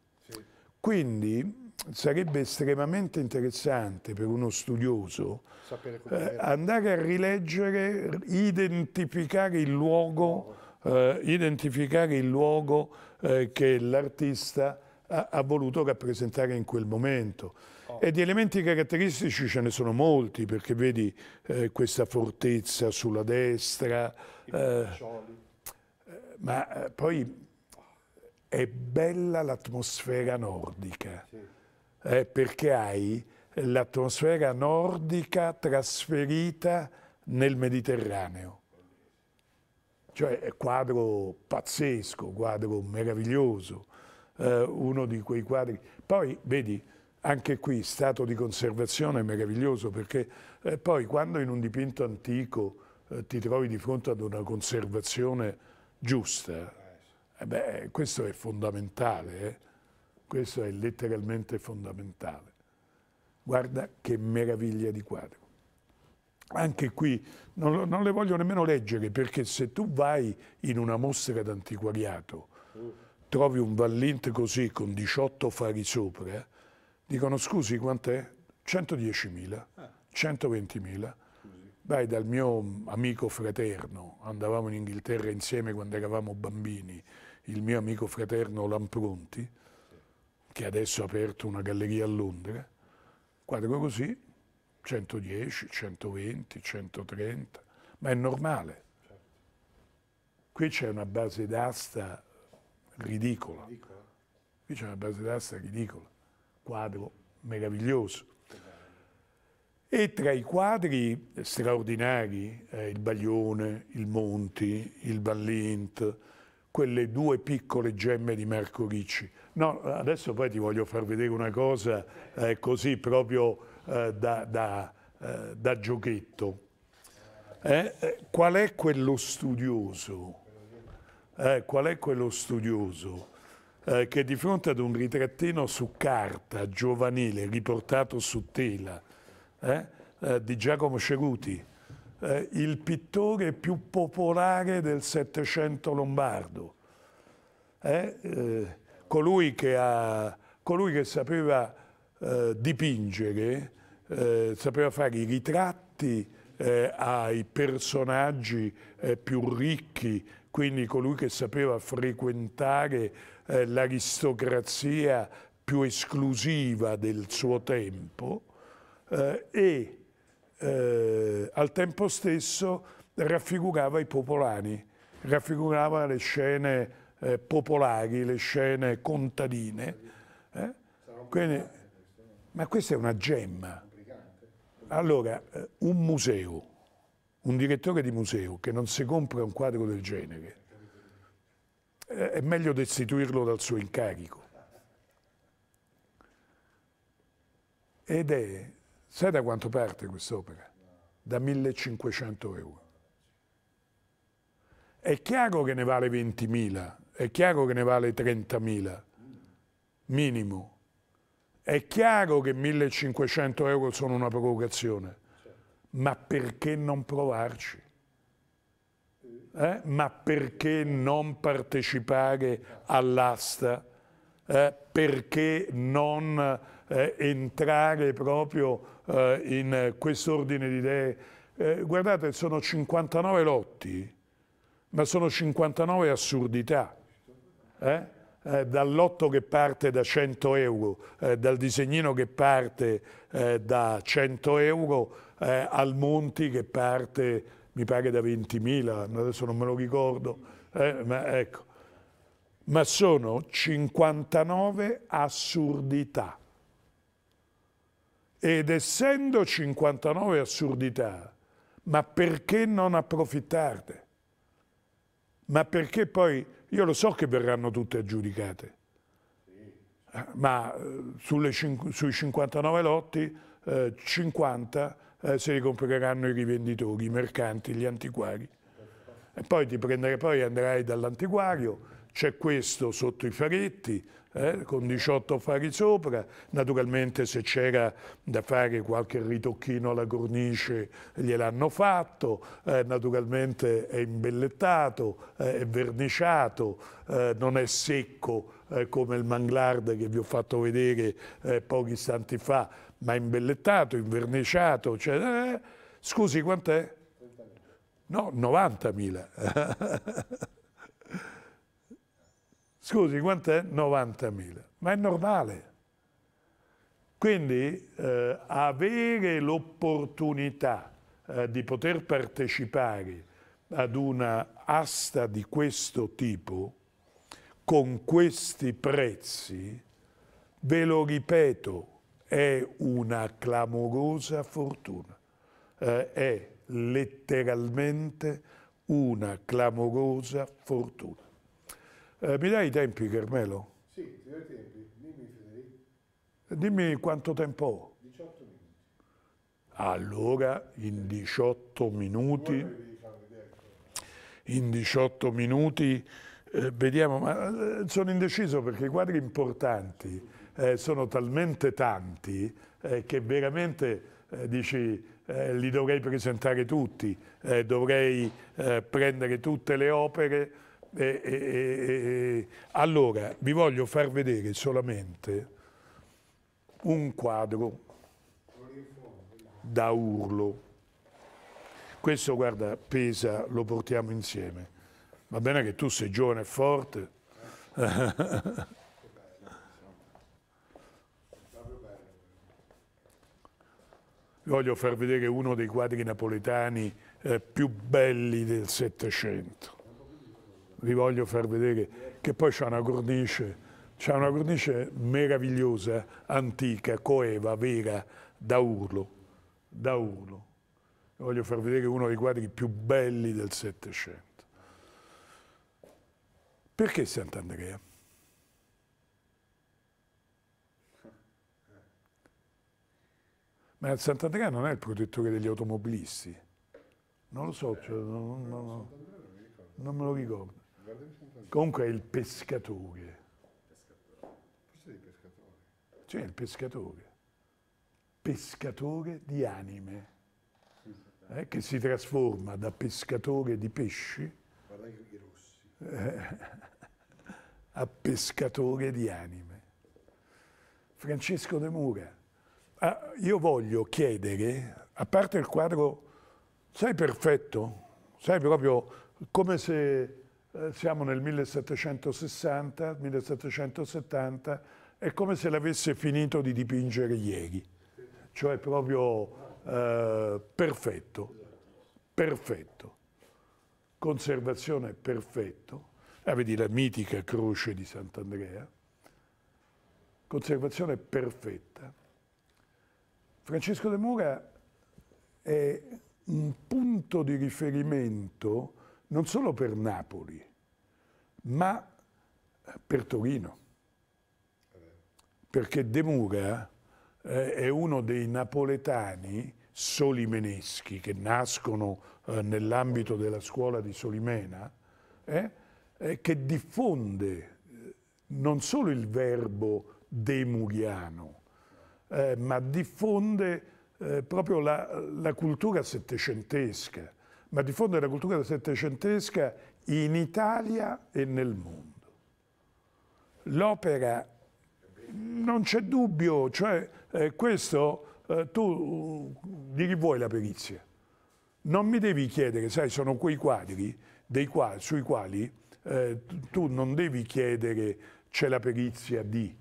Quindi sarebbe estremamente interessante per uno studioso eh, andare a rileggere, identificare il luogo, eh, identificare il luogo eh, che l'artista ha, ha voluto rappresentare in quel momento. E di elementi caratteristici ce ne sono molti, perché vedi eh, questa fortezza sulla destra, eh, Scioli. ma eh, poi è bella l'atmosfera nordica, eh, perché hai l'atmosfera nordica trasferita nel Mediterraneo. Cioè quadro pazzesco, quadro meraviglioso, eh, uno di quei quadri. Poi vedi, anche qui stato di conservazione meraviglioso, perché eh, poi quando in un dipinto antico eh, ti trovi di fronte ad una conservazione giusta, eh beh, questo è fondamentale, eh. Questo è letteralmente fondamentale. Guarda che meraviglia di quadro. Anche qui non, non le voglio nemmeno leggere perché se tu vai in una mostra d'antiquariato, trovi un Vallint così con 18 fari sopra, dicono scusi quant'è? 110.000, 120.000. Vai dal mio amico fraterno, andavamo in Inghilterra insieme quando eravamo bambini, il mio amico fraterno Lampronti, che adesso ha aperto una galleria a Londra, quadro così, 110, 120, 130, ma è normale. Qui c'è una base d'asta ridicola. Qui c'è una base d'asta ridicola. Quadro meraviglioso. E tra i quadri straordinari, eh, il Baglione, il Monti, il Ballint, quelle due piccole gemme di Marco Ricci. No, adesso poi ti voglio far vedere una cosa eh, così proprio eh, da, da, eh, da, giochetto. Eh, eh, qual è quello studioso? Eh, qual è quello studioso che di fronte ad un ritrattino su carta giovanile riportato su tela di Giacomo Ceruti, il pittore più popolare del Settecento lombardo, colui, che ha, colui, che sapeva eh, dipingere, eh, sapeva fare i ritratti eh, ai personaggi più ricchi, quindi colui che sapeva frequentare l'aristocrazia più esclusiva del suo tempo e eh, al tempo stesso raffigurava i popolani, raffigurava le scene eh, popolari, le scene contadine. Eh? Quindi, ma questa è una gemma. Allora, eh, un museo, un direttore di museo che non si compra un quadro del genere, eh, è meglio destituirlo dal suo incarico. Ed è Sai da quanto parte quest'opera? Da 1500 euro. È chiaro che ne vale 20.000, è chiaro che ne vale 30.000, minimo. È chiaro che 1500 euro sono una provocazione, ma perché non provarci? Eh? Ma perché non partecipare all'asta? Eh? Perché non eh, entrare proprio eh, in quest'ordine di idee. Eh, guardate, sono 59 lotti, ma sono 59 assurdità. Eh? Eh, dal lotto che parte da 100 euro, eh, dal disegnino che parte eh, da 100 euro, al Monti che parte, mi pare, da 20.000, adesso non me lo ricordo, ma, ecco. ma sono 59 assurdità. Ed essendo 59 assurdità, ma perché non approfittarne? Ma perché poi, io lo so che verranno tutte aggiudicate, eh, ma eh, sulle, sui 59 lotti, eh, 50 eh, se li compreranno i rivenditori, i mercanti, gli antiquari. E poi ti prenderai, poi andrai dall'antiquario, c'è questo sotto i faretti, eh, con 18 fari sopra, naturalmente se c'era da fare qualche ritocchino alla cornice gliel'hanno fatto, eh, naturalmente è imbellettato, eh, è verniciato, eh, non è secco eh, come il Manglard che vi ho fatto vedere eh, pochi istanti fa, ma è imbellettato, inverniciato. Cioè, scusi, quant'è? No, 90.000. Scusi, quant'è? 90.000. Ma è normale. Quindi eh, avere l'opportunità eh, di poter partecipare ad una asta di questo tipo, con questi prezzi, ve lo ripeto, è una clamorosa fortuna. Eh, è letteralmente una clamorosa fortuna. Eh, mi dai i tempi, Carmelo? Sì, ti do i tempi. Dimmi, Federico. Dimmi quanto tempo ho. 18 minuti. Allora, in 18 minuti... In 18 minuti... Eh, vediamo, ma eh, sono indeciso perché i quadri importanti eh, sono talmente tanti eh, che veramente eh, dici li dovrei presentare tutti, dovrei prendere tutte le opere e, e, e, allora, vi voglio far vedere solamente un quadro da urlo. Questo, guarda, pesa, lo portiamo insieme. Va bene che tu sei giovane e forte. Voglio far vedere uno dei quadri napoletani eh, più belli del Settecento. Vi voglio far vedere che poi c'è una cornice, c'è una cornice meravigliosa, antica, coeva, vera, da urlo, da urlo. Vi voglio far vedere uno dei quadri più belli del Settecento. Perché Sant'Andrea? Ma Sant'Andrea non è il protettore degli automobilisti. Non lo so, cioè, non, non- non- non me lo ricordo. Comunque è il pescatore. Forse dei pescatori. Cioè il pescatore. Pescatore di anime. eh, che si trasforma da pescatore di pesci rossi. a pescatore di anime. Francesco De Mura, ah, io voglio chiedere, a parte il quadro, sai perfetto, sai proprio come se eh, siamo nel 1760, 1770, è come se l'avesse finito di dipingere ieri, cioè proprio eh, perfetto, perfetto. Conservazione perfetto, ah, vedi la mitica croce di Sant'Andrea, conservazione perfetta. Francesco de Mura è un punto di riferimento non solo per Napoli, ma per Torino, perché De Mura eh, è uno dei napoletani solimeneschi che nascono eh, nell'ambito della scuola di Solimena, eh, eh, che diffonde eh, non solo il verbo demuriano, eh, ma diffonde eh, proprio la, la cultura settecentesca, ma diffonde la cultura settecentesca in Italia e nel mondo. L'opera non c'è dubbio, cioè eh, questo eh, tu chi vuoi la perizia? Non mi devi chiedere, sai, sono quei quadri quali, sui quali eh, tu non devi chiedere c'è la perizia di.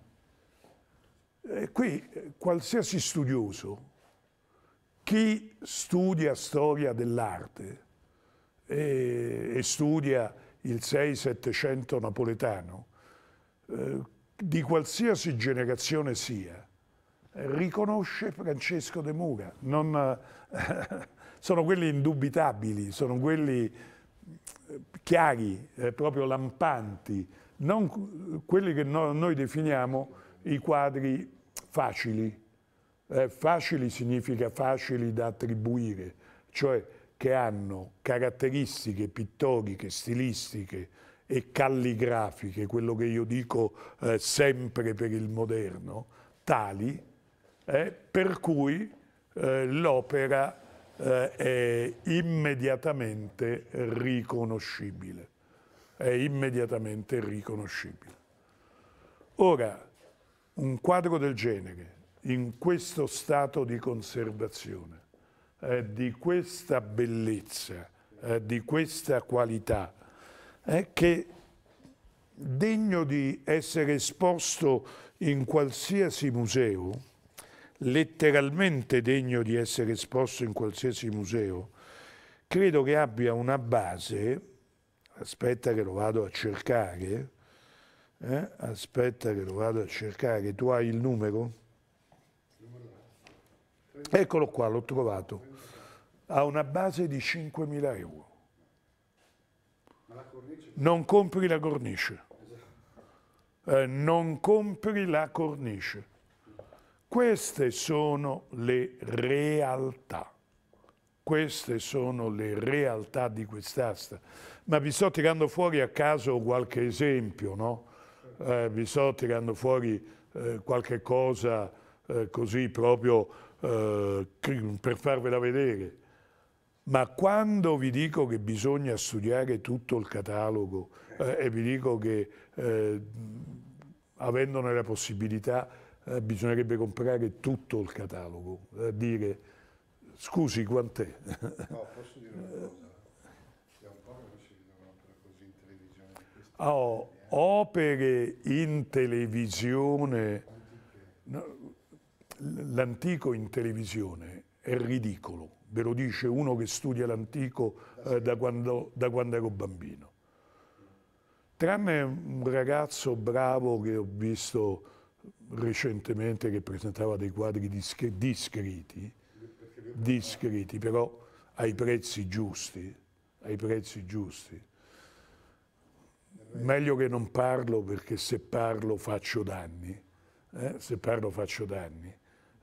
Eh, qui eh, qualsiasi studioso, chi studia storia dell'arte e, e studia il 6-700 napoletano, eh, di qualsiasi generazione sia, riconosce Francesco De Mura. Non, eh, sono quelli indubitabili, sono quelli eh, chiari, eh, proprio lampanti, non quelli che no- noi definiamo i quadri facili. Eh, facili significa facili da attribuire, cioè che hanno caratteristiche pittoriche, stilistiche e calligrafiche, quello che io dico eh, sempre per il moderno, tali eh, per cui eh, l'opera eh, è immediatamente riconoscibile. È immediatamente riconoscibile. Ora, un quadro del genere, in questo stato di conservazione, eh, di questa bellezza, eh, di questa qualità, eh, che degno di essere esposto in qualsiasi museo, letteralmente degno di essere esposto in qualsiasi museo, credo che abbia una base, aspetta che lo vado a cercare, eh, aspetta che lo vado a cercare, tu hai il numero? Eccolo qua, l'ho trovato. Ha una base di 5.000 euro. Non compri la cornice. Eh, non compri la cornice. Queste sono le realtà. Queste sono le realtà di quest'asta. Ma vi sto tirando fuori a caso qualche esempio, no? Eh, vi sto tirando fuori eh, qualche cosa eh, così proprio eh, per farvela vedere. Ma quando vi dico che bisogna studiare tutto il catalogo eh, e vi dico che eh, avendone la possibilità eh, bisognerebbe comprare tutto il catalogo, eh, dire scusi quant'è? No, posso dire una cosa? È un po' che si vede un'opera così in televisione Ho opere in televisione, no, l'antico in televisione è ridicolo, ve lo dice uno che studia l'antico eh, da, quando, da quando ero bambino. Tranne un ragazzo bravo che ho visto recentemente che presentava dei quadri discreti, discreti, però ai prezzi giusti, ai prezzi giusti. Meglio che non parlo perché se parlo faccio danni, eh? se parlo faccio danni.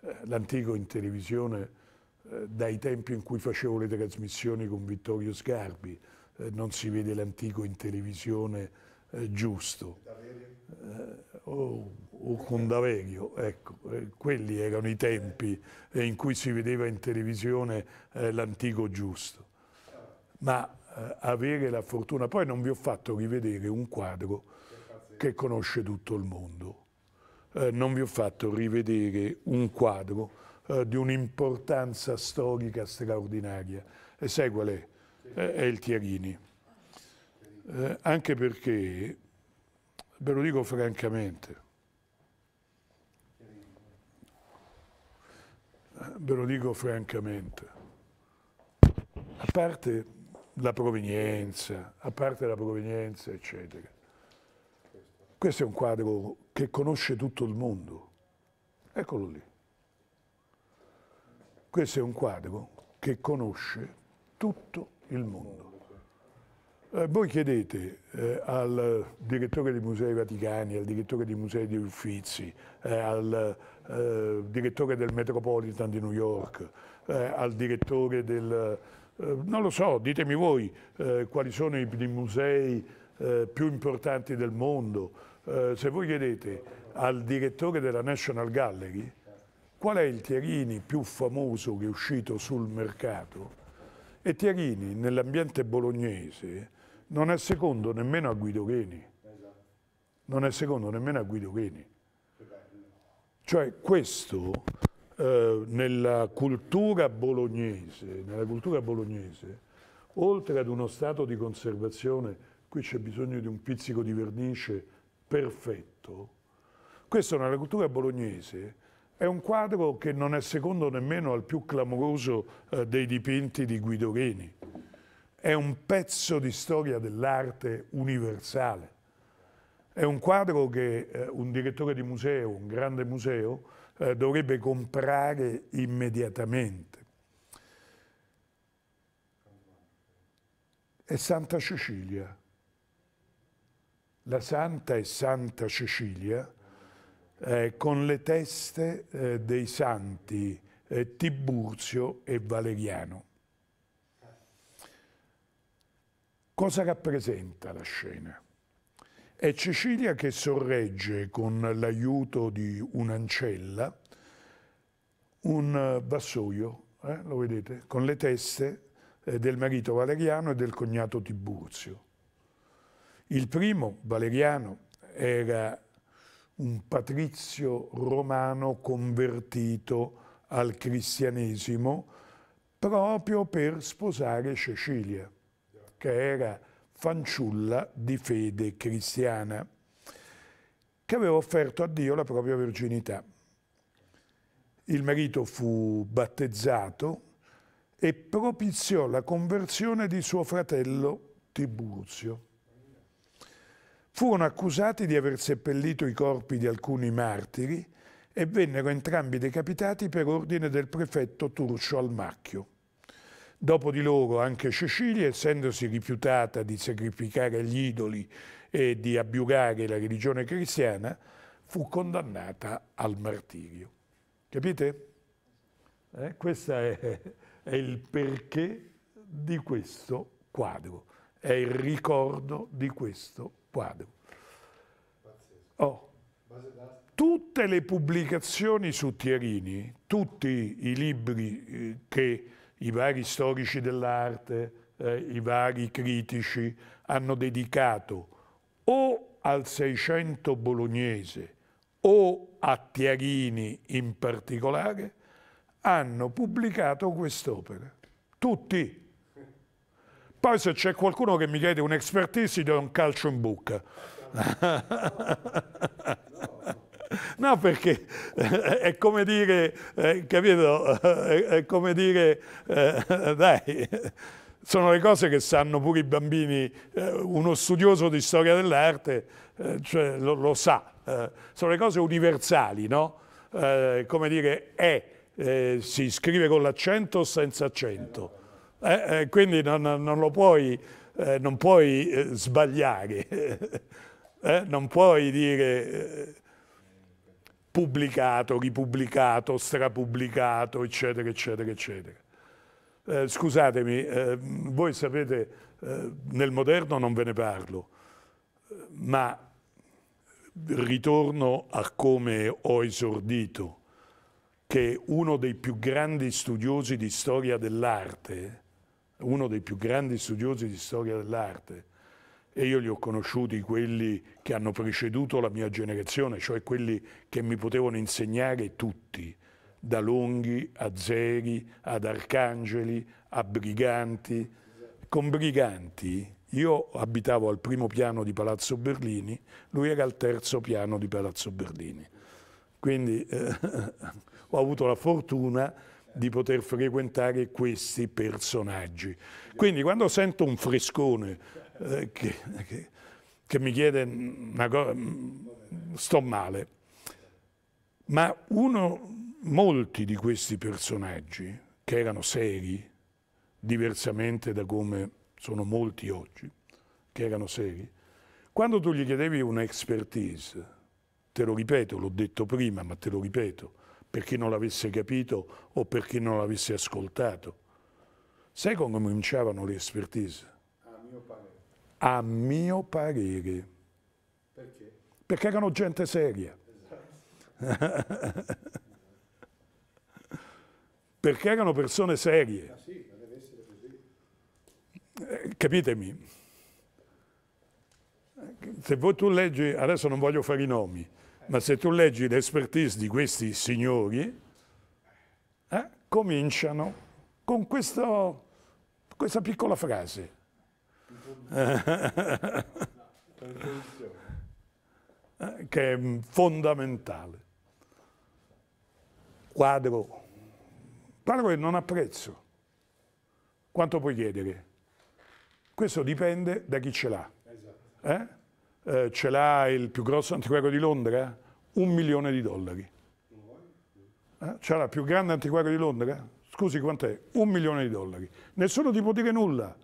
Eh, l'antico in televisione, eh, dai tempi in cui facevo le trasmissioni con Vittorio Sgarbi, eh, non si vede l'antico in televisione giusto. O, o, con Daverio, ecco, quelli erano i tempi in cui si vedeva in televisione l'antico giusto. Ma avere la fortuna. Poi non vi ho fatto rivedere un quadro che conosce tutto il mondo. Eh, non vi ho fatto rivedere un quadro eh, di un'importanza storica straordinaria. E sai qual è? Eh, è il Tiarini. Eh, anche perché, ve lo dico francamente, eh, ve lo dico francamente, a parte la provenienza, a parte la provenienza, eccetera. Questo è un quadro che conosce tutto il mondo. Eccolo lì. Questo è un quadro che conosce tutto il mondo. Eh, voi chiedete eh, al direttore dei musei vaticani, al direttore dei musei di Uffizi, eh, al eh, direttore del Metropolitan di New York, eh, al direttore del eh, non lo so, ditemi voi quali sono i, i musei più importanti del mondo. Eh, se voi chiedete al direttore della National Gallery qual è il Tiarini più famoso che è uscito sul mercato, e Tiarini nell'ambiente bolognese non è secondo nemmeno a Guido Reni. Non è secondo nemmeno a Guido Reni. Cioè questo eh, nella cultura bolognese, nella cultura bolognese, oltre ad uno stato di conservazione, qui c'è bisogno di un pizzico di vernice perfetto, questo nella cultura bolognese è un quadro che non è secondo nemmeno al più clamoroso eh, dei dipinti di Guido. È un pezzo di storia dell'arte universale. È un quadro che eh, un direttore di museo, un grande museo, eh, dovrebbe comprare immediatamente. È Santa Cecilia. La Santa è Santa Cecilia eh, con le teste eh, dei santi eh, Tiburzio e Valeriano. Cosa rappresenta la scena? È Cecilia che sorregge con l'aiuto di un'ancella un vassoio, eh, lo vedete, con le teste eh, del marito Valeriano e del cognato Tiburzio. Il primo, Valeriano, era un patrizio romano convertito al cristianesimo proprio per sposare Cecilia, che era fanciulla di fede cristiana, che aveva offerto a Dio la propria virginità. Il marito fu battezzato e propiziò la conversione di suo fratello Tiburzio. Furono accusati di aver seppellito i corpi di alcuni martiri e vennero entrambi decapitati per ordine del prefetto Turcio Almacchio. Dopo di loro anche Cecilia, essendosi rifiutata di sacrificare gli idoli e di abbiugare la religione cristiana, fu condannata al martirio. Capite? Eh? Questo è, è il perché di questo quadro, è il ricordo di questo quadro. Oh, tutte le pubblicazioni su Tiarini, tutti i libri eh, che i vari storici dell'arte, eh, i vari critici hanno dedicato o al Seicento bolognese o a Tiarini in particolare, hanno pubblicato quest'opera. Tutti. Poi se c'è qualcuno che mi chiede un'expertise, do un calcio in bocca. no, perché è come dire, eh, capito? È come dire, eh, dai, sono le cose che sanno pure i bambini, eh, uno studioso di storia dell'arte eh, cioè, lo, lo, sa, eh, sono le cose universali, no? Eh, come dire, è, si scrive con l'accento o senza accento, quindi non, non, lo puoi, non puoi sbagliare, non puoi dire pubblicato, ripubblicato, strapubblicato, eccetera, eccetera, eccetera. Eh, scusatemi, eh, voi sapete, eh, nel moderno non ve ne parlo, ma ritorno a come ho esordito, che uno dei più grandi studiosi di storia dell'arte, uno dei più grandi studiosi di storia dell'arte, e io li ho conosciuti quelli che hanno preceduto la mia generazione, cioè quelli che mi potevano insegnare tutti, da Longhi a Zeri, ad Arcangeli, a Briganti. Con Briganti io abitavo al primo piano di Palazzo Berlini, lui era al terzo piano di Palazzo Berlini. Quindi eh, ho avuto la fortuna di poter frequentare questi personaggi. Quindi quando sento un frescone eh, che, che, che, mi chiede una cosa, sto male. Ma uno, molti di questi personaggi, che erano seri, diversamente da come sono molti oggi, che erano seri, quando tu gli chiedevi un'expertise, te lo ripeto, l'ho detto prima, ma te lo ripeto, per chi non l'avesse capito o per chi non l'avesse ascoltato, sai come cominciavano le expertise? A mio parere. A mio parere. Perché? Perché erano gente seria. Esatto. perché erano persone serie. Ah, sì, ma deve essere così. Eh, capitemi. Se voi tu leggi, adesso non voglio fare i nomi, ma se tu leggi l'expertise di questi signori, eh, cominciano con questo, questa piccola frase. Eh, che è fondamentale. Quadro Parlo che non ha prezzo. Quanto puoi chiedere? Questo dipende da chi ce l'ha. Eh? Eh, ce l'ha il più grosso antiquario di Londra? Un milione di dollari. Eh? L'ha il più grande antiquario di Londra? Scusi, quant'è? Un milione di dollari. Nessuno ti può dire nulla,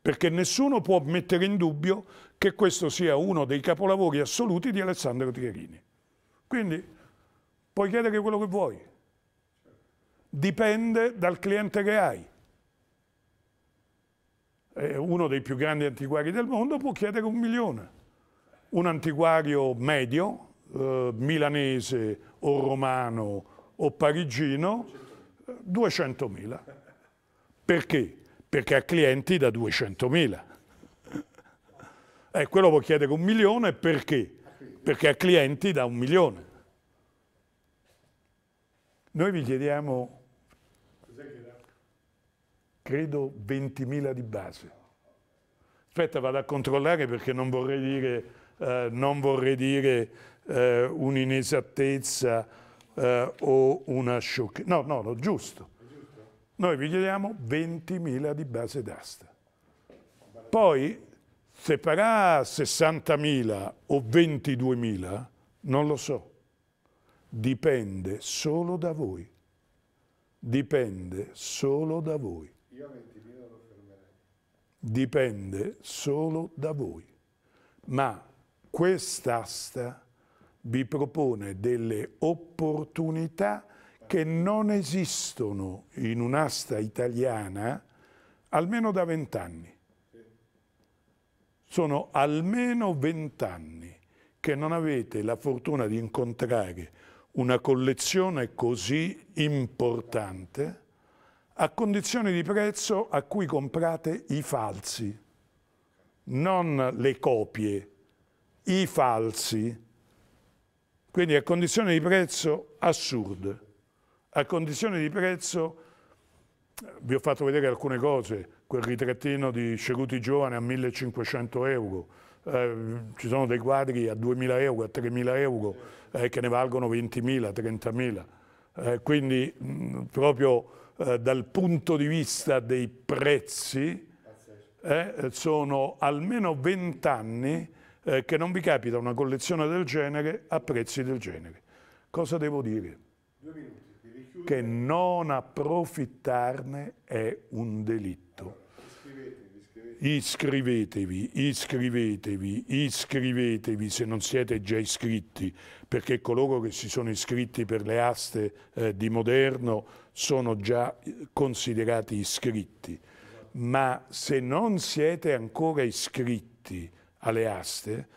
perché nessuno può mettere in dubbio che questo sia uno dei capolavori assoluti di Alessandro Ticherini. Quindi puoi chiedere quello che vuoi dipende dal cliente che hai. Uno dei più grandi antiquari del mondo può chiedere un milione. Un antiquario medio, eh, milanese o romano o parigino, 200.000. Perché? Perché ha clienti da 200.000. Eh, quello può chiedere un milione perché? Perché ha clienti da un milione. Noi vi chiediamo credo 20.000 di base. Aspetta, vado a controllare perché non vorrei dire, eh, non vorrei dire eh, un'inesattezza eh, o una sciocchezza. No, no, no, giusto. Noi vi chiediamo 20.000 di base d'asta. Poi, se farà 60.000 o 22.000, non lo so. Dipende solo da voi. Dipende solo da voi. Io a 20.000 lo fermerei. Dipende solo da voi. Ma quest'asta vi propone delle opportunità che non esistono in un'asta italiana almeno da vent'anni. Sono almeno vent'anni che non avete la fortuna di incontrare una collezione così importante a condizioni di prezzo a cui comprate i falsi, non le copie, i falsi. Quindi a condizioni di prezzo assurde, a condizioni di prezzo, vi ho fatto vedere alcune cose, quel ritrattino di Ceruti Giovane a 1500 euro, eh, ci sono dei quadri a 2.000 euro, a 3.000 euro eh, che ne valgono 20.000, 30.000. Eh, quindi mh, proprio eh, dal punto di vista dei prezzi eh, sono almeno 20 anni eh, che non vi capita una collezione del genere a prezzi del genere. Cosa devo dire? Due minuti. Che non approfittarne è un delitto. Iscrivetevi, iscrivetevi. Iscrivetevi, iscrivetevi, iscrivetevi se non siete già iscritti, perché coloro che si sono iscritti per le aste eh, di Moderno sono già eh, considerati iscritti. Ma se non siete ancora iscritti alle aste,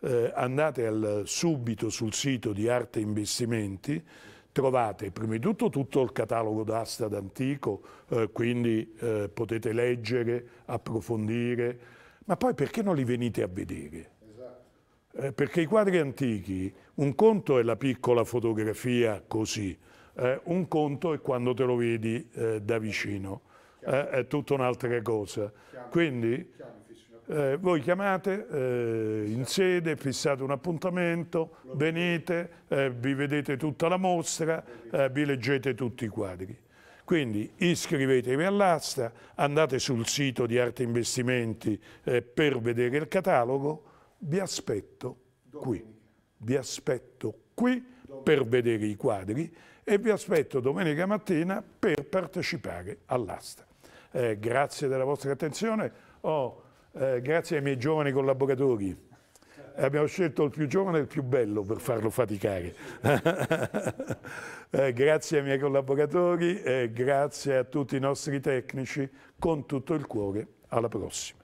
eh, andate al, subito sul sito di Arte Investimenti, trovate prima di tutto tutto il catalogo d'asta d'antico, eh, quindi eh, potete leggere, approfondire, ma poi perché non li venite a vedere? Esatto. Eh, perché i quadri antichi, un conto è la piccola fotografia così, eh, un conto è quando te lo vedi eh, da vicino, Eh, è tutta un'altra cosa. Quindi eh, voi chiamate eh, in sede, fissate un appuntamento, venite, eh, vi vedete tutta la mostra, vi leggete tutti i quadri. Quindi iscrivetevi all'asta, andate sul sito di Arte Investimenti per vedere il catalogo, vi aspetto qui, vi aspetto qui per vedere i quadri e vi aspetto domenica mattina per partecipare all'asta. Eh, grazie della vostra attenzione. Oh, eh, grazie ai miei giovani collaboratori. Eh, Abbiamo scelto il più giovane e il più bello per farlo faticare. Eh, grazie ai miei collaboratori grazie a tutti i nostri tecnici. Con tutto il cuore, alla prossima.